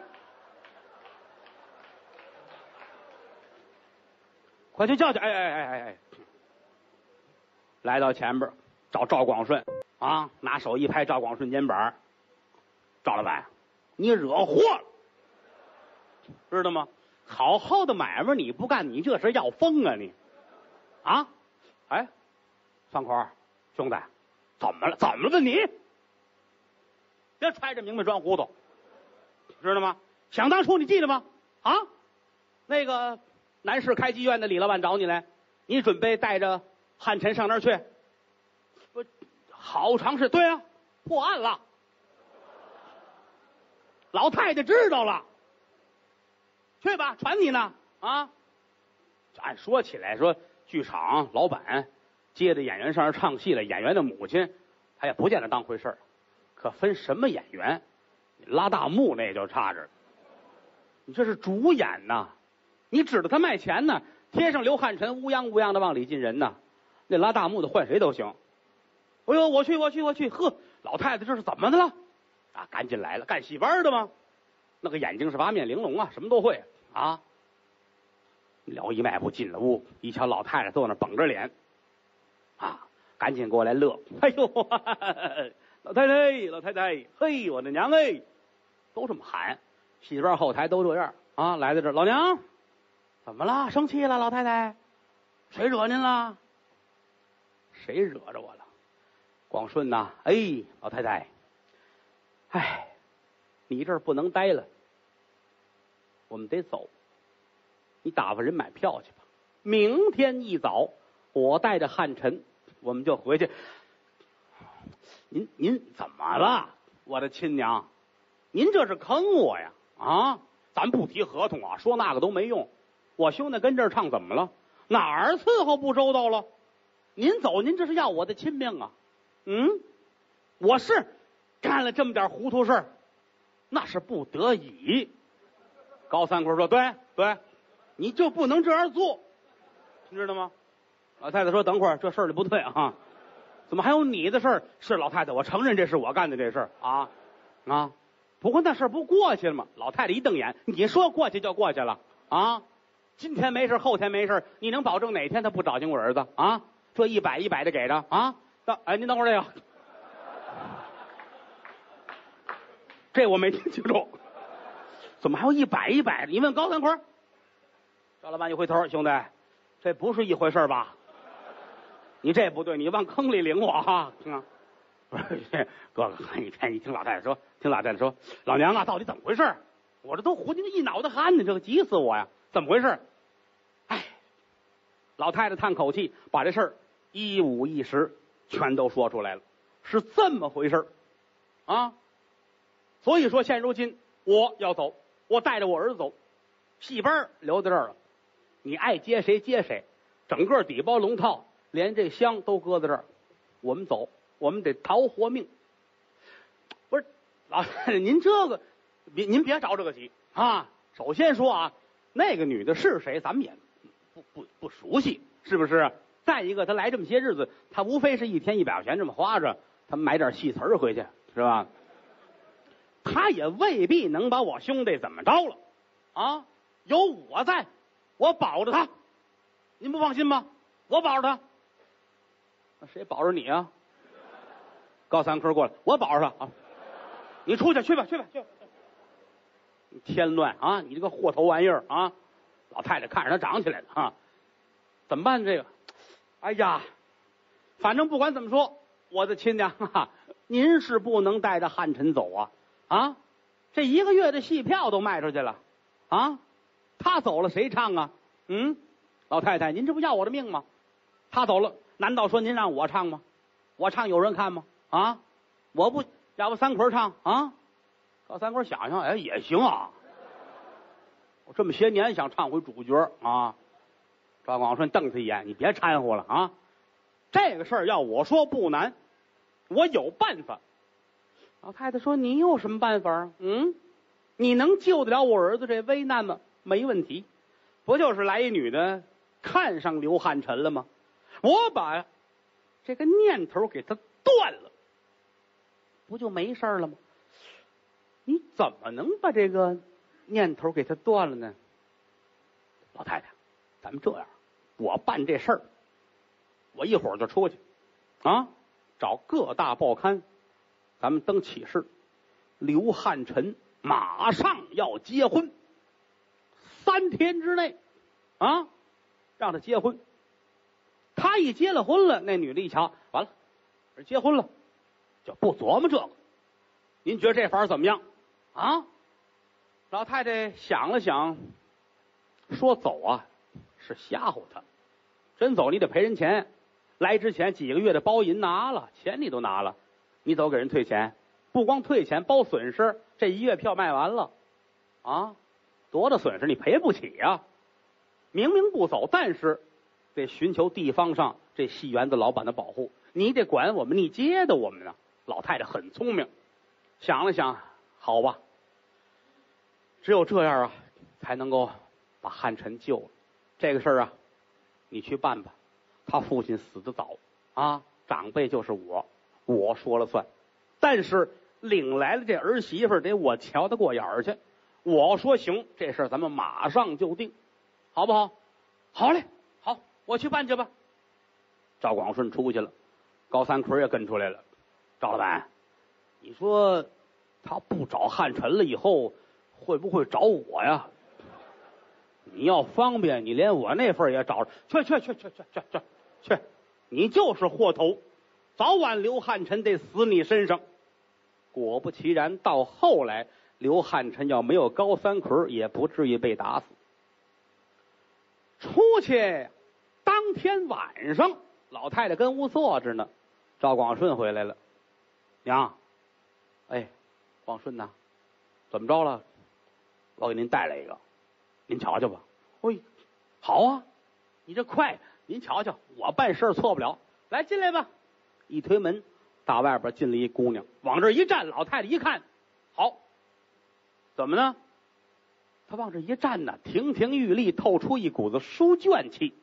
快去叫去！哎哎哎哎哎！来到前边找赵广顺啊，拿手一拍赵广顺肩膀。赵老板，你惹祸了，知道吗？好好的买卖你不干，你这是要疯啊你！啊，哎，三口兄弟，怎么了？怎么了你？别揣着明白装糊涂，知道吗？想当初你记得吗？啊，那个南市开妓院的李老板找你来，你准备带着汉臣上那儿去？不，好长时对啊，破案了，老太太知道了，去吧，传你呢啊！按说起来说。剧场老板接着演员上这唱戏了，演员的母亲他也不见得当回事儿，可分什么演员？拉大幕那也就差着，你这是主演呐，你指着他卖钱呢？天上刘汉臣乌泱乌泱的往里进人呢，那拉大幕的换谁都行。哎呦，我去我去我去！呵，老太太这是怎么的了？啊，赶紧来了，干戏班的吗？那个眼睛是八面玲珑啊，什么都会啊。撩一迈步进了屋，一瞧老太太坐那绷着脸，啊，赶紧过来乐。哎呦，老太太，老太太，嘿，我的娘哎，都这么喊。戏班后台都这样啊，来到这老娘怎么了？生气了？老太太，谁惹您了？谁惹着我了？广顺呐，哎，老太太，哎，你这儿不能待了，我们得走。你打发人买票去吧。明天一早，我带着汉臣，我们就回去。您您怎么了，我的亲娘？您这是坑我呀！啊，咱不提合同啊，说那个都没用。我兄弟跟这儿唱怎么了？哪儿伺候不周到了？您走，您这是要我的亲命啊！嗯，我是干了这么点糊涂事儿，那是不得已。高三坤说：“对对。”你就不能这样做，你知道吗？老太太说：“等会儿，这事儿就不对啊！怎么还有你的事儿？是老太太，我承认这是我干的这事儿啊啊！不过那事儿不过去了吗？”老太太一瞪眼：“你说过去就过去了啊！今天没事，后天没事，你能保证哪天他不找见我儿子啊？这一百一百的给着啊！等哎，您等会儿这个，这我没听清楚，怎么还有一百一百的？你问高三坤。”赵老板一回头，兄弟，这不是一回事吧？你这不对，你往坑里领我哈！听，不是 哥哥，你看，你听老太太说，听老太太说，老娘啊，到底怎么回事？我这都浑身一脑袋汗呢，这个急死我呀！怎么回事？哎，老太太叹口气，把这事儿一五一十全都说出来了，是这么回事啊！所以说，现如今我要走，我带着我儿子走，戏班留在这儿了。你爱接谁接谁，整个底包龙套，连这香都搁在这儿。我们走，我们得逃活命。不是老太太，您这个，您您别着这个急啊。首先说啊，那个女的是谁，咱们也不不不熟悉，是不是？再一个，她来这么些日子，她无非是一天一百块钱这么花着，她买点戏词儿回去，是吧？他也未必能把我兄弟怎么着了啊。有我在。我保着他，您不放心吗？我保着他，那谁保着你啊？高三科过来，我保着他啊！你出去去吧，去吧，去吧！添乱啊！你这个货头玩意儿啊！老太太看着他长起来了啊！怎么办？这个，哎呀，反正不管怎么说，我的亲娘啊，您是不能带着汉臣走啊！啊，这一个月的戏票都卖出去了啊！他走了，谁唱啊？嗯，老太太，您这不要我的命吗？他走了，难道说您让我唱吗？我唱有人看吗？啊，我不要不三奎唱啊？高三奎想想，哎，也行啊。我这么些年想唱回主角啊，赵广顺瞪他一眼：“你别掺和了啊！这个事儿要我说不难，我有办法。”老太太说：“你有什么办法？嗯，你能救得了我儿子这危难吗？没问题，不就是来一女的看上刘汉臣了吗？我把这个念头给他断了，不就没事了吗？你怎么能把这个念头给他断了呢？老太太，咱们这样，我办这事儿，我一会儿就出去啊，找各大报刊。”咱们登启事，刘汉臣马上要结婚，三天之内啊，让他结婚。他一结了婚了，那女的一瞧，完了，结婚了，就不琢磨这个。您觉得这法怎么样啊？老太太想了想，说：“走啊，是吓唬他。真走，你得赔人钱。来之前几个月的包银拿了，钱你都拿了。”你走给人退钱，不光退钱，包损失。这一月票卖完了，啊，多大损失你赔不起呀？明明不走，但是得寻求地方上这戏园子老板的保护。你得管我们，你接的我们呢。老太太很聪明，想了想，好吧，只有这样啊，才能够把汉臣救了。这个事儿啊，你去办吧。他父亲死的早啊，长辈就是我。我说了算，但是领来了这儿媳妇得我瞧得过眼儿去。我说行，这事儿咱们马上就定，好不好？好嘞，好，我去办去吧。赵广顺出去了，高三奎也跟出来了。赵老板，你说他不找汉臣了以后，会不会找我呀？你要方便，你连我那份也找去去去去去去去去，你就是货头。早晚刘汉臣得死你身上。果不其然，到后来，刘汉臣要没有高三魁，也不至于被打死。出去当天晚上，老太太跟屋坐着呢。赵广顺回来了，娘，哎，广顺呐，怎么着了？我给您带来一个，您瞧瞧吧。喂，好啊，你这快，您瞧瞧，我办事错不了。来，进来吧。一推门，大外边进了一姑娘，往这一站，老太太一看，好，怎么呢？她往这一站呢，亭亭玉立，透出一股子书卷气。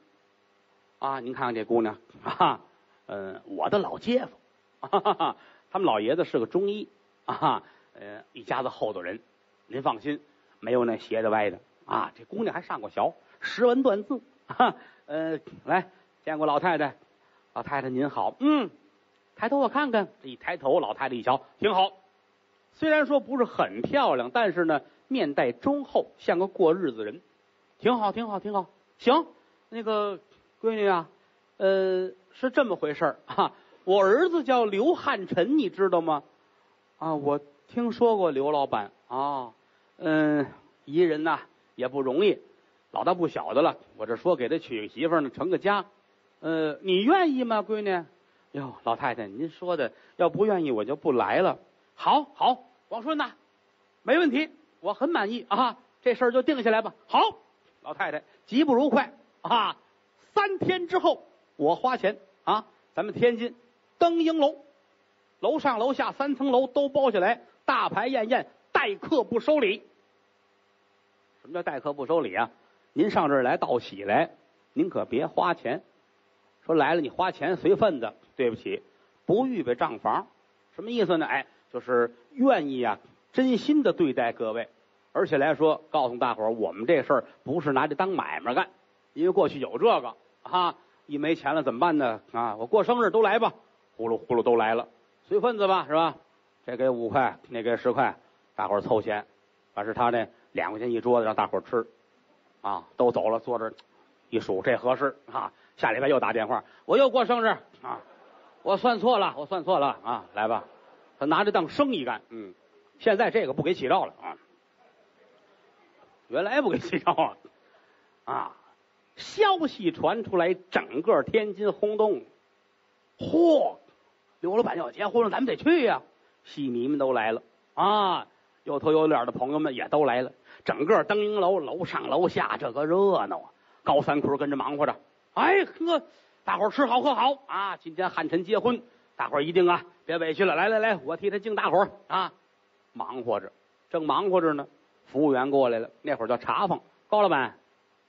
啊，您看看这姑娘，啊，嗯，我的老街坊，他们老爷子是个中医，啊，呃，一家子厚道人，您放心，没有那斜的歪的。啊，这姑娘还上过学，识文断字。哈，呃，来见过老太太，老太太您好，嗯。抬头我看看，这一抬头，老太太一瞧，挺好。虽然说不是很漂亮，但是呢，面带忠厚，像个过日子人，挺好，挺好，挺好。行，那个闺女啊，呃，是这么回事儿 啊。我儿子叫刘汉臣，你知道吗？啊，我听说过刘老板啊。嗯，一人呐也不容易，老大不小的了。我这说给他娶个媳妇呢，成个家。呃，你愿意吗，闺女？哟，老太太，您说的要不愿意，我就不来了。好，好，广顺呐，没问题，我很满意啊，这事儿就定下来吧。好，老太太急不如快啊，三天之后我花钱啊，咱们天津登英楼，楼上楼下三层楼都包下来，大排宴宴，待客不收礼。什么叫待客不收礼啊？您上这儿来道喜来，您可别花钱。说来了，你花钱随份子。对不起，不预备账房，什么意思呢？哎，就是愿意啊，真心的对待各位，而且来说，告诉大伙儿，我们这事儿不是拿这当买卖干，因为过去有这个啊，一没钱了怎么办呢？啊，我过生日都来吧，呼噜呼噜都来了，随份子吧，是吧？这给五块，那给十块，大伙儿凑钱，反正他那两块钱一桌子让大伙儿吃，啊，都走了，坐这一数，这合适啊。下礼拜又打电话，我又过生日啊。我算错了，我算错了啊！来吧，他拿着当生意干，嗯，现在这个不给起照了啊，原来不给起照了啊！消息传出来，整个天津轰动，嚯！刘老板要结婚了，咱们得去呀！戏迷们都来了啊，有头有脸的朋友们也都来了，整个登云楼楼上楼下这个热闹啊！高三坤跟着忙活着。哎呵，大伙儿吃好喝好啊！今天汉臣结婚，大伙儿一定啊，别委屈了。来来来，我替他敬大伙儿啊！忙活着，正忙活着呢，服务员过来了。那会儿叫茶房，高老板，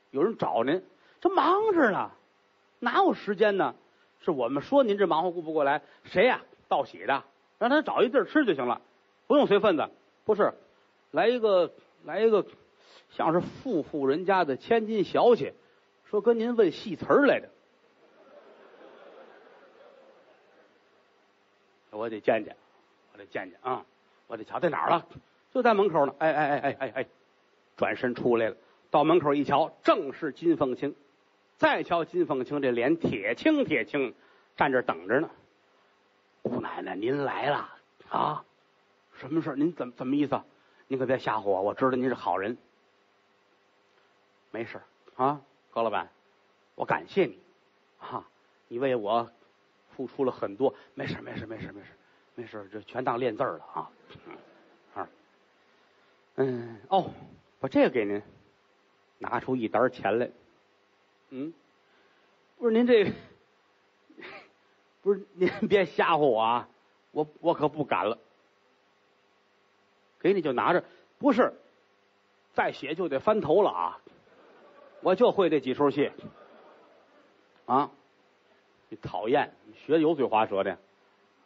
有人找您，这忙着呢，哪有时间呢？是我们说您这忙活顾不过来，谁呀？道喜的，让他找一地儿吃就行了，不用随份子。不是，来一个，来一个，像是富户人家的千金小姐，说跟您问戏词儿来的。我得见见，我得见见啊！我得瞧在哪儿了？就在门口呢。哎哎哎哎哎哎，转身出来了，到门口一瞧，正是金凤清。再瞧金凤清这脸铁青铁青，站这等着呢。姑奶奶，您来了啊？什么事您怎么怎么意思？您可别吓唬我，我知道您是好人。没事啊，高老板，我感谢你啊，你为我付出了很多。没事没事没事没事没事，这全当练字了啊。啊，嗯哦，把这个给您，拿出一沓钱来。嗯，不是您这，不是您别吓唬我啊！我我可不敢了。给你就拿着，不是，再写就得翻头了啊！我就会这几出戏。啊，你讨厌，你学油嘴滑舌的。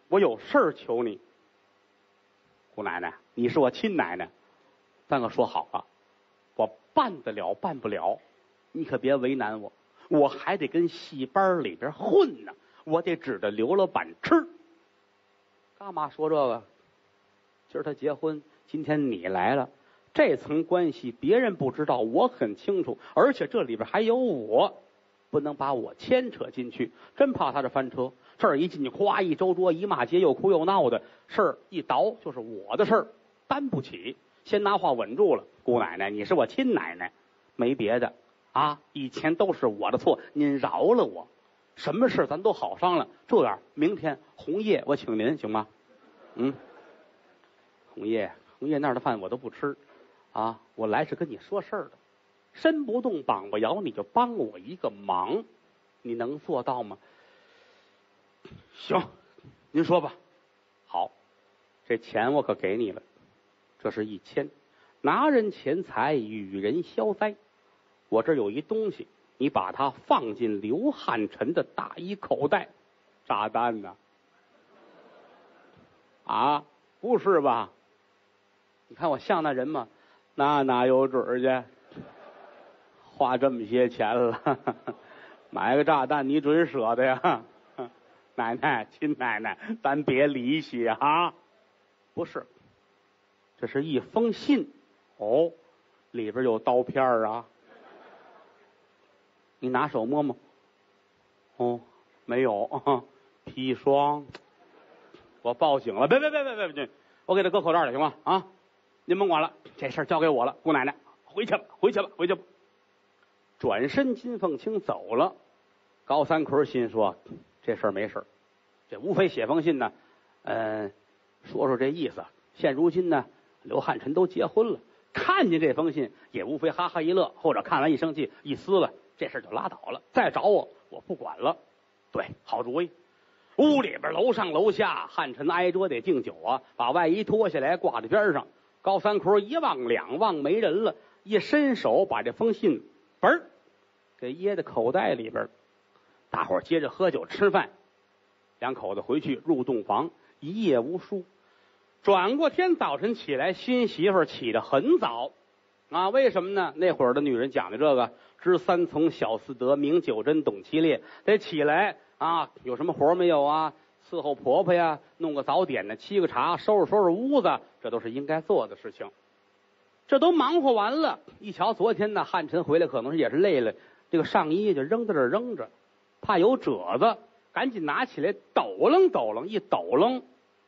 我有事儿求你，姑奶奶，你是我亲奶奶，咱可说好了，我办得了，办不了。你可别为难我，我还得跟戏班里边混呢，我得指着刘老板吃。干嘛说这个？今儿他结婚，今天你来了，这层关系别人不知道，我很清楚，而且这里边还有我，不能把我牵扯进去，真怕他这翻车。这儿一进去，咵一周桌，一骂街，又哭又闹的事儿一倒，就是我的事儿，担不起。先拿话稳住了，姑奶奶，你是我亲奶奶，没别的。啊，以前都是我的错，您饶了我。什么事咱都好商量。这样，明天红叶我请您行吗？嗯，红叶，红叶那儿的饭我都不吃。啊，我来是跟你说事儿的，身不动，膀不摇，你就帮我一个忙，你能做到吗？行，您说吧。好，这钱我可给你了，这是一千，拿人钱财与人消灾。我这有一东西，你把它放进刘汉臣的大衣口袋，炸弹呢？啊，不是吧？你看我像那人吗？那哪有准儿去？花这么些钱了，买个炸弹，你准舍得呀？奶奶，亲奶奶，咱别离奇啊！不是，这是一封信哦，里边有刀片啊。你拿手摸摸，哦，没有 砒霜，我报警了！别别别别别别，我给他搁口袋里行吗？啊，您甭管了，这事儿交给我了。姑奶奶，回去吧，回去吧，回去吧。转身，金凤清走了。高三奎心说：这事儿没事儿这无非写封信呢，嗯，说说这意思。现如今呢，刘汉臣都结婚了，看见这封信也无非哈哈一乐，或者看完一生气一撕了。这事就拉倒了，再找我，我不管了。对，好主意。屋里边、楼上、楼下，汉臣挨桌得敬酒啊，把外衣脱下来挂在边上。高三坤一望两望没人了，一伸手把这封信嘣儿给掖在口袋里边。大伙儿接着喝酒吃饭，两口子回去入洞房，一夜无书。转过天早晨起来，新媳妇起得很早。啊，为什么呢？那会儿的女人讲的这个，知三从，晓四德，明九真，懂七烈，得起来啊！有什么活没有啊？伺候婆婆呀，弄个早点呢，沏个茶，收拾收拾屋子，这都是应该做的事情。这都忙活完了，一瞧昨天呢，汉臣回来可能也是累了，这个上衣就扔在这扔着，怕有褶子，赶紧拿起来抖楞抖楞，一抖楞，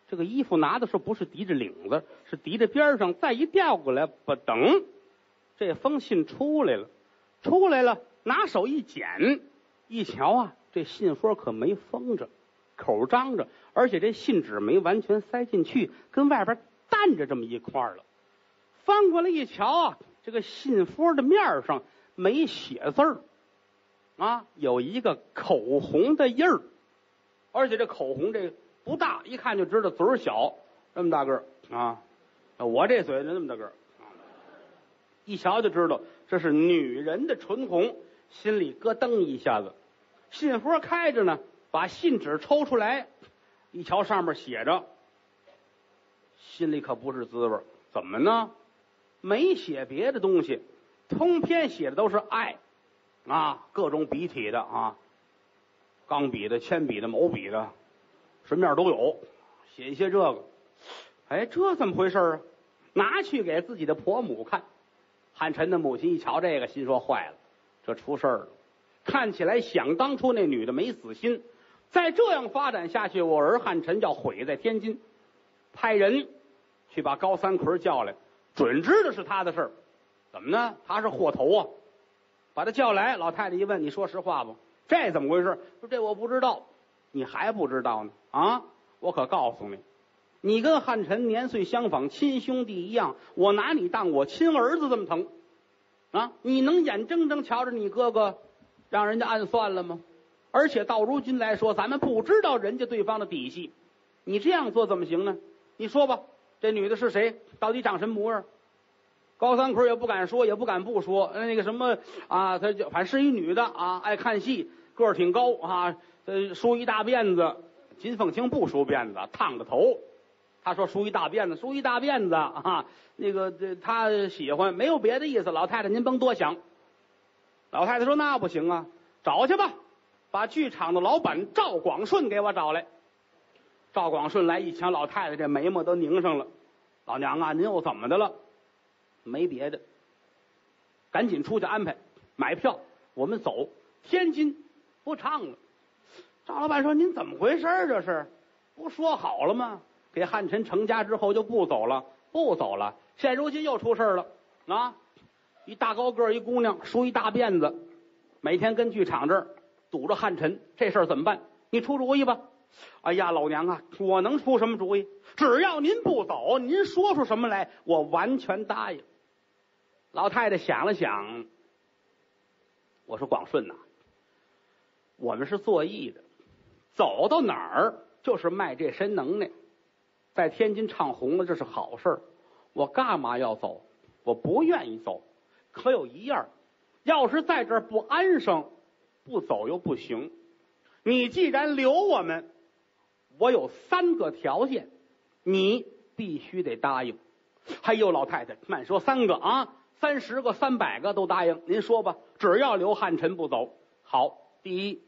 这个衣服拿的时候不是提着领子，是提着边上，再一调过来，不等。这封信出来了，出来了，拿手一捡，一瞧啊，这信封可没封着，口张着，而且这信纸没完全塞进去，跟外边淡着这么一块了。翻过来一瞧啊，这个信封的面上没写字儿，啊，有一个口红的印儿，而且这口红这不大，一看就知道嘴儿小，这么大个儿啊。我这嘴就那么大个儿，一瞧就知道这是女人的唇红，心里咯噔一下子。信封开着呢，把信纸抽出来，一瞧上面写着，心里可不是滋味。怎么呢？没写别的东西，通篇写的都是爱啊，各种笔体的啊，钢笔的、铅笔的、毛笔的，什么样都有，写一些这个。哎，这怎么回事啊？拿去给自己的婆母看。汉臣的母亲一瞧这个，心说坏了，这出事儿了。看起来想当初那女的没死心，再这样发展下去，我儿汉臣要毁在天津。派人去把高三奎叫来，准知道是他的事儿。怎么呢？他是祸头啊！把他叫来，老太太一问：“你说实话不？这怎么回事？”说：“这我不知道。”你还不知道呢？啊！我可告诉你，你跟汉臣年岁相仿，亲兄弟一样，我拿你当我亲儿子这么疼啊！你能眼睁睁瞧着你哥哥让人家暗算了吗？而且到如今来说，咱们不知道人家对方的底细，你这样做怎么行呢？你说吧，这女的是谁？到底长什么模样？高三奎也不敢说，也不敢不说。那个什么啊，她就反正是一女的啊，爱看戏，个儿挺高啊，呃，梳一大辫子。金凤清不梳辫子，烫个头。他说梳一大辫子，梳一大辫子啊，那个这他喜欢，没有别的意思。老太太您甭多想。老太太说那不行啊，找去吧，把剧场的老板赵广顺给我找来。赵广顺来一瞧，老太太这眉毛都拧上了。老娘啊，您又怎么的了？没别的，赶紧出去安排买票，我们走天津，不唱了。赵老板说：“您怎么回事儿？这是不说好了吗？给汉臣成家之后就不走了，不走了。现如今又出事儿了啊！一大高个一姑娘，梳一大辫子，每天跟剧场这儿堵着汉臣，这事儿怎么办？你出主意吧。”哎呀，老娘啊，我能出什么主意？只要您不走，您说出什么来，我完全答应。老太太想了想，我说：“广顺呐，我们是做艺的，走到哪儿就是卖这身能耐。在天津唱红了，这是好事儿。我干嘛要走？我不愿意走。可有一样，要是在这儿不安生，不走又不行。你既然留我们。”我有三个条件，你必须得答应。还有老太太，慢说三个啊，三十个、三百个都答应。您说吧，只要刘汉臣不走，好。第一，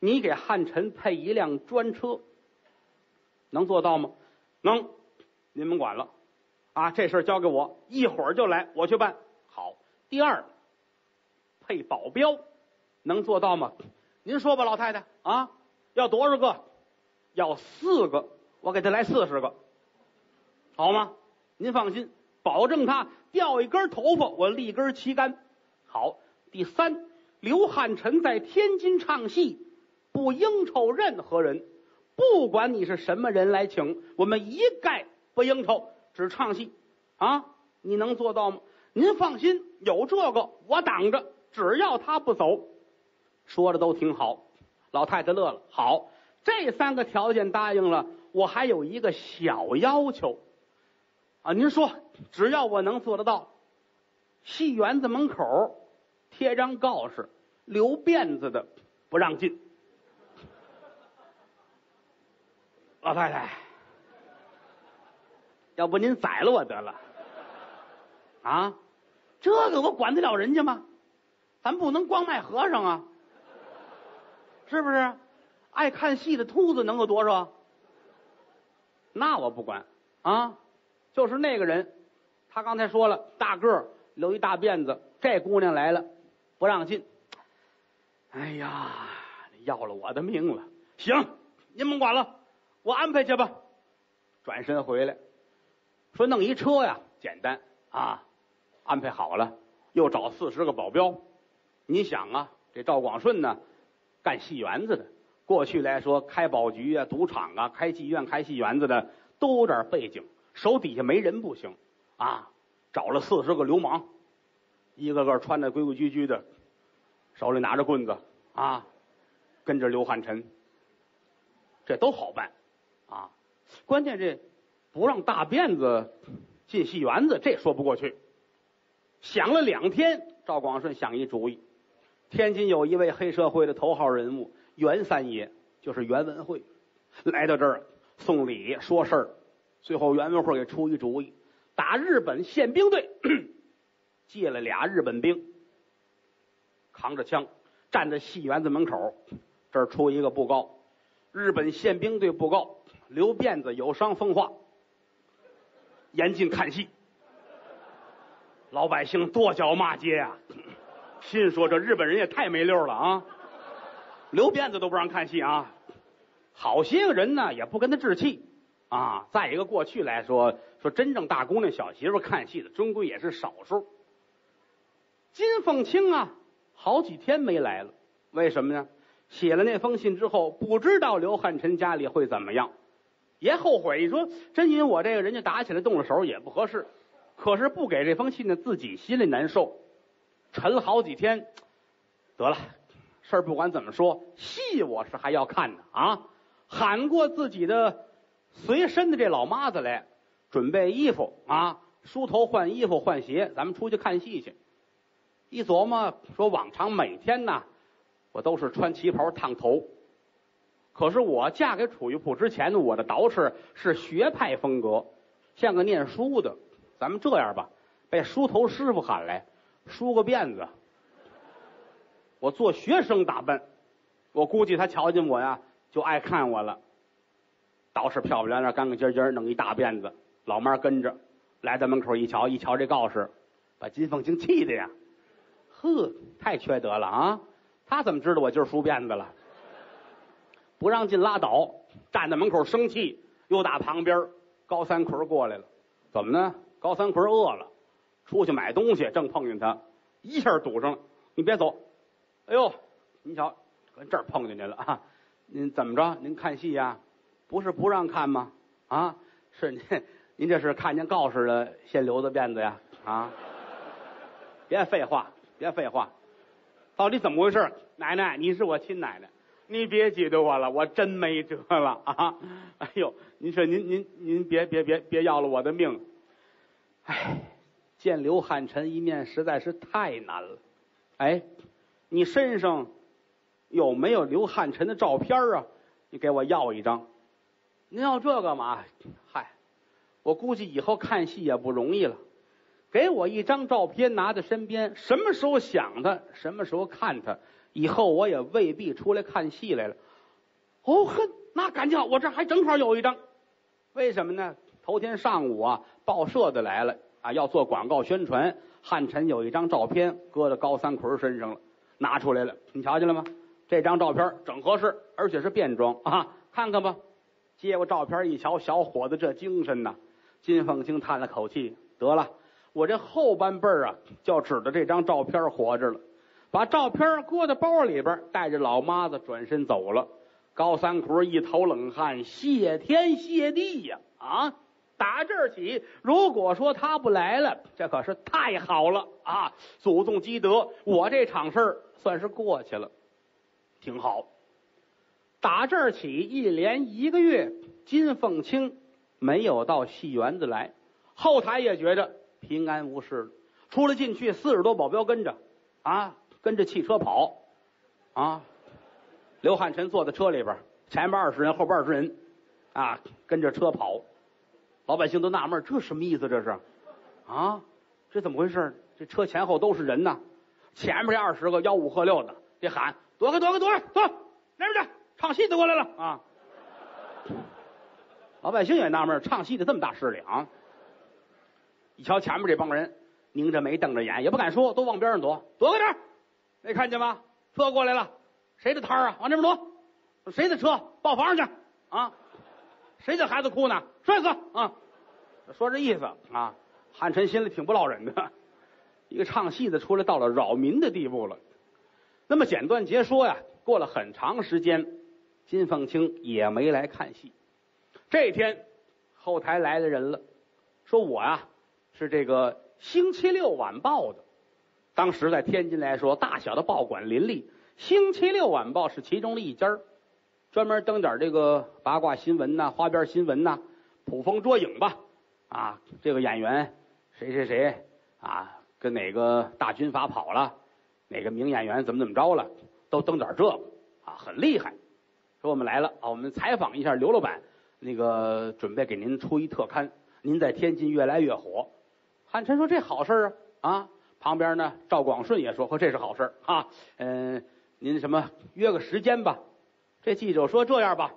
你给汉臣配一辆专车，能做到吗？能，您甭管了啊，这事儿交给我，一会儿就来，我去办。好。第二，配保镖，能做到吗？您说吧，老太太啊，要多少个？要四个，我给他来四十个，好吗？您放心，保证他掉一根头发，我立根旗杆。好，第三，刘汉臣在天津唱戏，不应酬任何人，不管你是什么人来请，我们一概不应酬，只唱戏。啊，你能做到吗？您放心，有这个我挡着，只要他不走，说的都挺好。老太太乐了，好。这三个条件答应了，我还有一个小要求，啊，您说只要我能做得到，戏园子门口贴张告示，留辫子的不让进。老太太，要不您宰了我得了，啊，这个我管得了人家吗？咱不能光卖和尚啊，是不是？爱看戏的秃子能有多少？那我不管啊，就是那个人，他刚才说了，大个儿留一大辫子，这姑娘来了不让进。哎呀，要了我的命了！行，您甭管了，我安排去吧。转身回来，说弄一车呀，简单啊，安排好了，又找四十个保镖。你想啊，这赵广顺呢，干戏园子的。过去来说，开宝局啊、赌场啊、开妓院、开戏园子的都有点背景，手底下没人不行啊。找了四十个流氓，一个个穿的规规矩矩的，手里拿着棍子，啊，跟着刘汉臣，这都好办啊。关键这不让大辫子进戏园子，这说不过去。想了两天，赵广顺想一主意。天津有一位黑社会的头号人物袁三爷，就是袁文慧，来到这儿送礼说事儿。最后袁文慧给出一主意，打日本宪兵队 借了俩日本兵，扛着枪站在戏园子门口。这儿出一个布告：日本宪兵队布告，留辫子有伤风化，严禁看戏。老百姓跺脚骂街呀，心说这日本人也太没溜了啊！留辫子都不让看戏啊！好些个人呢也不跟他置气啊。再一个，过去来说，说真正大姑娘小媳妇看戏的，终归也是少数。金凤清啊，好几天没来了，为什么呢？写了那封信之后，不知道刘汉臣家里会怎么样，也后悔。你说真因为我这个人家打起来动了手也不合适。可是不给这封信呢，自己心里难受，沉了好几天。得了，事儿不管怎么说，戏我是还要看的啊！喊过自己的随身的这老妈子来，准备衣服啊，梳头换衣服换鞋，咱们出去看戏去。一琢磨，说往常每天呢，我都是穿旗袍烫头，可是我嫁给楚玉铺之前呢，我的捯饬是学派风格，像个念书的。咱们这样吧，被梳头师傅喊来，梳个辫子。我做学生打扮，我估计他瞧见我呀，就爱看我了。捯饬漂漂亮亮、干干净净，弄一大辫子。老妈跟着来到门口一瞧，一瞧这告示，把金凤清气的呀，呵，太缺德了啊！他怎么知道我今儿梳辫子了？不让进拉倒，站在门口生气。又打旁边高三奎过来了，怎么呢？高三奎饿了，出去买东西，正碰见他，一下堵上了。你别走！哎呦，您瞧，跟这儿碰见您了啊！您怎么着？您看戏呀？不是不让看吗？啊，是您，您这是看见告示了，先留的辫子呀？啊！别废话，别废话，到底怎么回事？奶奶，你是我亲奶奶，你别挤兑我了，我真没辙了啊！哎呦，您说您您您别别别别要了我的命！哎，见刘汉臣一面实在是太难了。哎，你身上有没有刘汉臣的照片啊？你给我要一张。您要这干嘛？嗨，我估计以后看戏也不容易了。给我一张照片，拿在身边，什么时候想他，什么时候看他，以后我也未必出来看戏来了。哦哼，那赶紧好，我这还正好有一张。为什么呢？头天上午啊，报社的来了啊，要做广告宣传。汉臣有一张照片搁在高三奎身上了，拿出来了，你瞧见了吗？这张照片整合适，而且是便装啊，看看吧。接过照片一瞧，小伙子这精神呐！金凤清叹了口气，得了，我这后半辈儿啊，就指着这张照片活着了。把照片搁在包里边，带着老妈子转身走了。高三奎一头冷汗，谢天谢地呀！啊！打这儿起，如果说他不来了，这可是太好了啊！祖宗积德，我这场事儿算是过去了，挺好。打这儿起，一连一个月，金凤清没有到戏园子来，后台也觉着平安无事了。出了进去，四十多保镖跟着，啊，跟着汽车跑，啊，刘汉臣坐在车里边，前面二十人，后边二十人，啊，跟着车跑。老百姓都纳闷，这什么意思？这是，啊，这怎么回事？这车前后都是人呐，前面这二十个吆五喝六的，得喊躲开，躲开，躲开，走那边去，唱戏的过来了啊！老百姓也纳闷，唱戏的这么大势力啊！一瞧前面这帮人，拧着眉，瞪着眼，也不敢说，都往边上躲，躲开点没看见吗？车过来了，谁的摊啊？往这边躲，谁的车？报房上去啊！谁家孩子哭呢？摔死啊！说这意思啊。汉臣心里挺不落忍的，一个唱戏的出来到了扰民的地步了。那么简短截说呀，过了很长时间，金凤清也没来看戏。这天后台来的人了，说我呀是这个《星期六晚报》的。当时在天津来说，大小的报馆林立，星期六晚报是其中的一家专门登点这个八卦新闻呐、花边新闻呐、捕风捉影吧。啊，这个演员谁谁谁啊，跟哪个大军阀跑了，哪个名演员怎么怎么着了，都登点这个啊，很厉害。说我们来了啊，我们采访一下刘老板，那个准备给您出一特刊，您在天津越来越火。汉臣说这好事啊啊！旁边呢，赵广顺也说说这是好事啊。嗯，您什么约个时间吧？这记者说这样吧，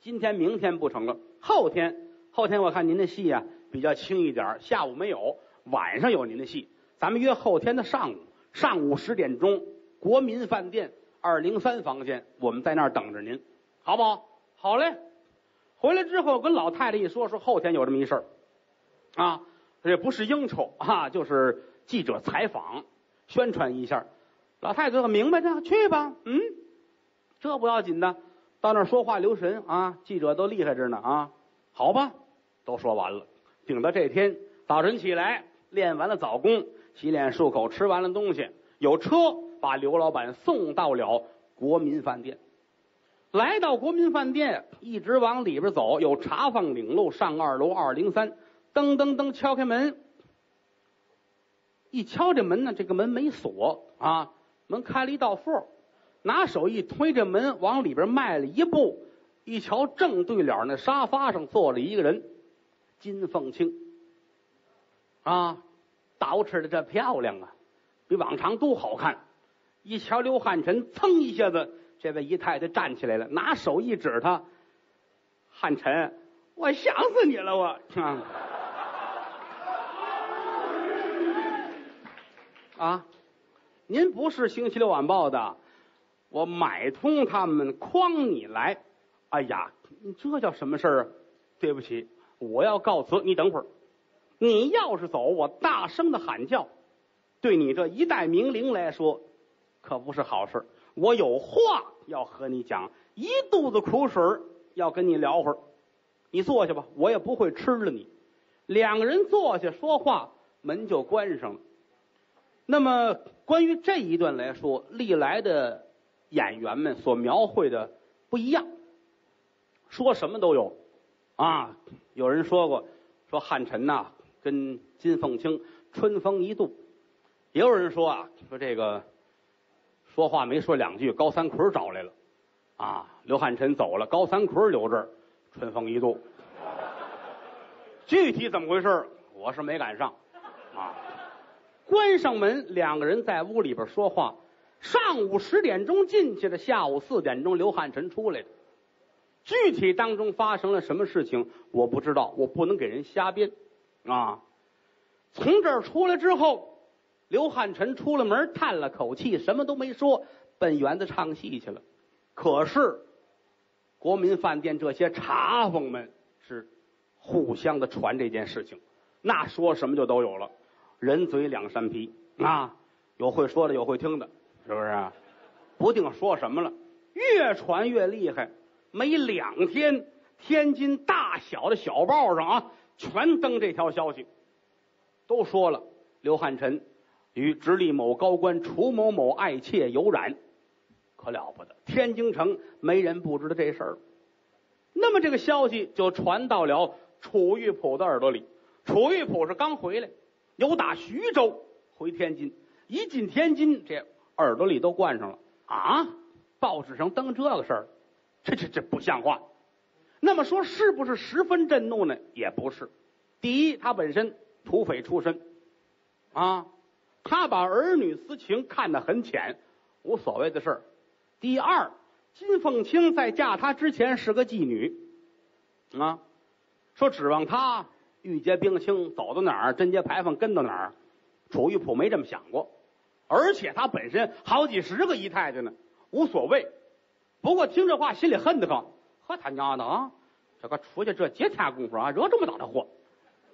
今天明天不成了，后天后天我看您的戏啊、比较轻一点，下午没有，晚上有您的戏，咱们约后天的上午，上午十点钟，国民饭店二零三房间，我们在那儿等着您，好不好？好嘞。回来之后跟老太太一说，说后天有这么一事儿，啊，这不是应酬啊，就是记者采访，宣传一下。老太太说明白这，去吧，嗯，这不要紧的，到那儿说话留神啊，记者都厉害着呢啊，好吧，都说完了，顶到这天早晨起来，练完了早功，洗脸漱口，吃完了东西，有车把刘老板送到了国民饭店。来到国民饭店，一直往里边走，有茶坊岭路上二楼二零三，噔噔噔敲开门，一敲这门呢，这个门没锁啊，门开了一道缝，拿手一推这门，往里边迈了一步，一瞧正对脸那沙发上坐了一个人，金凤清啊，捯饬的这漂亮啊，比往常都好看。一瞧刘汉臣，噌一下子，这位姨太太站起来了，拿手一指他，汉臣，我想死你了，我啊啊！您不是星期六晚报的，我买通他们诓你来。哎呀，你这叫什么事儿啊？对不起，我要告辞。你等会儿，你要是走，我大声的喊叫，对你这一代名伶来说，可不是好事。我有话要和你讲，一肚子苦水要跟你聊会儿。你坐下吧，我也不会吃了你。两个人坐下说话，门就关上了。那么，关于这一段来说，历来的演员们所描绘的不一样，说什么都有啊。有人说过，说汉臣呐、跟金凤清春风一度；也有人说啊，说这个说话没说两句，高三奎找来了啊。刘汉臣走了，高三奎留这儿，春风一度。具体怎么回事，我是没赶上啊。关上门，两个人在屋里边说话。上午十点钟进去的，下午四点钟刘汉臣出来的。具体当中发生了什么事情，我不知道，我不能给人瞎编啊。从这儿出来之后，刘汉臣出了门，叹了口气，什么都没说，奔园子唱戏去了。可是，国民饭店这些茶坊们是互相的传这件事情，那说什么就都有了。人嘴两扇皮啊，有会说的，有会听的，是不是啊？不定说什么了，越传越厉害。没两天，天津大小的小报上啊，全登这条消息，都说了刘汉臣与直隶某高官楚某某爱妾有染，可了不得！天津城没人不知道这事儿。那么这个消息就传到了楚玉璞的耳朵里。楚玉璞是刚回来。由打徐州回天津，一进天津，这耳朵里都灌上了啊！报纸上登这个事儿，这这这不像话。那么说是不是十分震怒呢？也不是。第一，他本身土匪出身啊，他把儿女私情看得很浅，无所谓的事儿。第二，金凤清在嫁他之前是个妓女啊，说指望他。玉洁冰清，走到哪儿贞节牌坊跟到哪儿，楚玉璞没这么想过，而且他本身好几十个姨太太呢，无所谓。不过听这话心里恨得慌。呵他娘的啊，这个出去这几天功夫啊，惹这么大的祸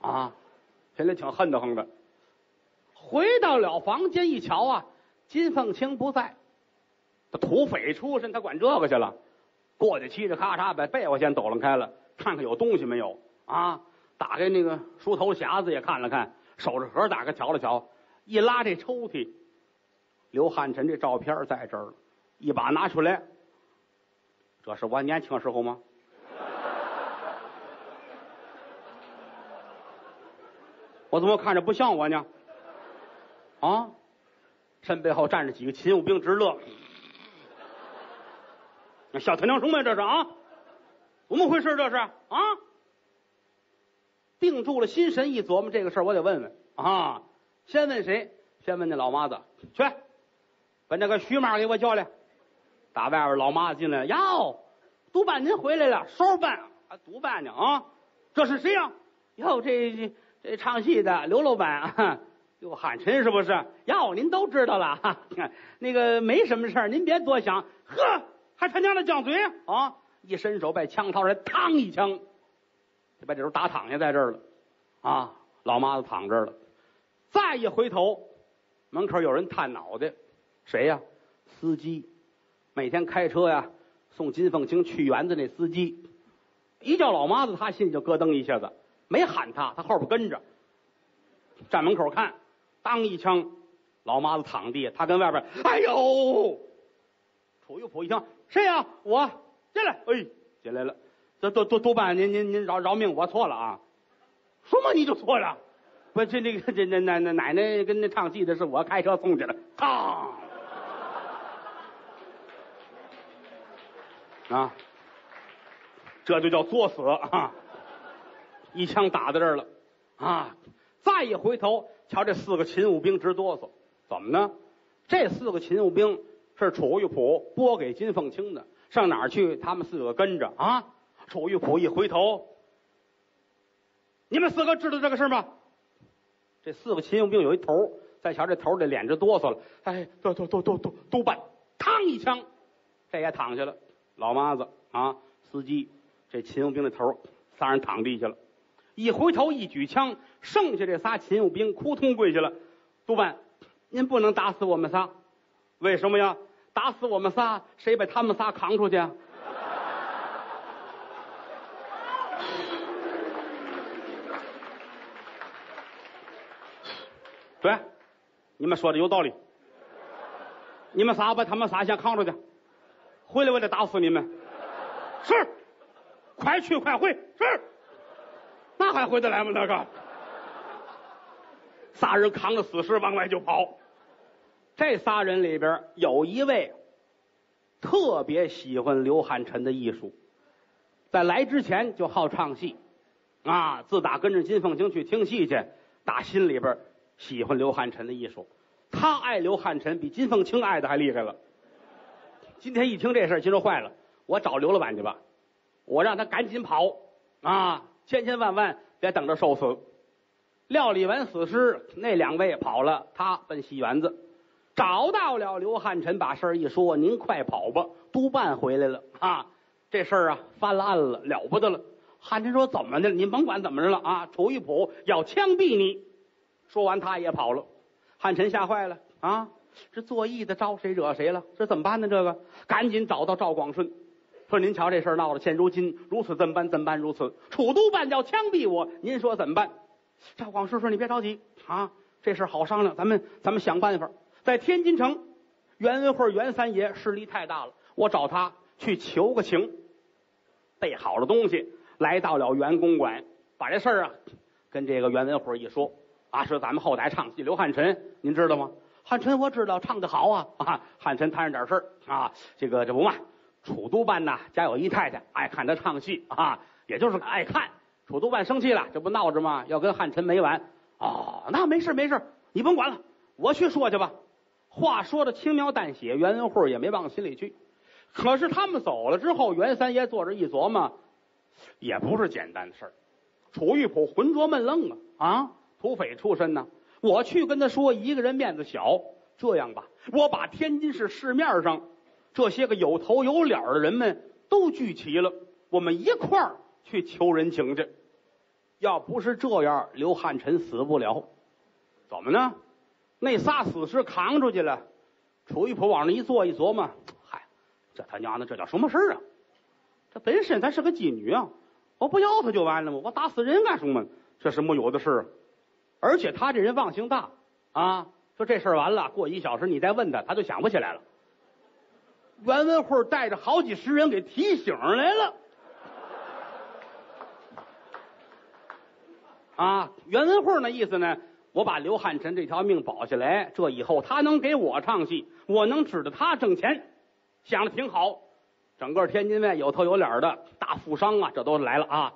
啊，心里挺恨得慌的。回到了房间一瞧啊，金凤清不在，他土匪出身，他管这个去了，过去嘁哩咔嚓把被窝先抖楞开了，看看有东西没有啊。打开那个梳头匣子也看了看，手指盒打开瞧了瞧，一拉这抽屉，刘汉臣这照片在这儿。一把拿出来，这是我年轻时候吗？我怎么看着不像我呢？啊，身背后站着几个勤务兵直乐，那小他娘什么呀这是啊？怎么回事这是啊？定住了心神，一琢磨这个事儿，我得问问啊。先问谁？先问那老妈子去，把那个徐妈给我叫来。打外边老妈进来，哟，督办您回来了，收办啊，督办呢啊？这是谁呀？哟，这这。这唱戏的刘老板，刘汉臣是不是？哟，您都知道了哈。那个没什么事儿，您别多想。呵，还他娘的犟嘴啊！一伸手把枪掏出来，嘡一枪，就把这人打躺下在这儿了。啊，老妈子躺这儿了。再一回头，门口有人探脑袋，谁呀？司机，每天开车呀送金凤清去园子那司机。一叫老妈子，他心里就咯噔一下子。没喊他，他后边跟着，站门口看，当一枪，老妈子躺地，他跟外边，哎呦，楚玉普一听，谁呀？我进来，哎，进来了，这都都都办，您您您饶饶命，我错了啊，什么你就错了？不，这那个这那那那奶奶跟那唱戏的是我开车送去的，嘡，啊，这就叫作死啊！一枪打在这儿了，啊！再一回头，瞧这四个勤务兵直哆嗦，怎么呢？这四个勤务兵是楚玉普拨给金凤清的，上哪儿去？他们四个跟着啊！楚玉普一回头，你们四个知道这个事吗？这四个勤务兵有一头，再瞧这头，这脸直哆嗦了。哎，都都都都都都办！嘡一枪，这也躺下了。老妈子啊，司机，这勤务兵的头，仨人躺地下了。一回头，一举枪，剩下这仨勤务兵扑通跪下了。督办，您不能打死我们仨，为什么呀？打死我们仨，谁把他们仨扛出去啊？对，你们说的有道理。你们仨把他们仨先扛出去，回来我得打死你们。是，快去快回。是。那还回得来吗？那个，仨人扛着死尸往外就跑。这仨人里边有一位特别喜欢刘汉臣的艺术，在来之前就好唱戏啊。自打跟着金凤清去听戏去，打心里边喜欢刘汉臣的艺术。他爱刘汉臣比金凤清爱的还厉害了。今天一听这事儿，心说坏了，我找刘老板去吧，我让他赶紧跑啊。千千万万别等着受死！料理完死尸，那两位跑了，他奔戏园子，找到了刘汉臣，把事儿一说：“您快跑吧，督办回来了啊！这事儿啊翻了案了，了不得了。”汉臣说：“怎么的？您甭管怎么着了啊！楚玉普要枪毙你！”说完，他也跑了。汉臣吓坏了啊！这做义的招谁惹谁了？这怎么办呢？这个赶紧找到赵广顺。说您瞧这事儿闹的，现如今如此怎办？怎办？如此，楚督办要枪毙我，您说怎么办？赵广顺说：“你别着急啊，这事好商量，咱们咱们想办法。在天津城，袁文慧袁三爷势力太大了，我找他去求个情。备好了东西，来到了袁公馆，把这事儿啊跟这个袁文慧一说啊，说咱们后台唱戏刘汉臣，您知道吗？汉臣我知道，唱的好啊啊！汉臣摊上点事儿啊，这个这不嘛。”楚督办呐，家有一太太爱看他唱戏啊，也就是爱看。楚督办生气了，这不闹着吗？要跟汉臣没完。哦，那没事没事，你甭管了，我去说去吧。话说的轻描淡写，袁文慧也没往心里去。可是他们走了之后，袁三爷坐着一琢磨，也不是简单的事儿。楚玉璞浑浊闷愣啊啊，土匪出身呢。我去跟他说，一个人面子小。这样吧，我把天津市市面上。这些个有头有脸的人们都聚齐了，我们一块儿去求人情去。要不是这样，刘汉臣死不了。怎么呢？那仨死尸扛出去了，楚玉璞往那一坐，一琢磨，嗨，这他娘的，这叫什么事啊？这本身她是个妓女啊，我不要她就完了吗？我打死人干什么？这是没有的事。而且他这人忘性大啊，说这事儿完了，过一小时你再问他，他就想不起来了。袁文慧带着好几十人给提醒来了。啊，袁文慧那意思呢？我把刘汉臣这条命保下来，这以后他能给我唱戏，我能指着他挣钱，想的挺好。整个天津卫有头有脸的大富商啊，这都来了啊，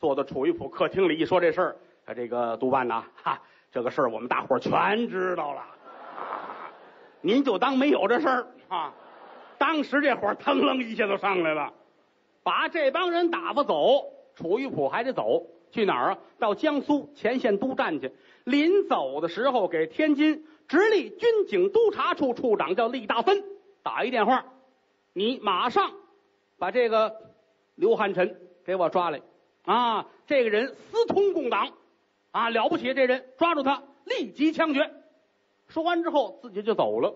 坐到楚玉府客厅里一说这事儿，他这个督办呐，哈，这个事儿我们大伙儿全知道了，您就当没有这事儿啊。当时这火腾楞一下就上来了，把这帮人打发走，楚玉府还得走。去哪儿啊？到江苏前线督战去。临走的时候，给天津直隶军警督察处处长叫厉大森打一电话：“你马上把这个刘汉臣给我抓来啊！这个人私通共党啊，了不起！这人抓住他，立即枪决。”说完之后，自己就走了。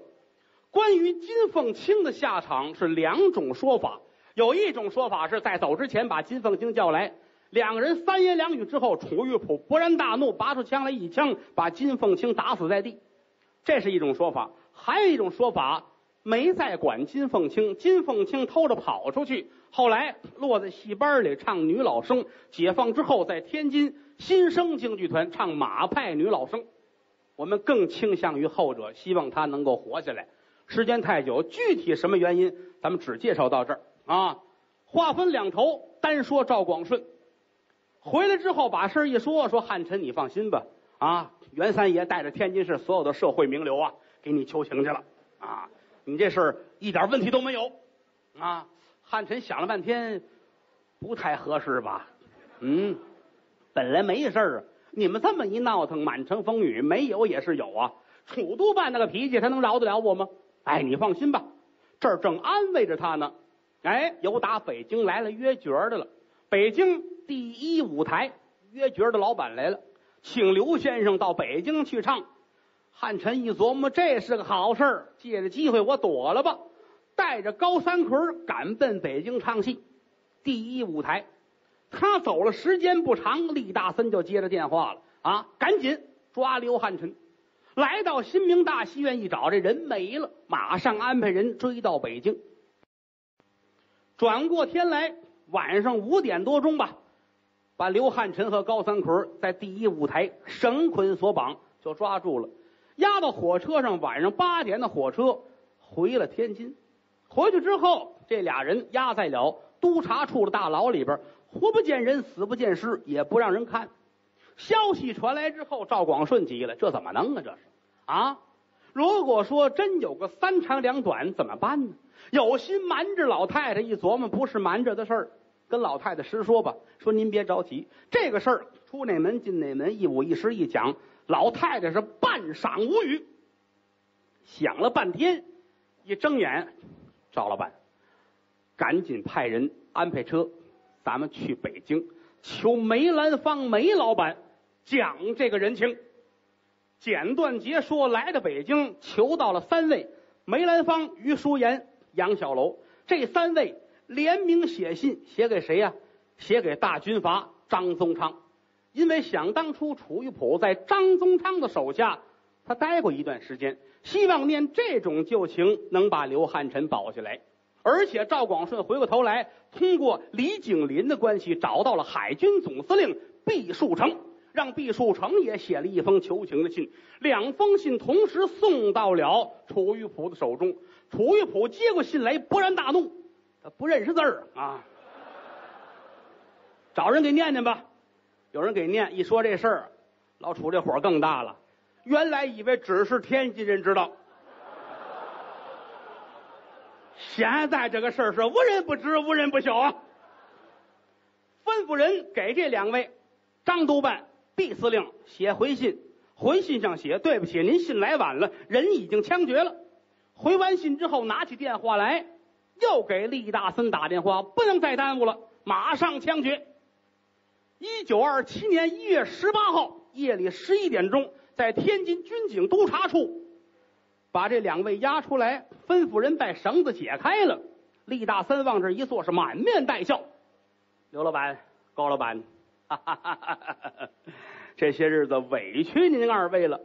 关于金凤清的下场是两种说法，有一种说法是在走之前把金凤清叫来。两个人三言两语之后，楚玉璞勃然大怒，拔出枪来一枪，把金凤清打死在地。这是一种说法，还有一种说法，没再管金凤清，金凤清偷着跑出去，后来落在戏班里唱女老生。解放之后，在天津新生京剧团唱马派女老生。我们更倾向于后者，希望他能够活下来。时间太久，具体什么原因，咱们只介绍到这儿啊。话分两头，单说赵广顺。回来之后，把事儿一说，说汉臣，你放心吧，啊，袁三爷带着天津市所有的社会名流啊，给你求情去了，啊，你这事儿一点问题都没有，啊，汉臣想了半天，不太合适吧，嗯，本来没事儿，你们这么一闹腾，满城风雨，没有也是有啊。楚督办那个脾气，他能饶得了我吗？哎，你放心吧，这儿正安慰着他呢，哎，有打北京来了约角的了，北京。第一舞台约角的老板来了，请刘先生到北京去唱。汉臣一琢磨，这是个好事儿，借着机会我躲了吧，带着高三魁赶奔北京唱戏。第一舞台，他走了时间不长，厉大森就接着电话了啊，赶紧抓刘汉臣。来到新明大戏院一找，这人没了，马上安排人追到北京。转过天来，晚上五点多钟吧。把刘汉臣和高三魁在第一舞台绳捆索绑，就抓住了，押到火车上。晚上八点的火车回了天津。回去之后，这俩人押在了督察处的大牢里边，活不见人，死不见尸，也不让人看。消息传来之后，赵广顺急了：这怎么能啊？这是啊！如果说真有个三长两短，怎么办呢？有心瞒着老太太，一琢磨，不是瞒着的事儿。跟老太太实说吧，说您别着急，这个事儿出哪门进哪门，一五一十一讲，老太太是半晌无语。想了半天，一睁眼，赵老板，赶紧派人安排车，咱们去北京求梅兰芳梅老板讲这个人情。简短截说，来到北京，求到了三位：梅兰芳、于淑妍、杨小楼这三位。联名写信，写给谁呀？写给大军阀张宗昌，因为想当初楚玉璞在张宗昌的手下，他待过一段时间，希望念这种旧情能把刘汉臣保下来。而且赵广顺回过头来，通过李景林的关系找到了海军总司令毕树成，让毕树成也写了一封求情的信。两封信同时送到了楚玉璞的手中，楚玉璞接过信来，勃然大怒。他不认识字儿啊，找人给念念吧。有人给念，一说这事儿，老楚这火更大了。原来以为只是天津人知道，现在这个事儿是无人不知、无人不晓啊。吩咐人给这两位张督办、毕司令写回信，回信上写：“对不起，您信来晚了，人已经枪决了。”回完信之后，拿起电话来。又给厉大森打电话，不能再耽误了，马上枪决。一九二七年一月十八号夜里十一点钟，在天津军警督察处，把这两位押出来，吩咐人把绳子解开了。厉大森往这一坐，是满面带笑。刘老板、高老板，哈哈哈哈哈！这些日子委屈您二位了。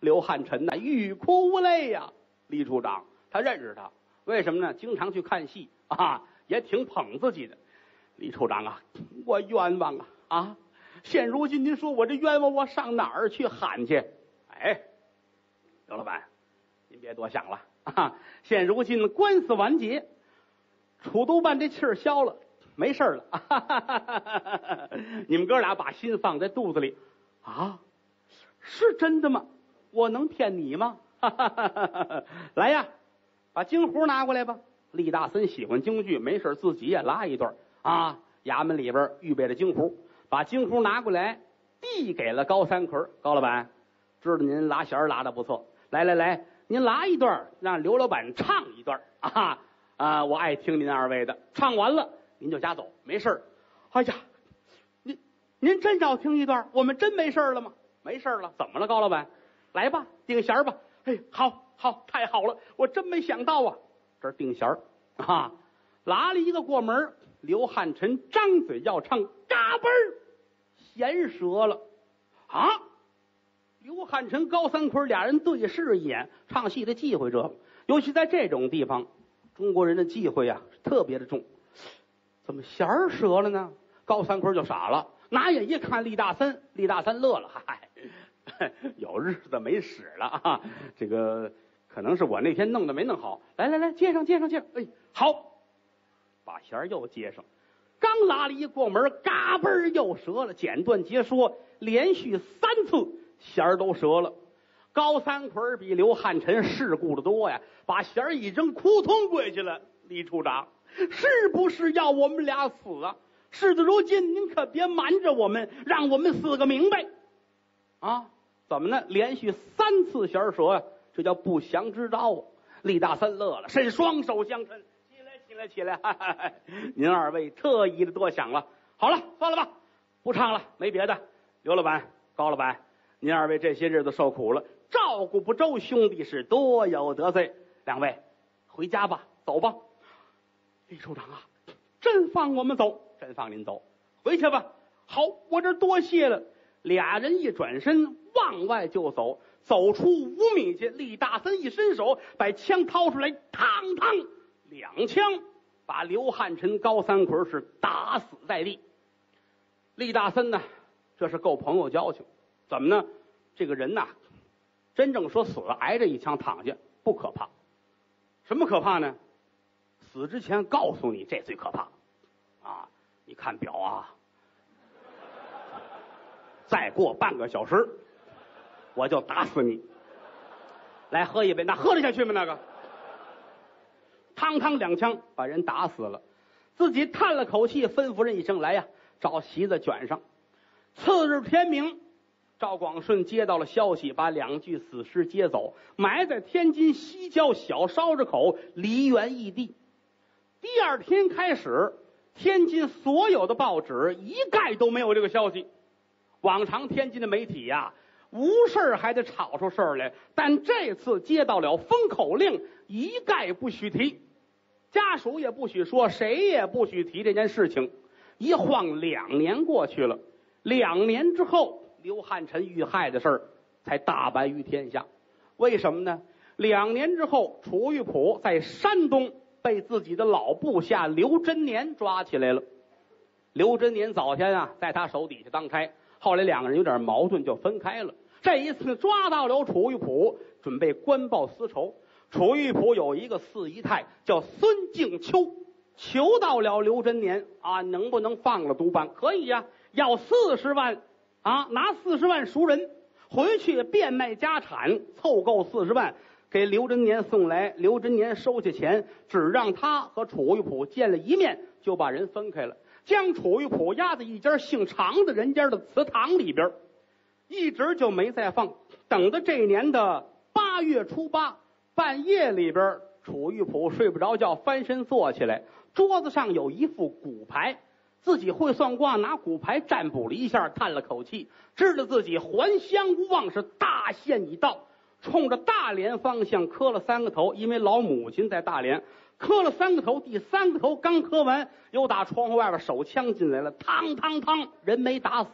刘汉臣呐，欲哭无泪呀。李处长，他认识他。为什么呢？经常去看戏啊，也挺捧自己的。李处长啊，我冤枉啊啊！现如今您说我这冤枉，我上哪儿去喊去？哎，刘老板，别多想了啊！现如今官司完结，楚督办这气儿消了，没事了。啊、哈 哈你们哥俩把心放在肚子里啊，是真的吗？我能骗你吗？啊、哈哈来呀，把京胡拿过来吧。李大森喜欢京剧，没事自己也拉一段啊。衙门里边预备了京胡，把京胡拿过来，递给了高三奎。高老板，知道您拉弦拉的不错，来来来，您拉一段，让刘老板唱一段啊啊！我爱听您二位的，唱完了您就家走，没事哎呀，您您真要听一段，我们真没事了吗？没事了，怎么了，高老板？来吧，定弦吧。哎，好，好，太好了，我真没想到啊，这定弦啊，拉了一个过门。刘汉臣张嘴要唱，嘎嘣，弦折了啊！刘汉臣、高三坤俩人对视一眼，唱戏的忌讳这，尤其在这种地方，中国人的忌讳啊特别的重。怎么弦儿折了呢？高三坤就傻了，拿眼一看，李大森，李大森乐了，嗨，有日子没使了啊！这个可能是我那天弄的没弄好，来来来，接上，接上，接上，哎，好。把弦儿又接上，刚拉了一过门，嘎嘣又折了。简短截说，连续三次弦儿都折了。高三魁比刘汉臣世故的多呀，把弦儿一扔，扑通跪下了。李处长，是不是要我们俩死啊？事到如今，您可别瞒着我们，让我们死个明白啊！怎么呢？连续三次弦儿折呀，这叫不祥之兆啊！李大三乐了，伸双手相称。起来，起来！起来 您二位特意的多想了。好了，算了吧，不唱了，没别的。刘老板、高老板，您二位这些日子受苦了，照顾不周，兄弟是多有得罪。两位回家吧，走吧。李处长啊，真放我们走？真放您走？回去吧。好，我这多谢了。俩人一转身往外就走，走出五米去，李大森一伸手，把枪掏出来，嘡嘡。两枪把刘汉臣、高三奎是打死在地。李大森呢，这是够朋友交情。怎么呢？这个人呐，真正说死了，挨着一枪躺下不可怕。什么可怕呢？死之前告诉你这最可怕。啊，你看表啊，再过半个小时我就打死你。来喝一杯，那喝得下去吗？那个。嘡嘡两枪把人打死了，自己叹了口气，吩咐人一声：“来呀，找席子卷上。”次日天明，赵广顺接到了消息，把两具死尸接走，埋在天津西郊小烧子口，梨园异地。第二天开始，天津所有的报纸一概都没有这个消息。往常天津的媒体呀，无事还得吵出事儿来，但这次接到了封口令，一概不许提。家属也不许说，谁也不许提这件事情。一晃两年过去了，两年之后，刘汉臣遇害的事儿才大白于天下。为什么呢？两年之后，楚玉璞在山东被自己的老部下刘真年抓起来了。刘真年早先啊，在他手底下当差，后来两个人有点矛盾，就分开了。这一次抓到了楚玉璞，准备官报私仇。楚玉璞有一个四姨太叫孙静秋，求到了刘真年啊，能不能放了督办？可以呀，要四十万啊，拿四十万赎人，回去变卖家产，凑够四十万给刘真年送来。刘真年收下钱，只让他和楚玉璞见了一面，就把人分开了，将楚玉璞押在一家姓常的人家的祠堂里边，一直就没再放。等到这年的八月初八。半夜里边，楚玉璞睡不着觉，翻身坐起来，桌子上有一副骨牌，自己会算卦，拿骨牌占卜了一下，叹了口气，知道自己还乡无望，是大限已到，冲着大连方向磕了三个头，因为老母亲在大连，磕了三个头，第三个头刚磕完，又打窗户外边手枪进来了，嘡嘡嘡，人没打死，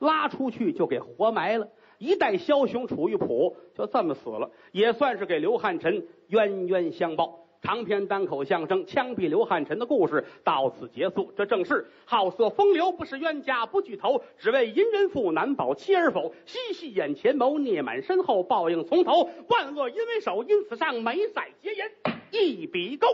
拉出去就给活埋了。一代枭雄楚玉璞就这么死了，也算是给刘汉臣冤冤相报。长篇单口相声《枪毙刘汉臣》的故事到此结束。这正是好色风流，不是冤家不聚头，只为淫人妇，难保妻儿否？嬉戏眼前谋，孽满身后，报应从头。万恶淫为首，因此上，美色结言一笔勾。